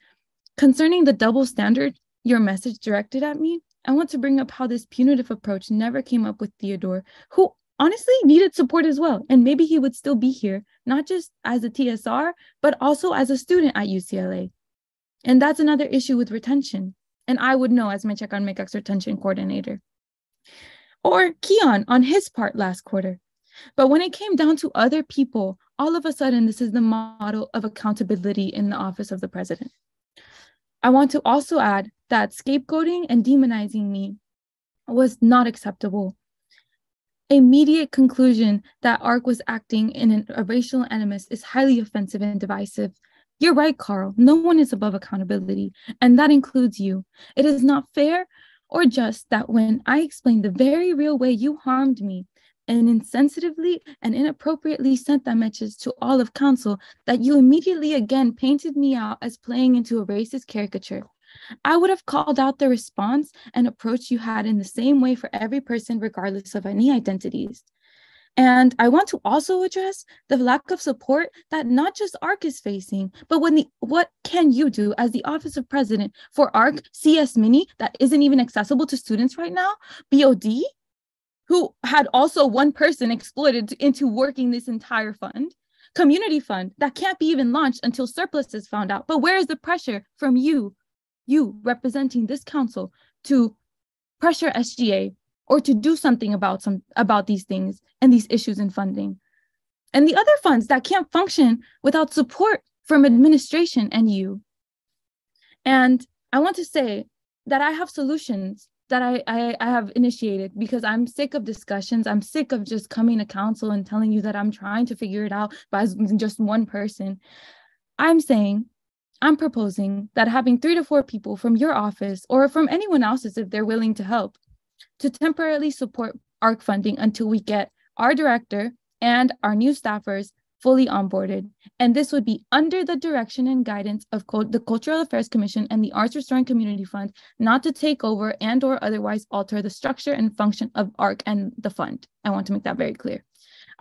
Concerning the double standard, your message directed at me, I want to bring up how this punitive approach never came up with Theodore, who honestly needed support as well. And maybe he would still be here, not just as a TSR, but also as a student at UCLA. And that's another issue with retention. And I would know as my check on MCX retention coordinator. Or Keon on his part last quarter. But when it came down to other people all of a sudden this is the model of accountability in the office of the president. I want to also add that scapegoating and demonizing me was not acceptable. Immediate conclusion that ARC was acting in an, a racial animus is highly offensive and divisive. You're right, Carl. No one is above accountability, and that includes you. It is not fair or just that when I explained the very real way you harmed me and insensitively and inappropriately sent that message to all of council, that you immediately again painted me out as playing into a racist caricature. I would have called out the response and approach you had in the same way for every person, regardless of any identities. And I want to also address the lack of support that not just ARC is facing, but when the what can you do as the office of president for ARC CS Mini that isn't even accessible to students right now? BOD, who had also one person exploited into working this entire fund. Community fund that can't be even launched until surplus is found out. But where is the pressure from you you representing this council to pressure SGA or to do something about some about these things and these issues in funding. And the other funds that can't function without support from administration and you. And I want to say that I have solutions that I, I, I have initiated because I'm sick of discussions. I'm sick of just coming to council and telling you that I'm trying to figure it out by just one person. I'm saying I'm proposing that having three to four people from your office or from anyone else's, if they're willing to help, to temporarily support ARC funding until we get our director and our new staffers fully onboarded. And this would be under the direction and guidance of the Cultural Affairs Commission and the Arts Restoring Community Fund, not to take over and or otherwise alter the structure and function of ARC and the fund. I want to make that very clear.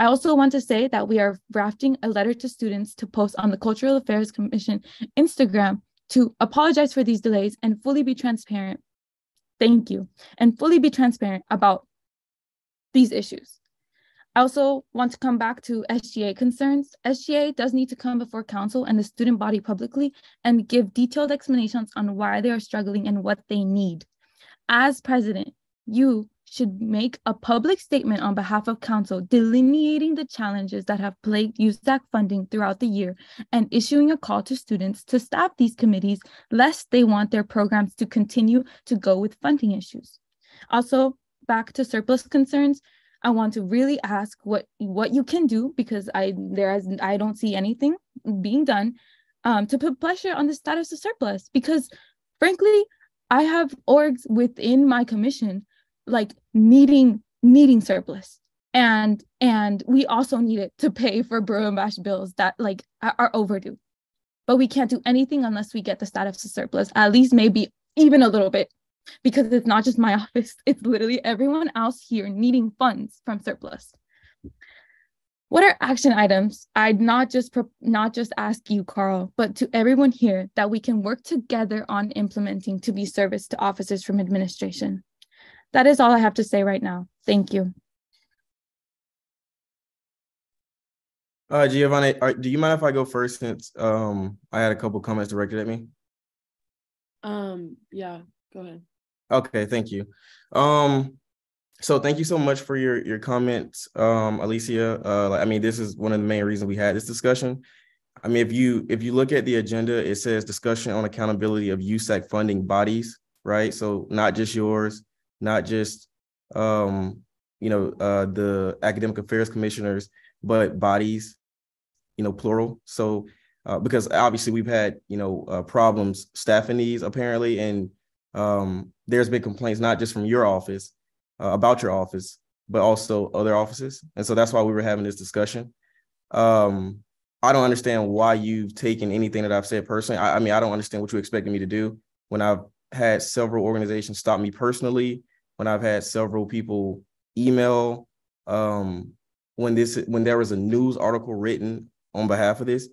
I also want to say that we are drafting a letter to students to post on the Cultural Affairs Commission Instagram to apologize for these delays and fully be transparent. Thank you. And fully be transparent about these issues. I also want to come back to SGA concerns. SGA does need to come before council and the student body publicly and give detailed explanations on why they are struggling and what they need. As president, you should make a public statement on behalf of council delineating the challenges that have plagued USAC funding throughout the year and issuing a call to students to stop these committees lest they want their programs to continue to go with funding issues. Also, back to surplus concerns, I want to really ask what what you can do because I there is I don't see anything being done um, to put pressure on the status of surplus because frankly I have orgs within my commission like needing needing surplus. And and we also need it to pay for Bruin Bash bills that like are overdue. But we can't do anything unless we get the status of surplus at least maybe even a little bit because it's not just my office. It's literally everyone else here needing funds from surplus. What are action items? I'd not just not just ask you carl but to everyone here that we can work together on implementing to be service to officers from administration that is all I have to say right now. Thank you. Uh, Giovanni, are, do you mind if I go first since um I had a couple comments directed at me? Um, yeah, go ahead. Okay, thank you. Um, so thank you so much for your your comments, um, Alicia. Uh, I mean, this is one of the main reasons we had this discussion. I mean, if you if you look at the agenda, it says discussion on accountability of USAC funding bodies, right? So not just yours, not just um, you know uh, the academic affairs commissioners, but bodies, you know, plural. So uh, because obviously we've had you know uh, problems staffing these apparently, and um, there's been complaints not just from your office uh, about your office, but also other offices, and so that's why we were having this discussion. Um, I don't understand why you've taken anything that I've said personally. I, I mean, I don't understand what you expected me to do when I've had several organizations stop me personally when I've had several people email um, when this when there was a news article written on behalf of this.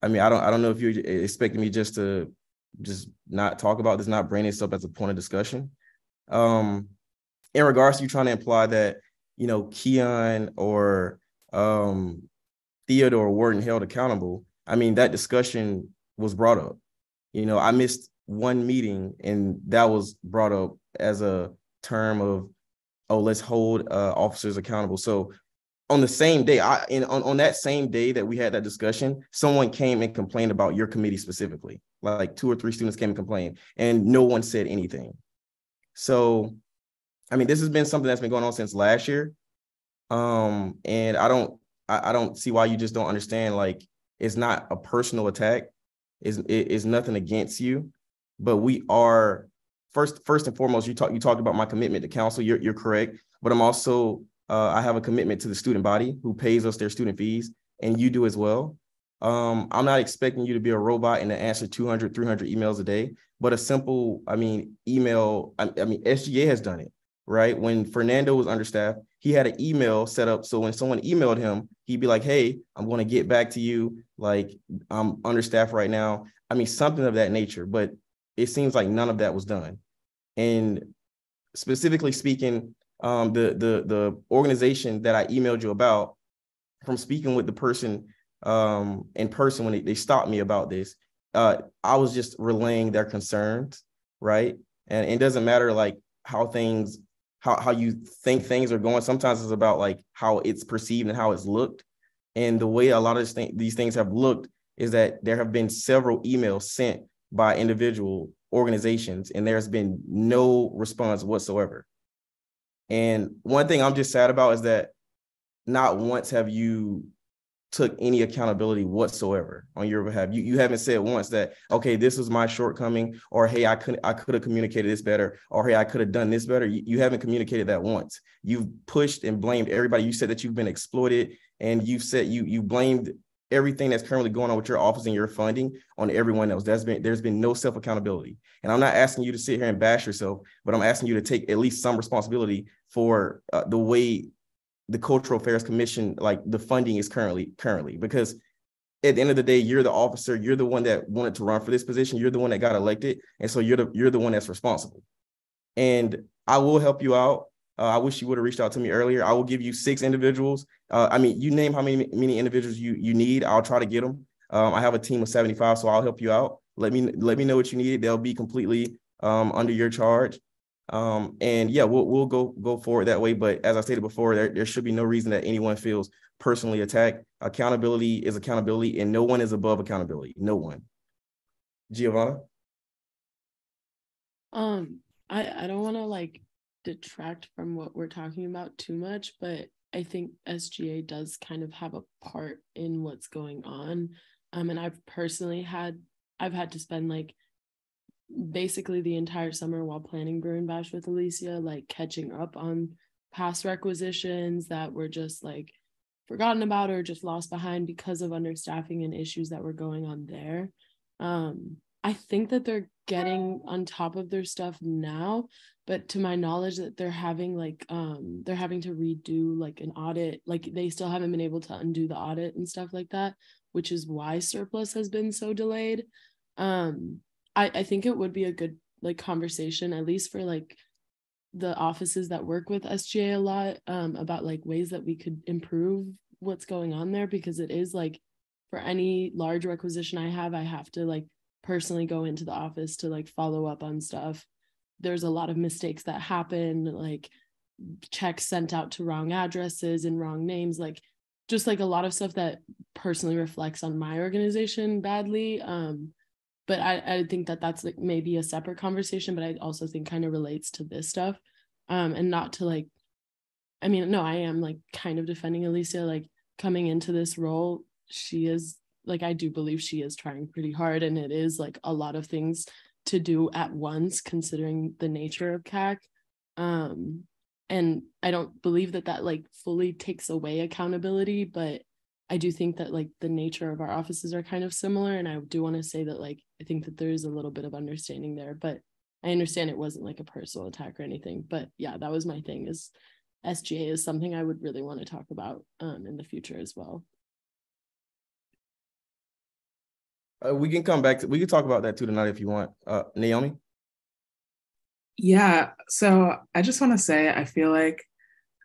I mean, I don't I don't know if you're expecting me just to just not talk about this, not bring this up as a point of discussion. Um, in regards to you trying to imply that you know Keon or um, Theodore weren't held accountable. I mean, that discussion was brought up. You know, I missed one meeting and that was brought up as a term of oh let's hold uh, officers accountable so on the same day, I on, on that same day that we had that discussion, someone came and complained about your committee specifically. Like two or three students came and complained, and no one said anything. So, I mean, this has been something that's been going on since last year. Um, and I don't I, I don't see why you just don't understand. Like, it's not a personal attack. It's it, it's nothing against you, but we are first first and foremost. You talk you talked about my commitment to council. You're you're correct, but I'm also uh, I have a commitment to the student body who pays us their student fees, and you do as well. Um, I'm not expecting you to be a robot and to answer 200, 300 emails a day, but a simple, I mean, email. I, I mean, SGA has done it, right? When Fernando was understaffed, he had an email set up. So when someone emailed him, he'd be like, Hey, I'm going to get back to you. Like, I'm understaffed right now. I mean, something of that nature, but it seems like none of that was done. And specifically speaking, um, the the the organization that I emailed you about, from speaking with the person um, in person when they, they stopped me about this, uh, I was just relaying their concerns, right? And it doesn't matter like how things how how you think things are going. Sometimes it's about like how it's perceived and how it's looked. And the way a lot of these, th- these things have looked is that there have been several emails sent by individual organizations, and there's been no response whatsoever. And one thing I'm just sad about is that not once have you took any accountability whatsoever on your behalf. You you haven't said once that okay, this was my shortcoming, or hey, I couldn't I could have communicated this better, or hey, I could have done this better. You, you haven't communicated that once. You've pushed and blamed everybody. You said that you've been exploited, and you've said you you blamed everything that's currently going on with your office and your funding on everyone else. There's been there's been no self accountability, and I'm not asking you to sit here and bash yourself, but I'm asking you to take at least some responsibility for uh, the way the Cultural Affairs Commission, like the funding is currently currently because at the end of the day, you're the officer, you're the one that wanted to run for this position, you're the one that got elected, and so you're the you're the one that's responsible. And I will help you out. Uh, I wish you would have reached out to me earlier. I will give you six individuals. Uh, I mean, you name how many many individuals you you need. I'll try to get them. Um, I have a team of 75, so I'll help you out. Let me let me know what you need. They'll be completely um, under your charge. Um, and yeah, we'll we'll go go forward that way. But as I stated before, there, there should be no reason that anyone feels personally attacked. Accountability is accountability, and no one is above accountability. No one. Giovanna? Um, I I don't want to like detract from what we're talking about too much, but I think SGA does kind of have a part in what's going on. Um, and I've personally had I've had to spend like basically the entire summer while planning Bruin Bash with Alicia, like catching up on past requisitions that were just like forgotten about or just lost behind because of understaffing and issues that were going on there. Um, I think that they're getting on top of their stuff now, but to my knowledge that they're having like um they're having to redo like an audit, like they still haven't been able to undo the audit and stuff like that, which is why surplus has been so delayed. Um I, I think it would be a good like conversation, at least for like the offices that work with SGA a lot, um, about like ways that we could improve what's going on there because it is like for any large requisition I have, I have to like personally go into the office to like follow up on stuff. There's a lot of mistakes that happen, like checks sent out to wrong addresses and wrong names, like just like a lot of stuff that personally reflects on my organization badly. Um, but I, I think that that's like maybe a separate conversation but i also think kind of relates to this stuff um and not to like i mean no i am like kind of defending alicia like coming into this role she is like i do believe she is trying pretty hard and it is like a lot of things to do at once considering the nature of cac um and i don't believe that that like fully takes away accountability but I do think that like the nature of our offices are kind of similar. And I do want to say that like I think that there is a little bit of understanding there, but I understand it wasn't like a personal attack or anything. But yeah, that was my thing is SGA is something I would really want to talk about um in the future as well. Uh, we can come back to we can talk about that too tonight if you want. Uh Naomi. Yeah. So I just want to say I feel like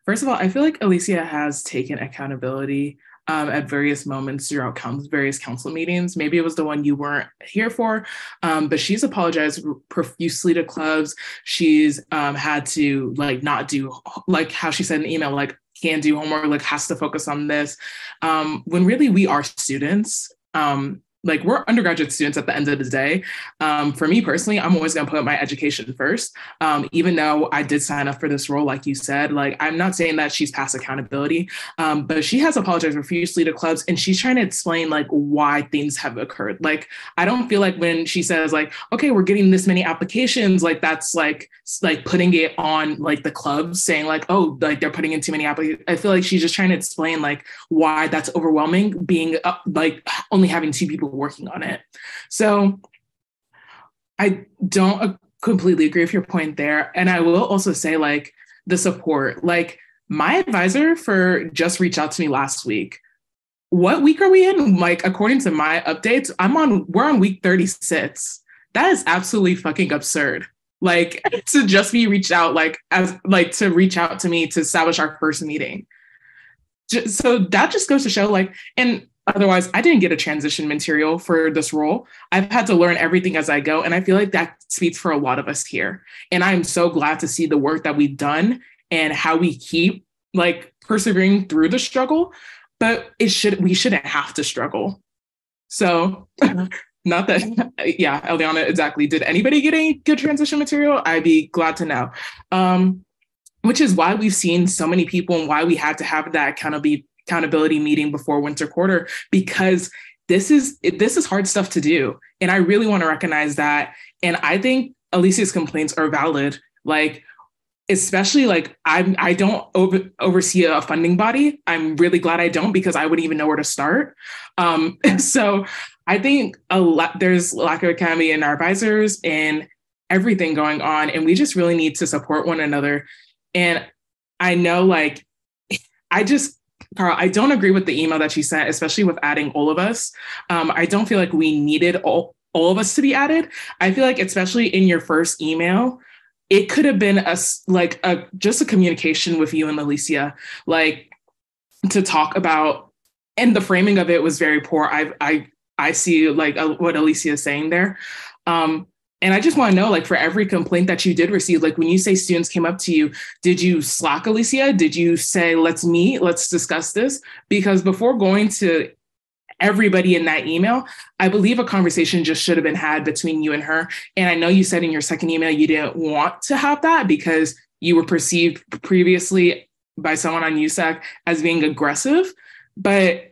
first of all, I feel like Alicia has taken accountability um, at various moments throughout various council meetings. Maybe it was the one you weren't here for, um, but she's apologized profusely to clubs. She's um, had to like not do like how she said in the email, like can't do homework, like has to focus on this. Um, when really we are students. Um, like we're undergraduate students at the end of the day. Um, for me personally, I'm always going to put my education first. Um, even though I did sign up for this role, like you said, like I'm not saying that she's past accountability, um, but she has apologized profusely to clubs, and she's trying to explain like why things have occurred. Like I don't feel like when she says like, okay, we're getting this many applications, like that's like like putting it on like the clubs, saying like, oh, like they're putting in too many applications. I feel like she's just trying to explain like why that's overwhelming, being uh, like only having two people working on it. So I don't uh, completely agree with your point there. And I will also say, like, the support, like, my advisor for just reached out to me last week. What week are we in? Like, according to my updates, I'm on, we're on week 36. That is absolutely fucking absurd. Like, to just be reached out, like, as, like, to reach out to me to establish our first meeting. So that just goes to show, like, and Otherwise, I didn't get a transition material for this role. I've had to learn everything as I go. And I feel like that speaks for a lot of us here. And I'm so glad to see the work that we've done and how we keep like persevering through the struggle. But it should we shouldn't have to struggle. So not that yeah, Eliana, exactly. Did anybody get any good transition material? I'd be glad to know. Um, which is why we've seen so many people and why we had to have that accountability accountability meeting before winter quarter because this is this is hard stuff to do. And i really want to recognize that. And i think alicia's complaints are valid. Like especially like i'm i don't over, oversee a funding body. I'm really glad i don't because i wouldn't even know where to start. Um so i think a lot there's lack of academy in our advisors and everything going on and we just really need to support one another. And i know like i just Carl, I don't agree with the email that she sent, especially with adding all of us. Um, I don't feel like we needed all, all of us to be added. I feel like, especially in your first email, it could have been a like a just a communication with you and Alicia, like to talk about, and the framing of it was very poor. I I I see like uh, what Alicia is saying there. Um, and I just want to know, like, for every complaint that you did receive, like when you say students came up to you, did you slack Alicia? Did you say, let's meet, let's discuss this? Because before going to everybody in that email, I believe a conversation just should have been had between you and her. And I know you said in your second email you didn't want to have that because you were perceived previously by someone on USAC as being aggressive. But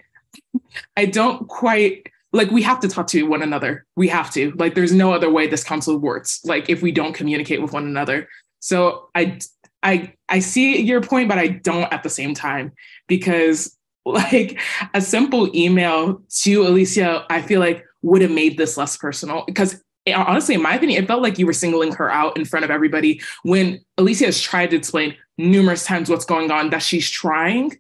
I don't quite like we have to talk to one another. We have to. Like there's no other way this council works. Like if we don't communicate with one another. So I I I see your point, but I don't at the same time because like a simple email to Alicia, I feel like would have made this less personal because eh, honestly, in my opinion, it felt like you were singling her out in front of everybody when Alicia has tried to explain numerous times what's going on, that she's trying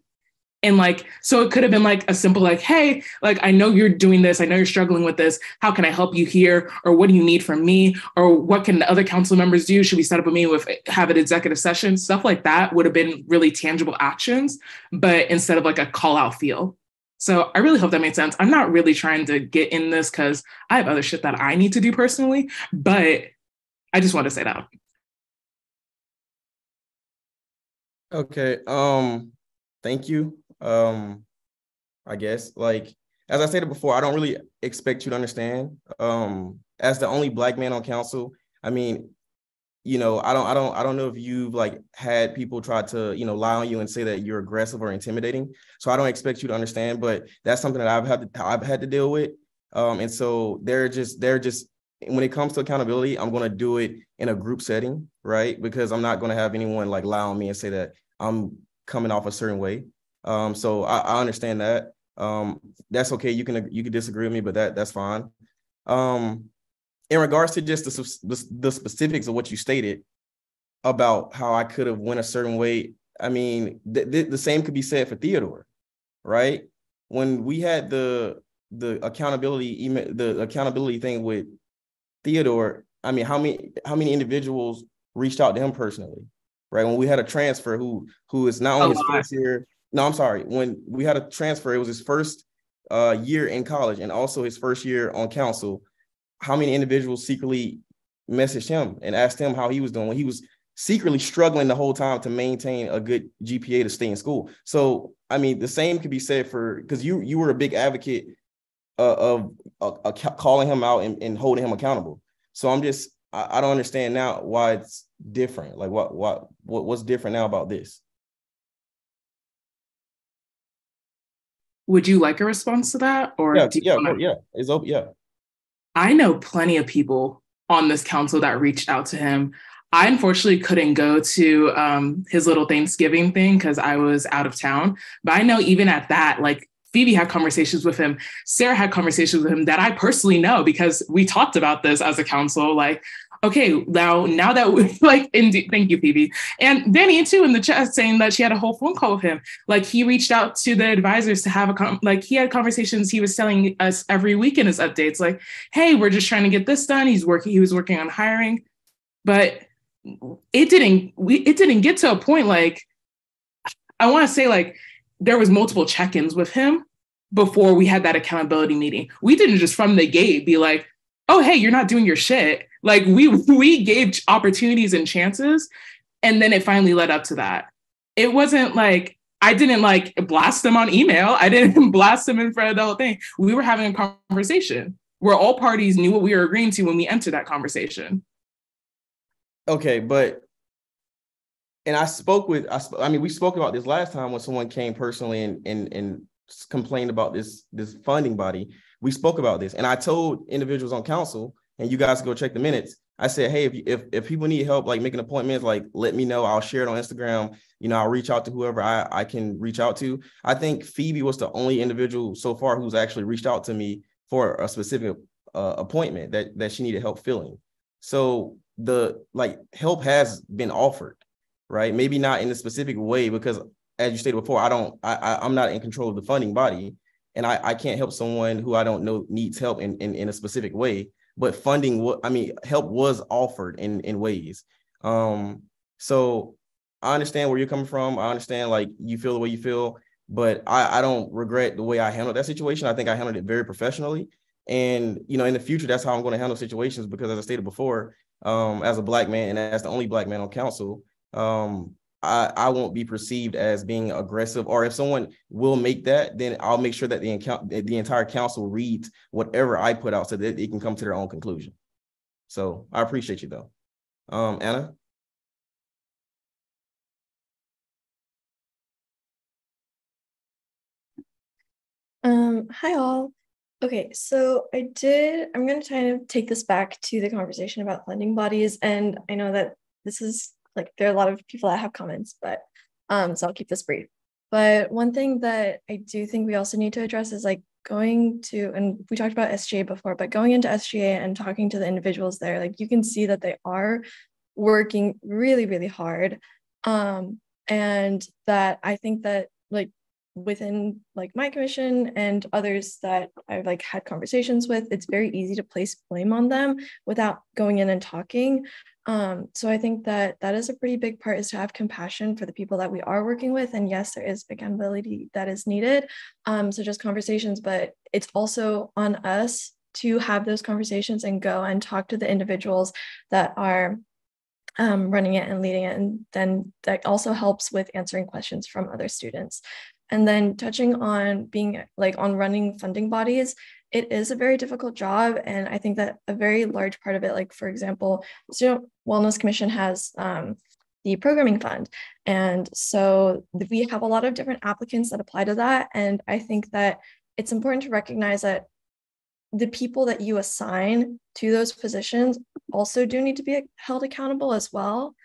and like, so it could have been like a simple, like, hey, like, I know you're doing this. I know you're struggling with this. How can I help you here? Or what do you need from me? Or what can the other council members do? Should we set up a meeting with, have an executive session? Stuff like that would have been really tangible actions, but instead of like a call out feel. So I really hope that made sense. I'm not really trying to get in this because I have other shit that I need to do personally, but I just want to say that. Okay. Um, thank you um, I guess like as I stated before, I don't really expect you to understand. Um, as the only black man on council, I mean, you know, I don't, I don't, I don't know if you've like had people try to, you know, lie on you and say that you're aggressive or intimidating. So I don't expect you to understand, but that's something that I've had to, I've had to deal with. Um, and so they're just, they're just, when it comes to accountability, I'm going to do it in a group setting, right? Because I'm not going to have anyone like lie on me and say that I'm coming off a certain way. Um, so I, I understand that. Um, that's okay. You can you can disagree with me, but that that's fine. Um, in regards to just the, the, the specifics of what you stated about how I could have went a certain way, I mean, th- th- the same could be said for Theodore, right? When we had the the accountability the accountability thing with Theodore, I mean, how many how many individuals reached out to him personally, right? When we had a transfer who who is not only his first year, no, I'm sorry. When we had a transfer, it was his first uh, year in college and also his first year on council. How many individuals secretly messaged him and asked him how he was doing when he was secretly struggling the whole time to maintain a good GPA to stay in school. So, I mean, the same could be said for because you you were a big advocate uh, of uh, calling him out and, and, holding him accountable. So I'm just I, I, don't understand now why it's different. Like what what what what's different now about this? Would you like a response to that, or yeah, yeah, wanna... yeah, it's open, yeah. I know plenty of people on this council that reached out to him I unfortunately couldn't go to um, his little Thanksgiving thing because I was out of town. But I know even at that, like Phoebe had conversations with him, Sarah had conversations with him that I personally know because we talked about this as a council. Like, okay, now now that we like, indeed, thank you, Phoebe, and Danny too in the chat saying that she had a whole phone call with him. Like he reached out to the advisors to have a com- like he had conversations. He was telling us every week in his updates, like, hey, we're just trying to get this done. He's working. He was working on hiring, but it didn't we it didn't get to a point like I want to say like there was multiple check-ins with him before we had that accountability meeting. We didn't just from the gate be like, "Oh, hey, you're not doing your shit." Like we we gave opportunities and chances and then it finally led up to that. It wasn't like I didn't like blast them on email. I didn't blast them in front of the whole thing. We were having a conversation where all parties knew what we were agreeing to when we entered that conversation okay, but and I spoke with I, I mean we spoke about this last time when someone came personally and and and complained about this this funding body. We spoke about this, and I told individuals on council, and you guys go check the minutes. I said, hey, if if if people need help, like making appointments, like let me know. I'll share it on Instagram. You know, I'll reach out to whoever I I can reach out to. I think Phoebe was the only individual so far who's actually reached out to me for a specific uh, appointment that that she needed help filling. So the like help has been offered, right? Maybe not in a specific way because as you stated before, I don't I, I am not in control of the funding body and I, I can't help someone who I don't know needs help in, in, in a specific way. But funding what I mean help was offered in in ways. Um so I understand where you're coming from. I understand like you feel the way you feel, but I, I don't regret the way I handled that situation. I think I handled it very professionally. And you know, in the future, that's how I'm going to handle situations because, as I stated before, um, as a black man and as the only black man on council, um, I, I won't be perceived as being aggressive. Or if someone will make that, then I'll make sure that the account, the entire council reads whatever I put out so that they can come to their own conclusion. So I appreciate you though. Um, Anna. Um, hi all. Okay, so I did, I'm going to try to take this back to the conversation about funding bodies. And I know that this is like, there are a lot of people that have comments, but um, so I'll keep this brief. But one thing that I do think we also need to address is like going to, and we talked about SGA before, but going into SGA and talking to the individuals there, like you can see that they are working really, really hard. Um, and that I think that like within like my commission and others that I've like had conversations with, it's very easy to place blame on them without going in and talking. Um, so I think that that is a pretty big part is to have compassion for the people that we are working with. And yes, there is accountability that is needed. Um, so just conversations, but it's also on us to have those conversations and go and talk to the individuals that are um, running it and leading it. And then that also helps with answering questions from other students. And then touching on being like on running funding bodies, it is a very difficult job. And I think that a very large part of it, like for example, Student Wellness Commission has um, the programming fund. And so we have a lot of different applicants that apply to that. And I think that it's important to recognize that the people that you assign to those positions also do need to be held accountable as well.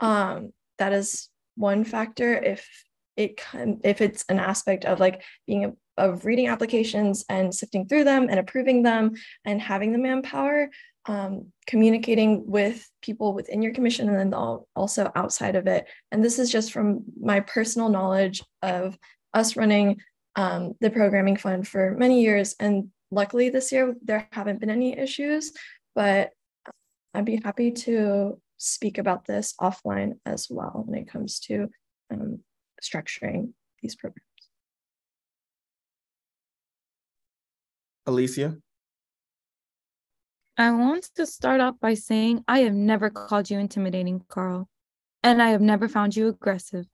Um, that is one factor. If it can if it's an aspect of like being a, of reading applications and sifting through them and approving them and having the manpower um, communicating with people within your commission and then also outside of it. And this is just from my personal knowledge of us running um, the programming fund for many years. And luckily this year there haven't been any issues but i'd be happy to speak about this offline as well when it comes to um, structuring these programs. Alicia? I want to start off by saying I have never called you intimidating, Carl. and I have never found you aggressive.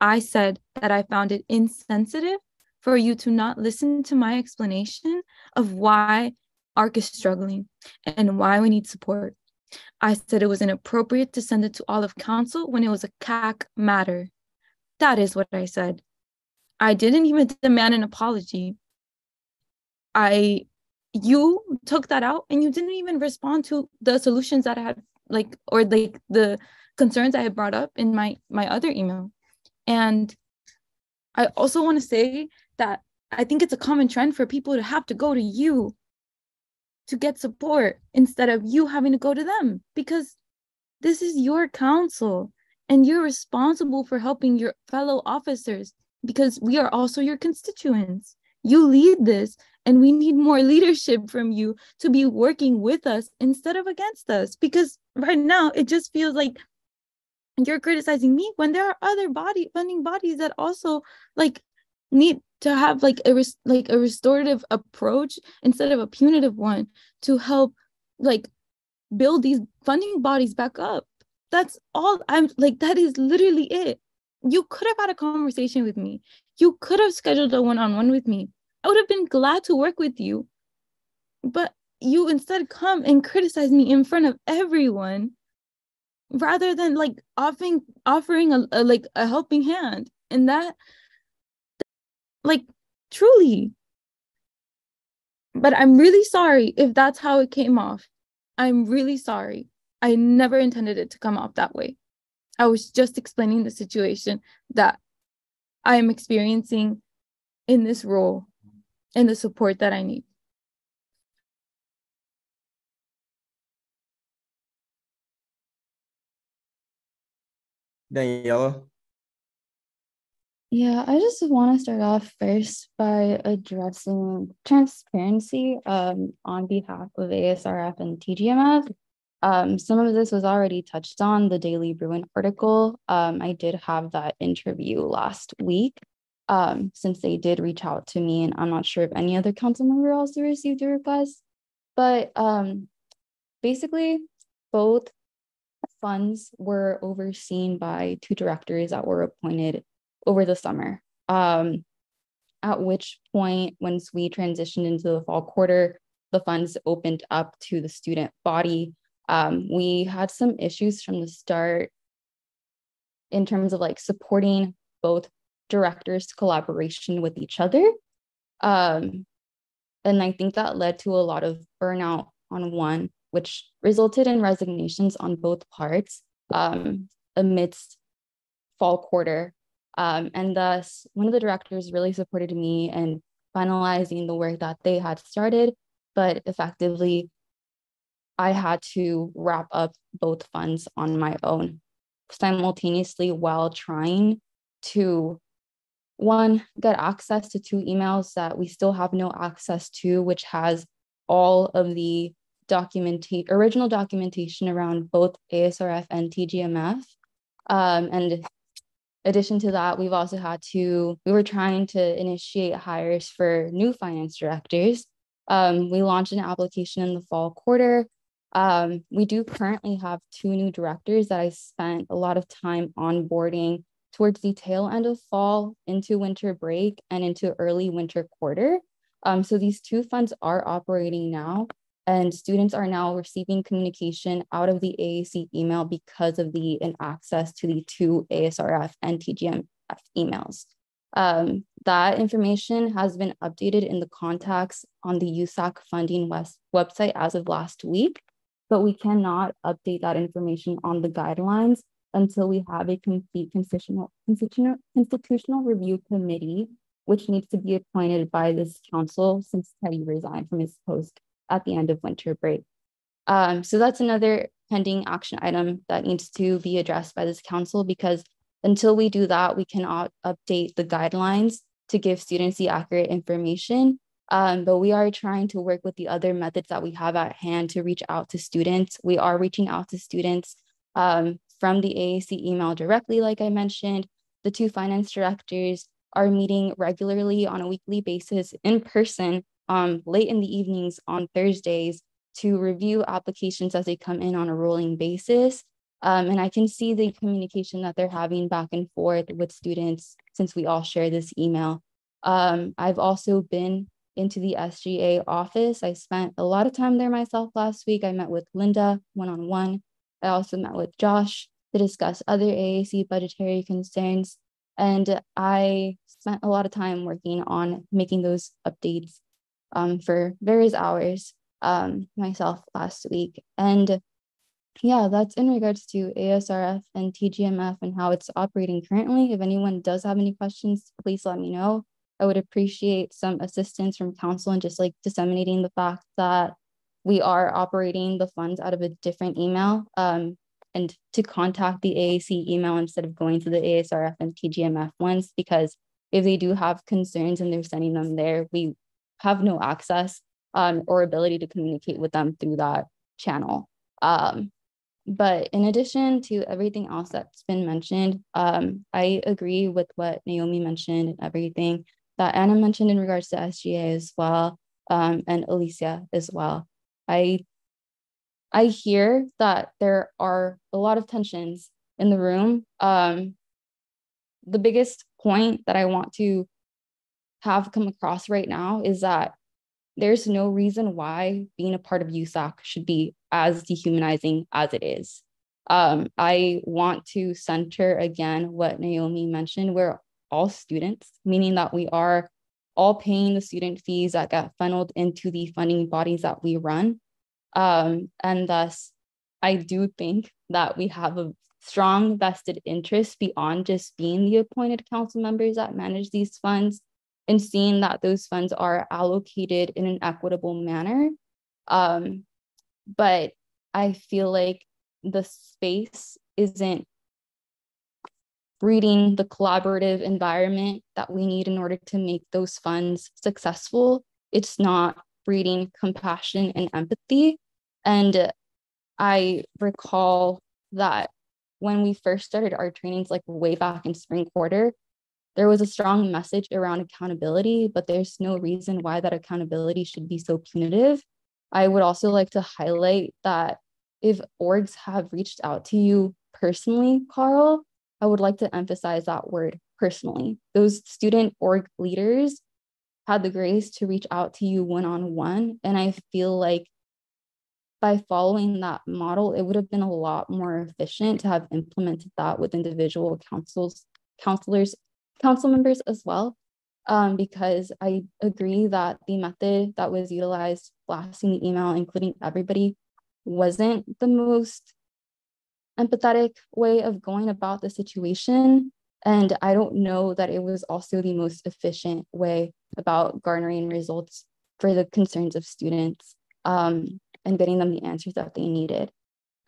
I said that I found it insensitive for you to not listen to my explanation of why ARC is struggling and why we need support. I said it was inappropriate to send it to all of council when it was a CAC matter. That is what I said. I didn't even demand an apology. I you took that out and you didn't even respond to the solutions that I had like or like the concerns I had brought up in my my other email. And I also want to say that I think it's a common trend for people to have to go to you to get support instead of you having to go to them because this is your council and you're responsible for helping your fellow officers because we are also your constituents. You lead this, and we need more leadership from you to be working with us instead of against us because right now it just feels like you're criticizing me when there are other body funding bodies that also like need to have like a res- like a restorative approach instead of a punitive one to help like build these funding bodies back up that's all i'm like that is literally it. You could have had a conversation with me. You could have scheduled a one-on-one with me. I would have been glad to work with you. But you instead come and criticize me in front of everyone rather than like offering offering a, a like a helping hand. And that like truly. But i'm really sorry if that's how it came off. I'm really sorry i never intended it to come off that way i was just explaining the situation that i am experiencing in this role and the support that i need Daniela. Yeah, I just want to start off first by addressing transparency um, on behalf of ASRF and TGMF. Um, some of this was already touched on the Daily Bruin article. Um, I did have that interview last week um, since they did reach out to me, and I'm not sure if any other council member also received a request. But um, basically, both funds were overseen by two directors that were appointed over the summer. Um, at which point, once we transitioned into the fall quarter, the funds opened up to the student body. Um, we had some issues from the start in terms of like supporting both directors' collaboration with each other. Um, and I think that led to a lot of burnout on one which resulted in resignations on both parts um, amidst fall quarter. Um, and thus, one of the directors really supported me in finalizing the work that they had started, but effectively, I had to wrap up both funds on my own simultaneously while trying to one get access to two emails that we still have no access to which has all of the documentation, original documentation around both ASRF and TGMF. Um, and addition to that, we've also had to, we were trying to initiate hires for new finance directors. Um, we launched an application in the fall quarter. Um, we do currently have two new directors that I spent a lot of time onboarding towards the tail end of fall into winter break and into early winter quarter. Um, so these two funds are operating now and students are now receiving communication out of the AAC email because of the in access to the two ASRF and TGMF emails. Um, that information has been updated in the contacts on the USAC funding west website as of last week, but we cannot update that information on the guidelines until we have a complete constitutional, constitutional, constitutional review committee, which needs to be appointed by this council since Teddy resigned from his post at the end of winter break. Um, so that's another pending action item that needs to be addressed by this council because until we do that, we cannot update the guidelines to give students the accurate information. Um, but we are trying to work with the other methods that we have at hand to reach out to students. We are reaching out to students um, from the AAC email directly, like I mentioned. The two finance directors are meeting regularly on a weekly basis in person um, late in the evenings on Thursdays to review applications as they come in on a rolling basis. Um, and I can see the communication that they're having back and forth with students since we all share this email. Um, I've also been into the SGA office. I spent a lot of time there myself last week. I met with Linda one on one. I also met with Josh to discuss other AAC budgetary concerns. And I spent a lot of time working on making those updates um, for various hours um, myself last week. And yeah, that's in regards to ASRF and TGMF and how it's operating currently. If anyone does have any questions, please let me know. I would appreciate some assistance from council and just like disseminating the fact that we are operating the funds out of a different email um, and to contact the AAC email instead of going to the ASRF and TGMF ones, because if they do have concerns and they're sending them there, we have no access um, or ability to communicate with them through that channel. Um, but in addition to everything else that's been mentioned, um, I agree with what Naomi mentioned and everything that Anna mentioned in regards to SGA as well, um, and Alicia as well. I I hear that there are a lot of tensions in the room. Um, the biggest point that I want to have come across right now is that there's no reason why being a part of USAC should be as dehumanizing as it is. Um, I want to center again what Naomi mentioned. We're all students, meaning that we are all paying the student fees that get funneled into the funding bodies that we run. Um, and thus, I do think that we have a strong vested interest beyond just being the appointed council members that manage these funds and seeing that those funds are allocated in an equitable manner. Um, but I feel like the space isn't breeding the collaborative environment that we need in order to make those funds successful. It's not breeding compassion and empathy. And I recall that when we first started our trainings, like way back in spring quarter, there was a strong message around accountability, but there's no reason why that accountability should be so punitive. I would also like to highlight that if orgs have reached out to you personally, Carl, I would like to emphasize that word personally. Those student org leaders had the grace to reach out to you one on one. And I feel like by following that model, it would have been a lot more efficient to have implemented that with individual councils, counselors, council members as well. Um, because I agree that the method that was utilized, blasting the email, including everybody, wasn't the most empathetic way of going about the situation. And I don't know that it was also the most efficient way about garnering results for the concerns of students um, and getting them the answers that they needed.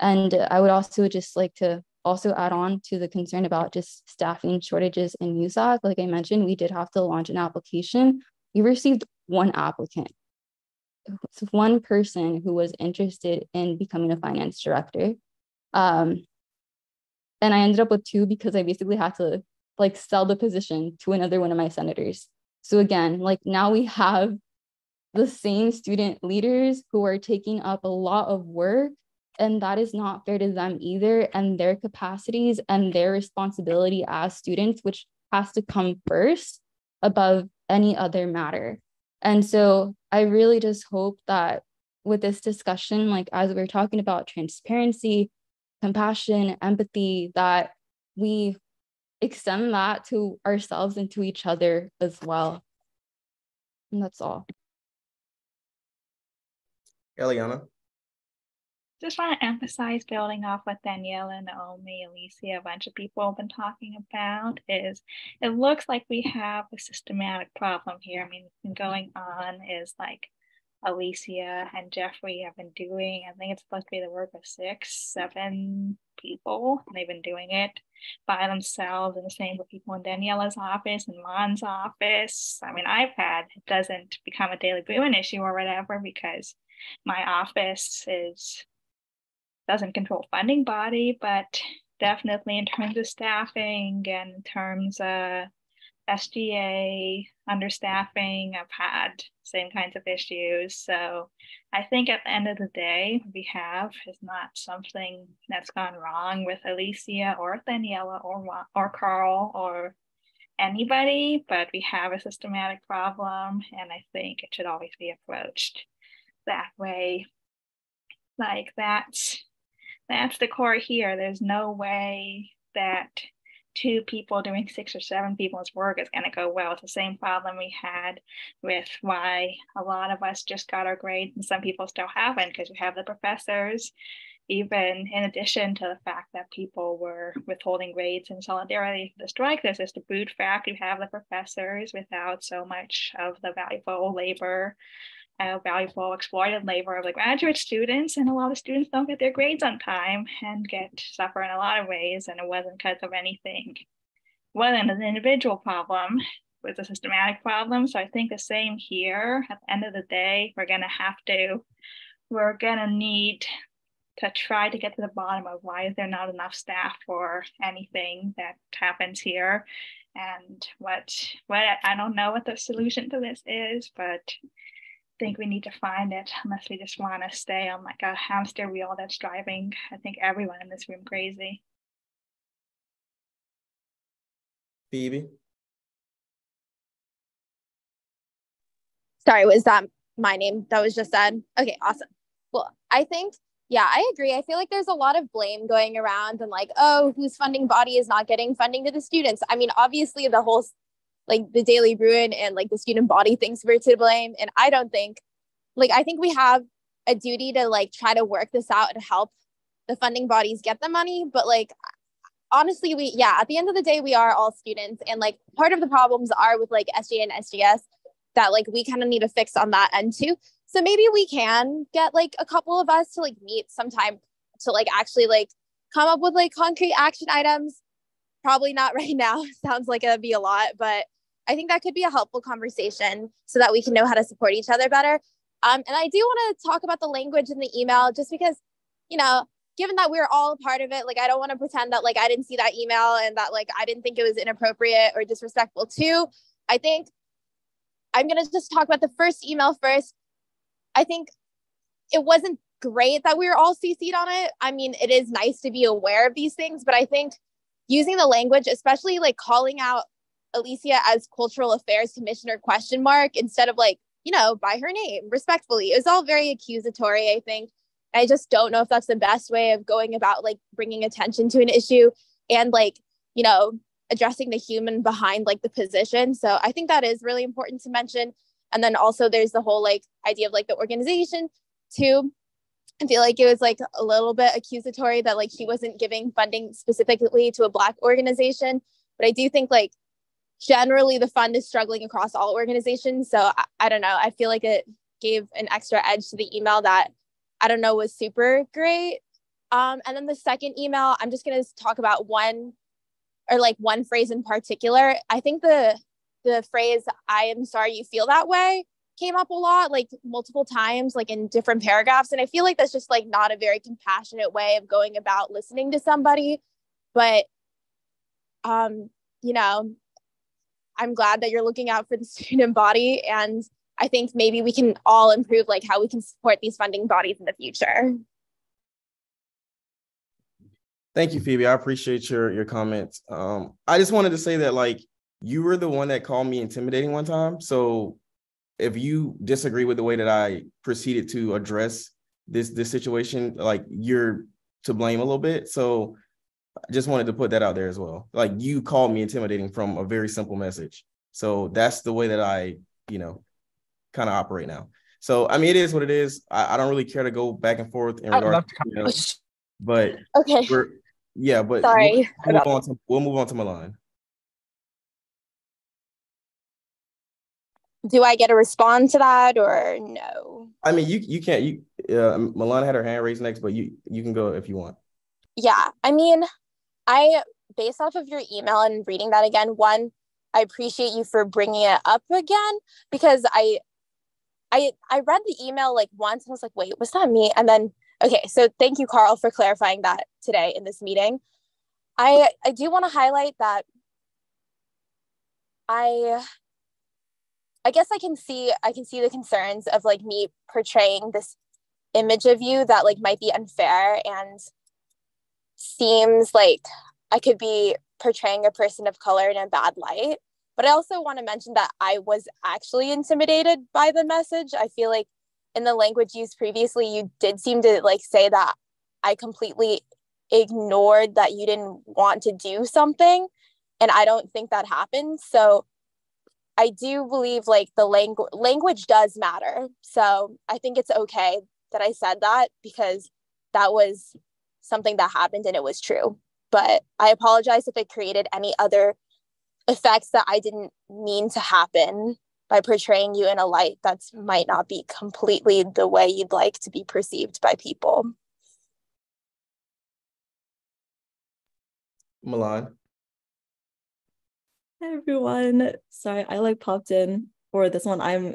And I would also just like to also add on to the concern about just staffing shortages in USAC. Like I mentioned, we did have to launch an application. We received one applicant. It's one person who was interested in becoming a finance director. Um, and I ended up with two because I basically had to like sell the position to another one of my senators. So again, like now we have the same student leaders who are taking up a lot of work and that is not fair to them either and their capacities and their responsibility as students which has to come first above any other matter and so i really just hope that with this discussion like as we're talking about transparency compassion, empathy, that we extend that to ourselves and to each other as well. And that's all. Eliana. Just want to emphasize building off what Danielle and Naomi, Alicia, a bunch of people have been talking about is it looks like we have a systematic problem here. I mean, been going on is like Alicia and Jeffrey have been doing. I think it's supposed to be the work of six, seven people. They've been doing it by themselves, and the same with people in Daniela's office and Lon's office. I mean, I've had it doesn't become a Daily Bruin issue or whatever because my office is doesn't control funding body, but definitely in terms of staffing and in terms of SGA, understaffing. I've had same kinds of issues. So I think at the end of the day, we have is not something that's gone wrong with Alicia or Daniela or or Carl or anybody, but we have a systematic problem, and I think it should always be approached that way. Like that's that's the core here. There's no way that two people doing six or seven people's work is going to go well. It's the same problem we had with why a lot of us just got our grades and some people still haven't because you have the professors. Even in addition to the fact that people were withholding grades in solidarity for the strike, there's just the boot fact you have the professors without so much of the valuable labor uh, valuable exploited labor of the graduate students and a lot of students don't get their grades on time and get suffer in a lot of ways and it wasn't because of anything. It wasn't an individual problem it was a systematic problem. So i think the same here. At the end of the day we're going to have to we're going to need to try to get to the bottom of why is there not enough staff for anything that happens here. And what what i don't know what the solution to this is but think we need to find it unless we just want to stay on like a hamster wheel that's driving, I think, everyone in this room crazy. Phoebe? Sorry, was that my name that was just said? Okay, awesome. Well, I think, yeah, I agree. I feel like there's a lot of blame going around and like, oh, whose funding body is not getting funding to the students? I mean, obviously, the whole like the Daily Bruin and like the student body thinks we're to blame. And I don't think, like, I think we have a duty to like try to work this out and help the funding bodies get the money. But like, honestly, we, yeah, at the end of the day, we are all students. And like, part of the problems are with like SGA and SGS that like we kind of need to fix on that end too. So maybe we can get like a couple of us to like meet sometime to like actually like come up with like concrete action items probably not right now. Sounds like it'd be a lot, but I think that could be a helpful conversation so that we can know how to support each other better. Um, and I do want to talk about the language in the email just because, you know, given that we're all part of it, like I don't want to pretend that like I didn't see that email and that like I didn't think it was inappropriate or disrespectful too. I think I'm going to just talk about the first email first. I think it wasn't great that we were all CC'd on it. I mean, it is nice to be aware of these things, but I think using the language, especially like calling out Alicia as cultural affairs commissioner question mark instead of like, you know, by her name respectfully. It was all very accusatory, I think. I just don't know if that's the best way of going about like bringing attention to an issue and like, you know, addressing the human behind like the position. So I think that is really important to mention. And then also there's the whole like idea of like the organization too. I feel like it was like a little bit accusatory that like he wasn't giving funding specifically to a black organization. But I do think like generally the fund is struggling across all organizations. So I, I don't know. I feel like it gave an extra edge to the email that I don't know was super great. Um, and then the second email, I'm just gonna talk about one or like one phrase in particular. I think the the phrase "I am sorry you feel that way" came up a lot, like multiple times, like in different paragraphs. And I feel like that's just like not a very compassionate way of going about listening to somebody. But, um, you know, I'm glad that you're looking out for the student body. And I think maybe we can all improve like how we can support these funding bodies in the future. Thank you, Phoebe. I appreciate your your comments. Um, I just wanted to say that like you were the one that called me intimidating one time. So if you disagree with the way that I proceeded to address this this situation, like you're to blame a little bit. So I just wanted to put that out there as well. Like you called me intimidating from a very simple message. So that's the way that I, you know, kind of operate now. So I mean, it is what it is. I, I don't really care to go back and forth in regards, to, you know, but okay, yeah, but sorry. We'll move, on to, we'll move on to Milan. Do I get to respond to that or no? I mean, you you can't. You uh, Milana had her hand raised next, but you you can go if you want. Yeah, I mean, I based off of your email and reading that again. One, I appreciate you for bringing it up again because I, I I read the email like once and I was like, wait, was that me? And then okay, so thank you, Carl, for clarifying that today in this meeting. I I do want to highlight that I I guess I can see I can see the concerns of like me portraying this image of you that like might be unfair and seems like I could be portraying a person of color in a bad light. But I also want to mention that I was actually intimidated by the message. I feel like in the language used previously, you did seem to like say that I completely ignored that you didn't want to do something. And I don't think that happened. So I do believe like the language language does matter. So I think it's okay that I said that because that was something that happened and it was true. But I apologize if it created any other effects that I didn't mean to happen by portraying you in a light that might not be completely the way you'd like to be perceived by people. Milan. Hi everyone. Sorry, I like popped in for this one. I'm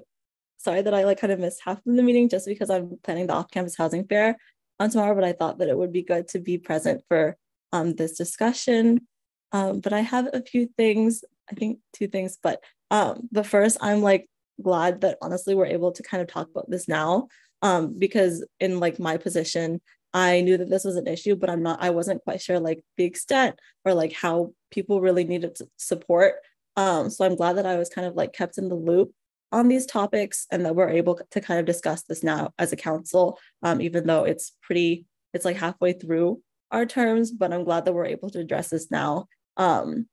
sorry that I like kind of missed half of the meeting just because I'm planning the off-campus housing fair on tomorrow, but I thought that it would be good to be present for um, this discussion. Um, but I have a few things, I think two things, but um, but first I'm like glad that honestly we're able to kind of talk about this now um, because in like my position, I knew that this was an issue, but I'm not, I wasn't quite sure like the extent or like how people really needed support. Um, so I'm glad that I was kind of like kept in the loop on these topics and that we're able to kind of discuss this now as a council, um, even though it's pretty, it's like halfway through our terms, but I'm glad that we're able to address this now. Um,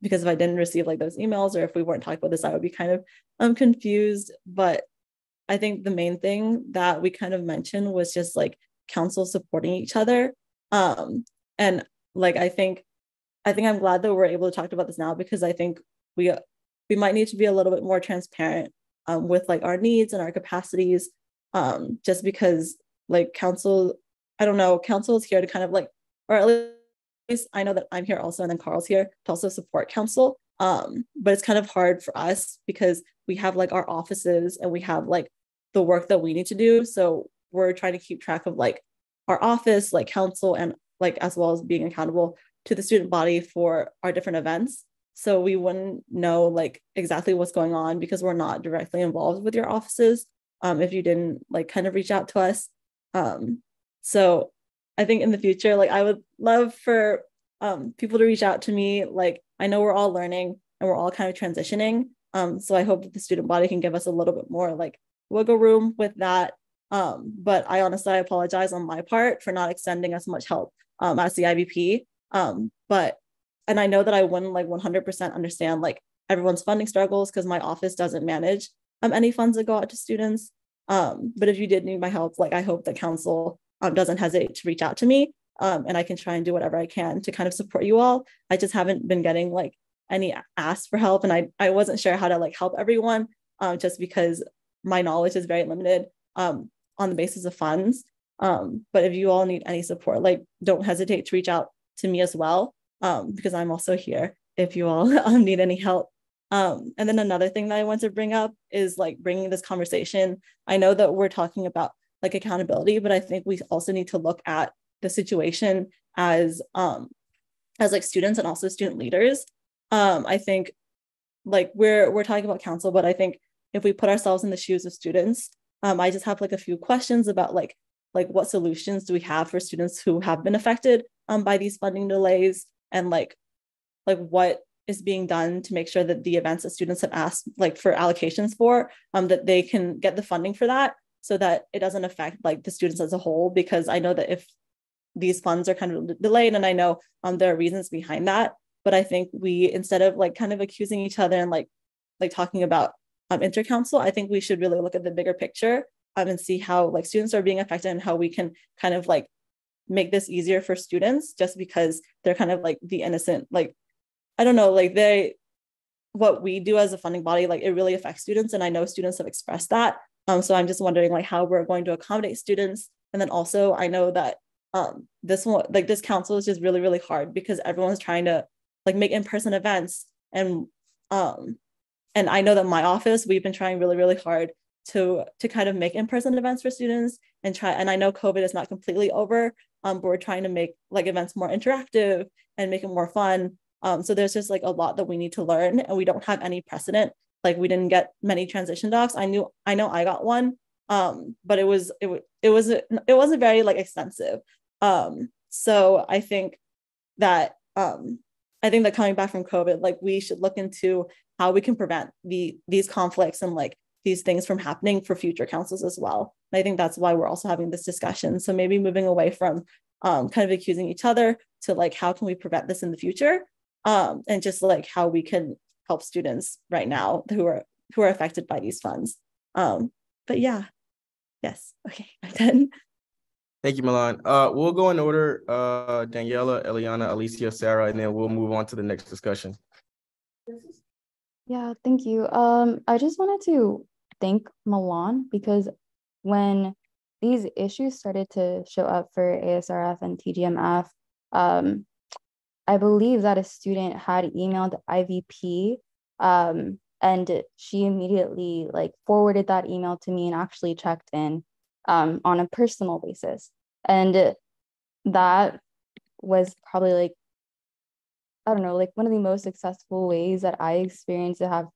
because if I didn't receive like those emails or if we weren't talking about this, I would be kind of um, confused. But I think the main thing that we kind of mentioned was just like council supporting each other. Um, and like I think I think I'm glad that we're able to talk about this now because I think we we might need to be a little bit more transparent um, with like our needs and our capacities. Um, just because like council, I don't know, council is here to kind of like, or at least I know that I'm here also, and then Carl's here to also support council. Um, but it's kind of hard for us because we have like our offices and we have like the work that we need to do. So we're trying to keep track of like our office, like council, and like as well as being accountable to the student body for our different events. So we wouldn't know like exactly what's going on because we're not directly involved with your offices. Um, if you didn't like kind of reach out to us. Um, so I think in the future, like I would love for um, people to reach out to me. Like I know we're all learning and we're all kind of transitioning. Um, so I hope that the student body can give us a little bit more like wiggle room with that. Um, but I honestly I apologize on my part for not extending as much help um, as the IVP. Um, but and I know that I wouldn't like 100% understand like everyone's funding struggles because my office doesn't manage um, any funds that go out to students. Um, but if you did need my help, like I hope that council um, doesn't hesitate to reach out to me and I can try and do whatever I can to kind of support you all. I just haven't been getting like any asks for help and I, I wasn't sure how to like help everyone just because my knowledge is very limited um, on the basis of funds. Um, but if you all need any support, like don't hesitate to reach out to me as well um, because I'm also here if you all um, need any help. Um, and then another thing that I want to bring up is like bringing this conversation. I know that we're talking about like accountability, but I think we also need to look at the situation as um, as like students and also student leaders. Um, I think like we're we're talking about council, but I think if we put ourselves in the shoes of students, um, I just have like a few questions about like like what solutions do we have for students who have been affected um, by these funding delays? And like like what is being done to make sure that the events that students have asked like for allocations for um, that they can get the funding for that so that it doesn't affect like the students as a whole? Because i know that if these funds are kind of delayed and i know um, there are reasons behind that but i think we instead of like kind of accusing each other and like like talking about um, intercouncil i think we should really look at the bigger picture um, and see how like students are being affected and how we can kind of like make this easier for students just because they're kind of like the innocent like i don't know like they what we do as a funding body like it really affects students and i know students have expressed that. Um, so i'm just wondering like how we're going to accommodate students. And then also i know that um, this one like this council is just really really hard because everyone's trying to like make in-person events and um and i know that my office we've been trying really really hard to to kind of make in-person events for students and try and i know covid is not completely over um, but we're trying to make like events more interactive and make it more fun Um, so there's just like a lot that we need to learn, and we don't have any precedent. Like we didn't get many transition docs. I knew I know I got one, um, but it was it it was it wasn't very like extensive. Um, so I think that um, I think that coming back from COVID, like we should look into how we can prevent the these conflicts and like these things from happening for future councils as well. And I think that's why we're also having this discussion. So maybe moving away from um, kind of accusing each other to like how can we prevent this in the future, um, and just like how we can help students right now who are who are affected by these funds. Um, but yeah, yes, okay, I'm done. Thank you, Milan. Uh, we'll go in order. Uh, Daniela, Eliana, Alicia, Sarah, and then we'll move on to the next discussion. Yeah, thank you. Um, I just wanted to thank Milan because when these issues started to show up for ASRF and TGMF, um, I believe that a student had emailed IVP um, and she immediately like forwarded that email to me and actually checked in um, on a personal basis. And that was probably like, I don't know, like one of the most successful ways that I experienced to have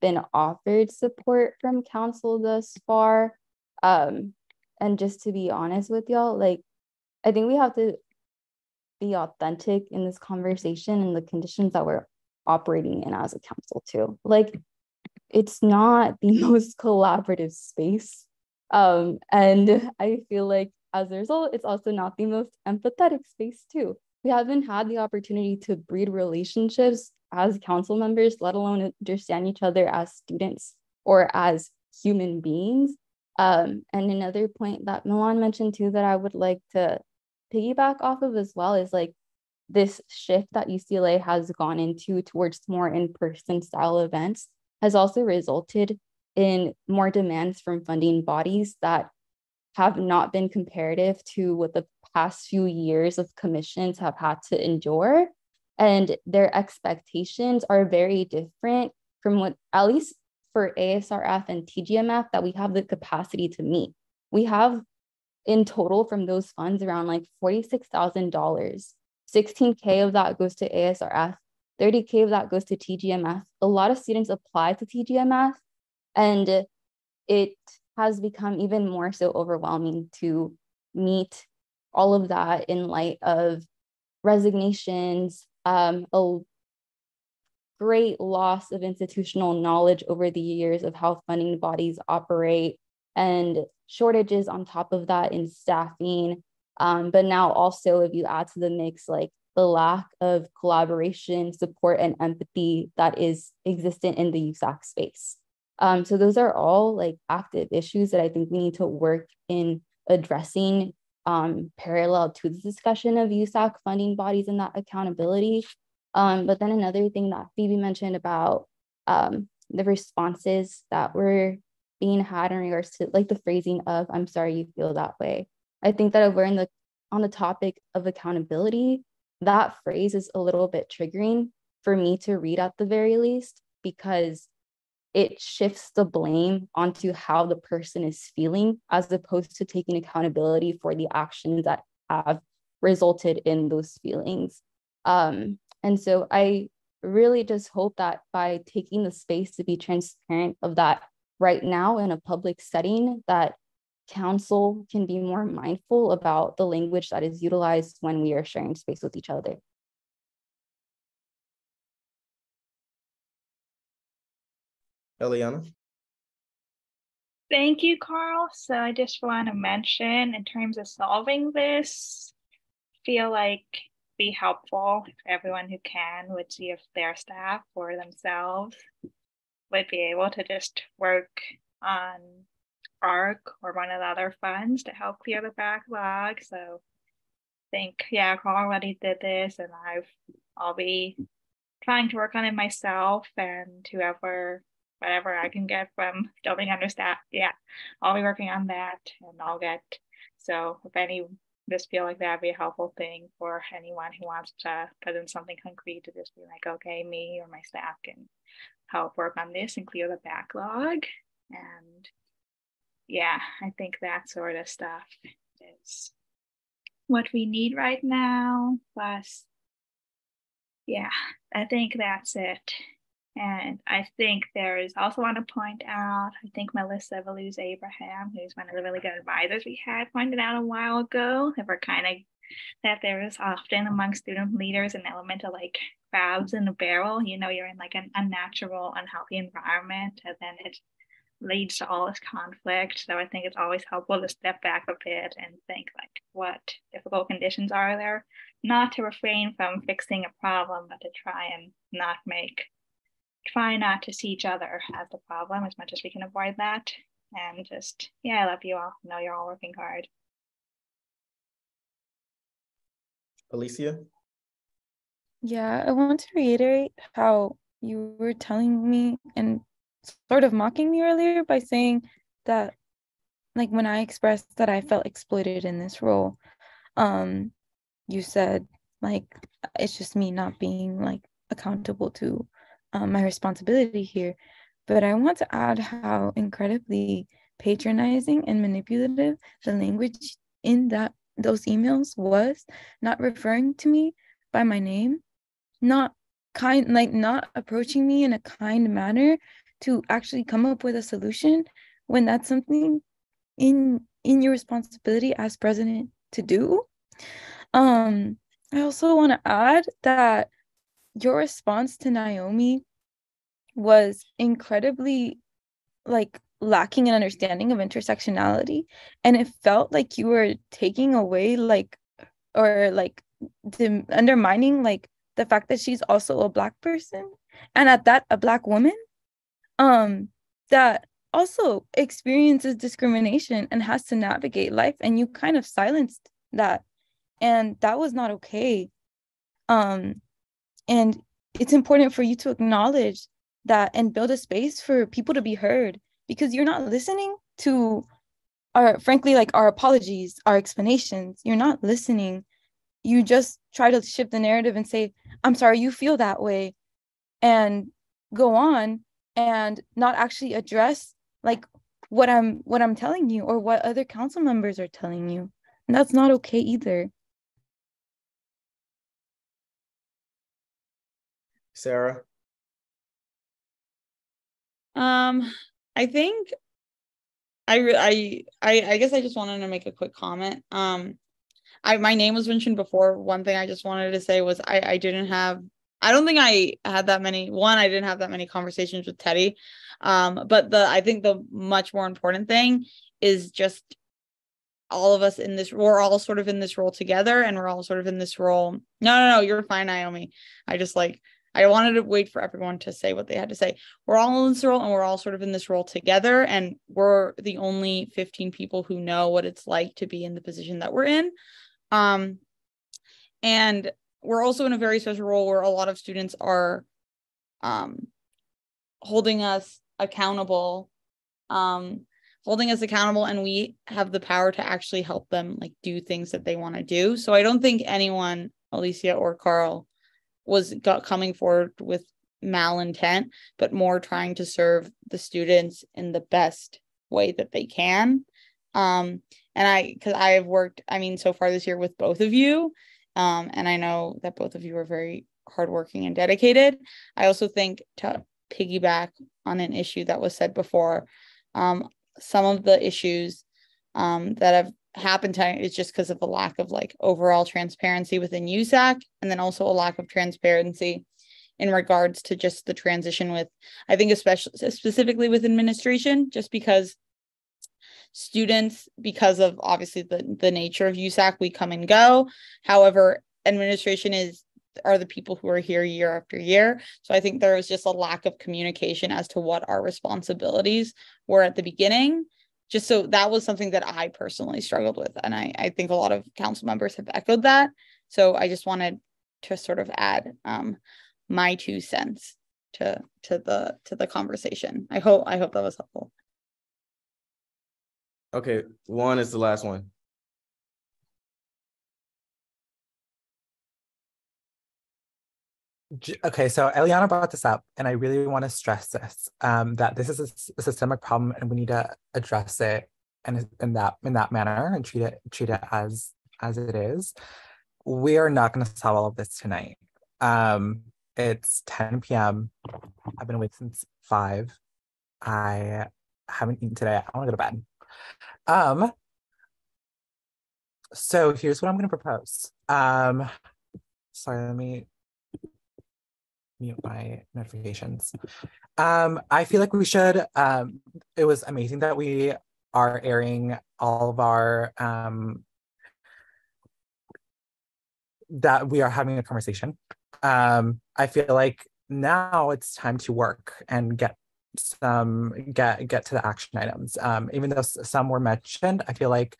been offered support from council thus far. Um, and just to be honest with y'all, like, I think we have to be authentic in this conversation and the conditions that we're operating in as a council, too. Like, it's not the most collaborative space um, and I feel like as a result, it's also not the most empathetic space, too. We haven't had the opportunity to breed relationships as council members, let alone understand each other as students or as human beings. Um, and another point that Milan mentioned too that I would like to piggyback off of as well is like this shift that UCLA has gone into towards more in-person style events has also resulted in more demands from funding bodies that have not been comparative to what the past few years of commissions have had to endure. And their expectations are very different from what, at least for ASRF and TGMF, that we have the capacity to meet. We have in total from those funds around like $46,000. 16K of that goes to ASRF, 30K of that goes to TGMF. A lot of students apply to TGMF and it has become even more so overwhelming to meet all of that in light of resignations, um, a great loss of institutional knowledge over the years of how funding bodies operate, and shortages on top of that in staffing. Um, but now also, if you add to the mix, like the lack of collaboration, support, and empathy that is existent in the USAC space. Um, so those are all like active issues that I think we need to work in addressing um, parallel to the discussion of USAC funding bodies and that accountability. Um, but then another thing that Phoebe mentioned about um, the responses that were being had in regards to like the phrasing of "I'm sorry you feel that way." I think that if we're in the on the topic of accountability, that phrase is a little bit triggering for me to read at the very least because it shifts the blame onto how the person is feeling as opposed to taking accountability for the actions that have resulted in those feelings. Um, and so I really just hope that by taking the space to be transparent of that right now in a public setting, that council can be more mindful about the language that is utilized when we are sharing space with each other. Eliana? Thank you, Carl. So I just want to mention in terms of solving this, feel like be helpful if everyone who can would see if their staff or themselves would be able to just work on ARC or one of the other funds to help clear the backlog. So I think, yeah, Carl already did this and I've I'll be trying to work on it myself and whoever whatever I can get from building understand. Yeah, I'll be working on that and I'll get. So if any just feel like that'd be a helpful thing for anyone who wants to put in something concrete to just be like, okay, me or my staff can help work on this and clear the backlog. And yeah, I think that sort of stuff is what we need right now. Plus, yeah, I think that's it. And I think there is also want to point out, I think Melissa Valuz Abraham, who's one of the really good advisors we had, pointed out a while ago that we're kind of that there is often among student leaders an element of like crabs in a barrel. You know, you're in like an unnatural, unhealthy environment, and then it leads to all this conflict. So I think it's always helpful to step back a bit and think like what difficult conditions are there, not to refrain from fixing a problem, but to try and not make try not to see each other as the problem as much as we can avoid that. And just, yeah, I love you all. I know you're all working hard. Alicia? Yeah, I want to reiterate how you were telling me and sort of mocking me earlier by saying that like when I expressed that I felt exploited in this role, um, you said like it's just me not being like accountable to um, my responsibility here. But I want to add how incredibly patronizing and manipulative the language in that those emails was, not referring to me by my name, not kind like not approaching me in a kind manner to actually come up with a solution when that's something in in your responsibility as president to do um i also want to add that your response to naomi was incredibly like lacking an understanding of intersectionality and it felt like you were taking away like or like the undermining like the fact that she's also a black person and at that a black woman um that also experiences discrimination and has to navigate life and you kind of silenced that and that was not okay. Um and it's important for you to acknowledge that and build a space for people to be heard because you're not listening to our frankly like our apologies our explanations. You're not listening. You just try to shift the narrative and say i'm sorry you feel that way and go on and not actually address like what i'm what i'm telling you or what other council members are telling you. And that's not okay either sarah um i think I, I I guess I just wanted to make a quick comment. Um, I my name was mentioned before. One thing I just wanted to say was I I didn't have I don't think I had that many. One, I didn't have that many conversations with Teddy. Um, but the I think the much more important thing is just all of us in this. We're all sort of in this role together, and we're all sort of in this role. No, no, no, you're fine, Naomi. I just like I wanted to wait for everyone to say what they had to say. We're all in this role, and we're all sort of in this role together, and we're the only 15 people who know what it's like to be in the position that we're in. Um, and we're also in a very special role where a lot of students are um, holding us accountable um, holding us accountable and we have the power to actually help them like do things that they want to do so i don't think anyone alicia or carl was got coming forward with malintent but more trying to serve the students in the best way that they can um and i because i have worked i mean so far this year with both of you um, and I know that both of you are very hardworking and dedicated. I also think to piggyback on an issue that was said before, um, some of the issues um, that have happened to is just because of a lack of like overall transparency within USAC, and then also a lack of transparency in regards to just the transition with, I think, especially specifically with administration, just because students because of obviously the, the nature of USAC, we come and go. However, administration is are the people who are here year after year. So I think there was just a lack of communication as to what our responsibilities were at the beginning. Just so that was something that I personally struggled with. And I, I think a lot of council members have echoed that. So I just wanted to sort of add um, my two cents to to the to the conversation. I hope I hope that was helpful. Okay, one is the last one. Okay, so Eliana brought this up, and I really want to stress this: um, that this is a, a, systemic problem, and we need to address it in, in that in that manner and treat it treat it as as it is. We are not going to solve all of this tonight. Um, it's 10 p.m. I've been awake since five. I haven't eaten today. I want to go to bed. Um, so here's what I'm going to propose. Um, sorry, let me mute my notifications. Um, I feel like we should. Um, it was amazing that we are airing all of our um, that we are having a conversation. Um, I feel like now it's time to work and get some get get to the action items. Um, even though some were mentioned, I feel like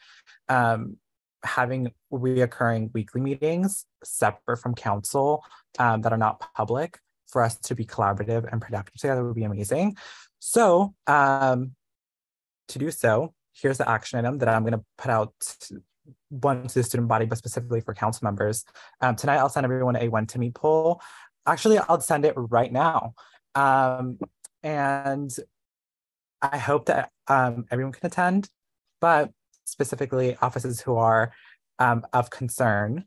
um, having reoccurring weekly meetings separate from council um, that are not public for us to be collaborative and productive together would be amazing. So um, to do so, here's the action item that I'm going to put out one to the student body, but specifically for council members. Um, tonight, I'll send everyone a When2meet poll. Actually, I'll send it right now. Um, and I hope that um, everyone can attend, but specifically offices who are um, of concern,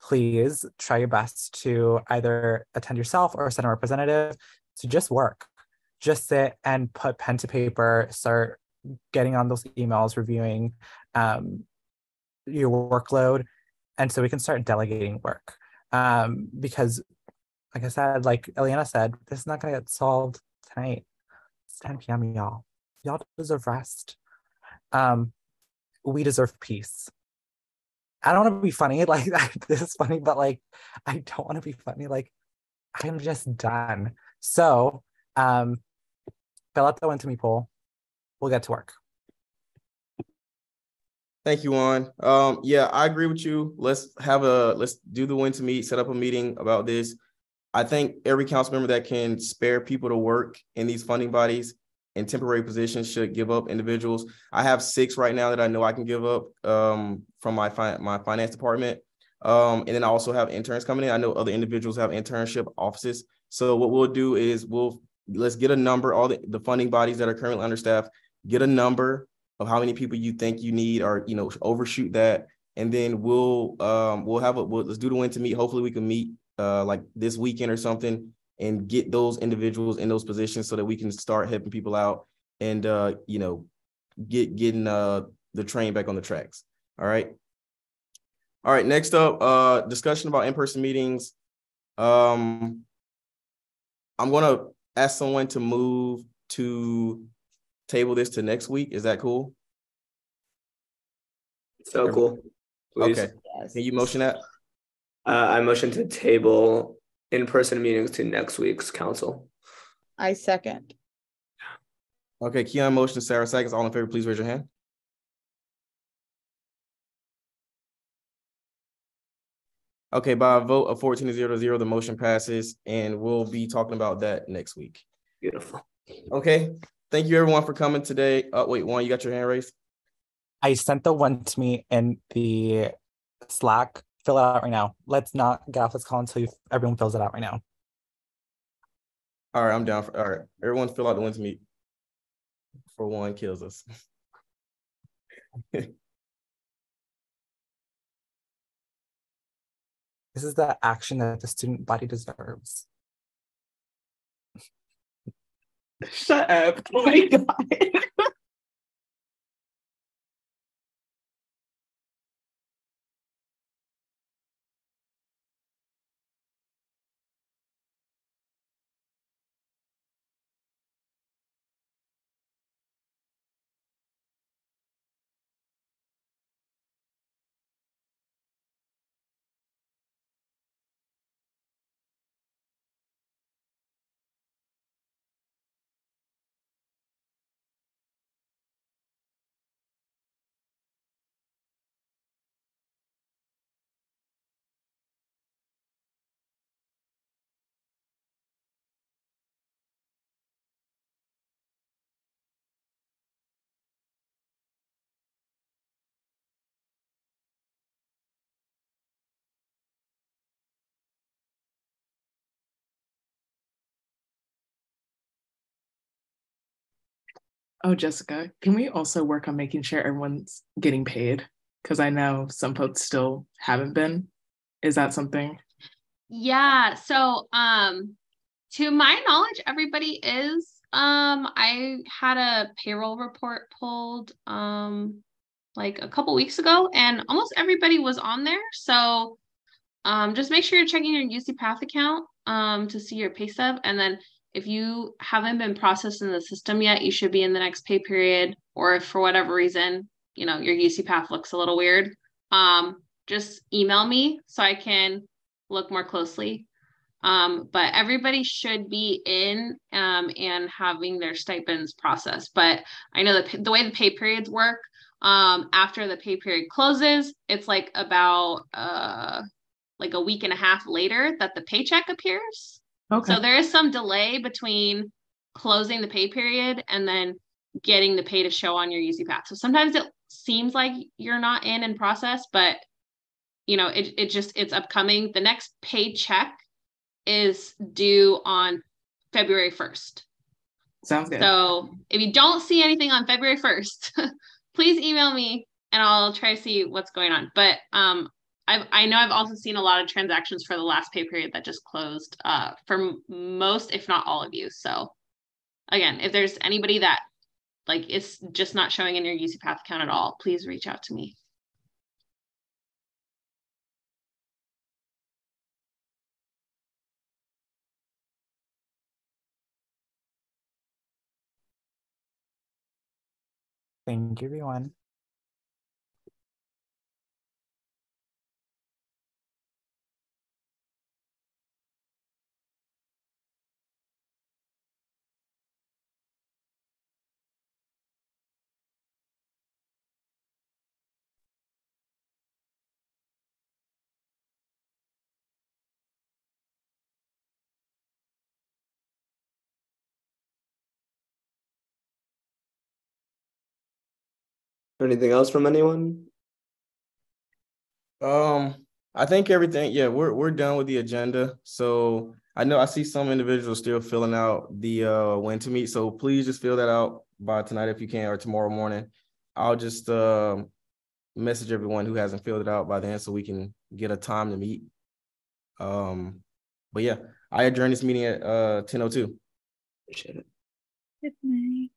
please try your best to either attend yourself or send a representative to just work. Just sit and put pen to paper, start getting on those emails, reviewing um, your workload. And so we can start delegating work. Um, because, like I said, like Eliana said, this is not going to get solved tonight. It's 10 p.m., y'all. Y'all deserve rest. Um, we deserve peace. I don't want to be funny. Like this is funny, but like I don't want to be funny. Like I'm just done. So um fill out the When2meet poll. We'll get to work. Thank you, Juan. Um, yeah, I agree with you. Let's have a let's do the When2meet, set up a meeting about this. I think every council member that can spare people to work in these funding bodies in temporary positions should give up individuals. I have six right now that I know I can give up um, from my fi- my finance department. Um, and then I also have interns coming in. I know other individuals have internship offices. So what we'll do is we'll let's get a number, all the, the funding bodies that are currently understaffed, get a number of how many people you think you need or you know overshoot that. And then we'll um we'll have a we'll, let's do the When2meet. Hopefully we can meet uh like this weekend or something and get those individuals in those positions so that we can start helping people out and uh, you know get getting uh, the train back on the tracks. All right. All right. Next up, uh, discussion about in-person meetings. Um, I'm gonna ask someone to move to table this to next week. Is that cool? So cool. Please. Okay. Yes. Can you motion that? Uh, I motion to table in-person meetings to next week's council. I second. Okay, Keon motion, Sarah seconds. All in favor, please raise your hand. Okay, by a vote of 14 to 0 to 0, the motion passes, and we'll be talking about that next week. Beautiful. Okay. Thank you everyone for coming today. Uh, wait, Juan, you got your hand raised? I sent the one to me in the Slack fill it out right now. Let's not get off this call until you, everyone fills it out right now. All right, I'm down for all right. Everyone fill out the ones meet for one kills us. this is the action that the student body deserves. Shut up. Oh my god. Oh, Jessica, can we also work on making sure everyone's getting paid? Because I know some folks still haven't been. Is that something? Yeah. So, um, to my knowledge, everybody is. Um, I had a payroll report pulled um like a couple weeks ago, and almost everybody was on there. So, um, just make sure you're checking your UC Path account um to see your pay stub, and then if you haven't been processed in the system yet, you should be in the next pay period. Or if for whatever reason, you know, your UC Path looks a little weird, um, just email me so I can look more closely. Um, but everybody should be in um, and having their stipends processed. But I know that the way the pay periods work, um, after the pay period closes, it's like about uh, like a week and a half later that the paycheck appears. Okay. So there is some delay between closing the pay period and then getting the pay to show on your UC Path. So sometimes it seems like you're not in and process, but you know, it it just it's upcoming. The next paycheck is due on February 1st. Sounds good. So if you don't see anything on February 1st, please email me and I'll try to see what's going on. But um I've, I know I've also seen a lot of transactions for the last pay period that just closed uh, for most, if not all of you. So again, if there's anybody that like is just not showing in your UC Path account at all, please reach out to me. Thank you, everyone. Anything else from anyone? Um, I think everything, yeah, we're we're done with the agenda. So I know I see some individuals still filling out the uh When2meet. So please just fill that out by tonight if you can or tomorrow morning. I'll just uh, message everyone who hasn't filled it out by then so we can get a time to meet. Um, but yeah, I adjourn this meeting at uh 10:02. Appreciate it. Good night.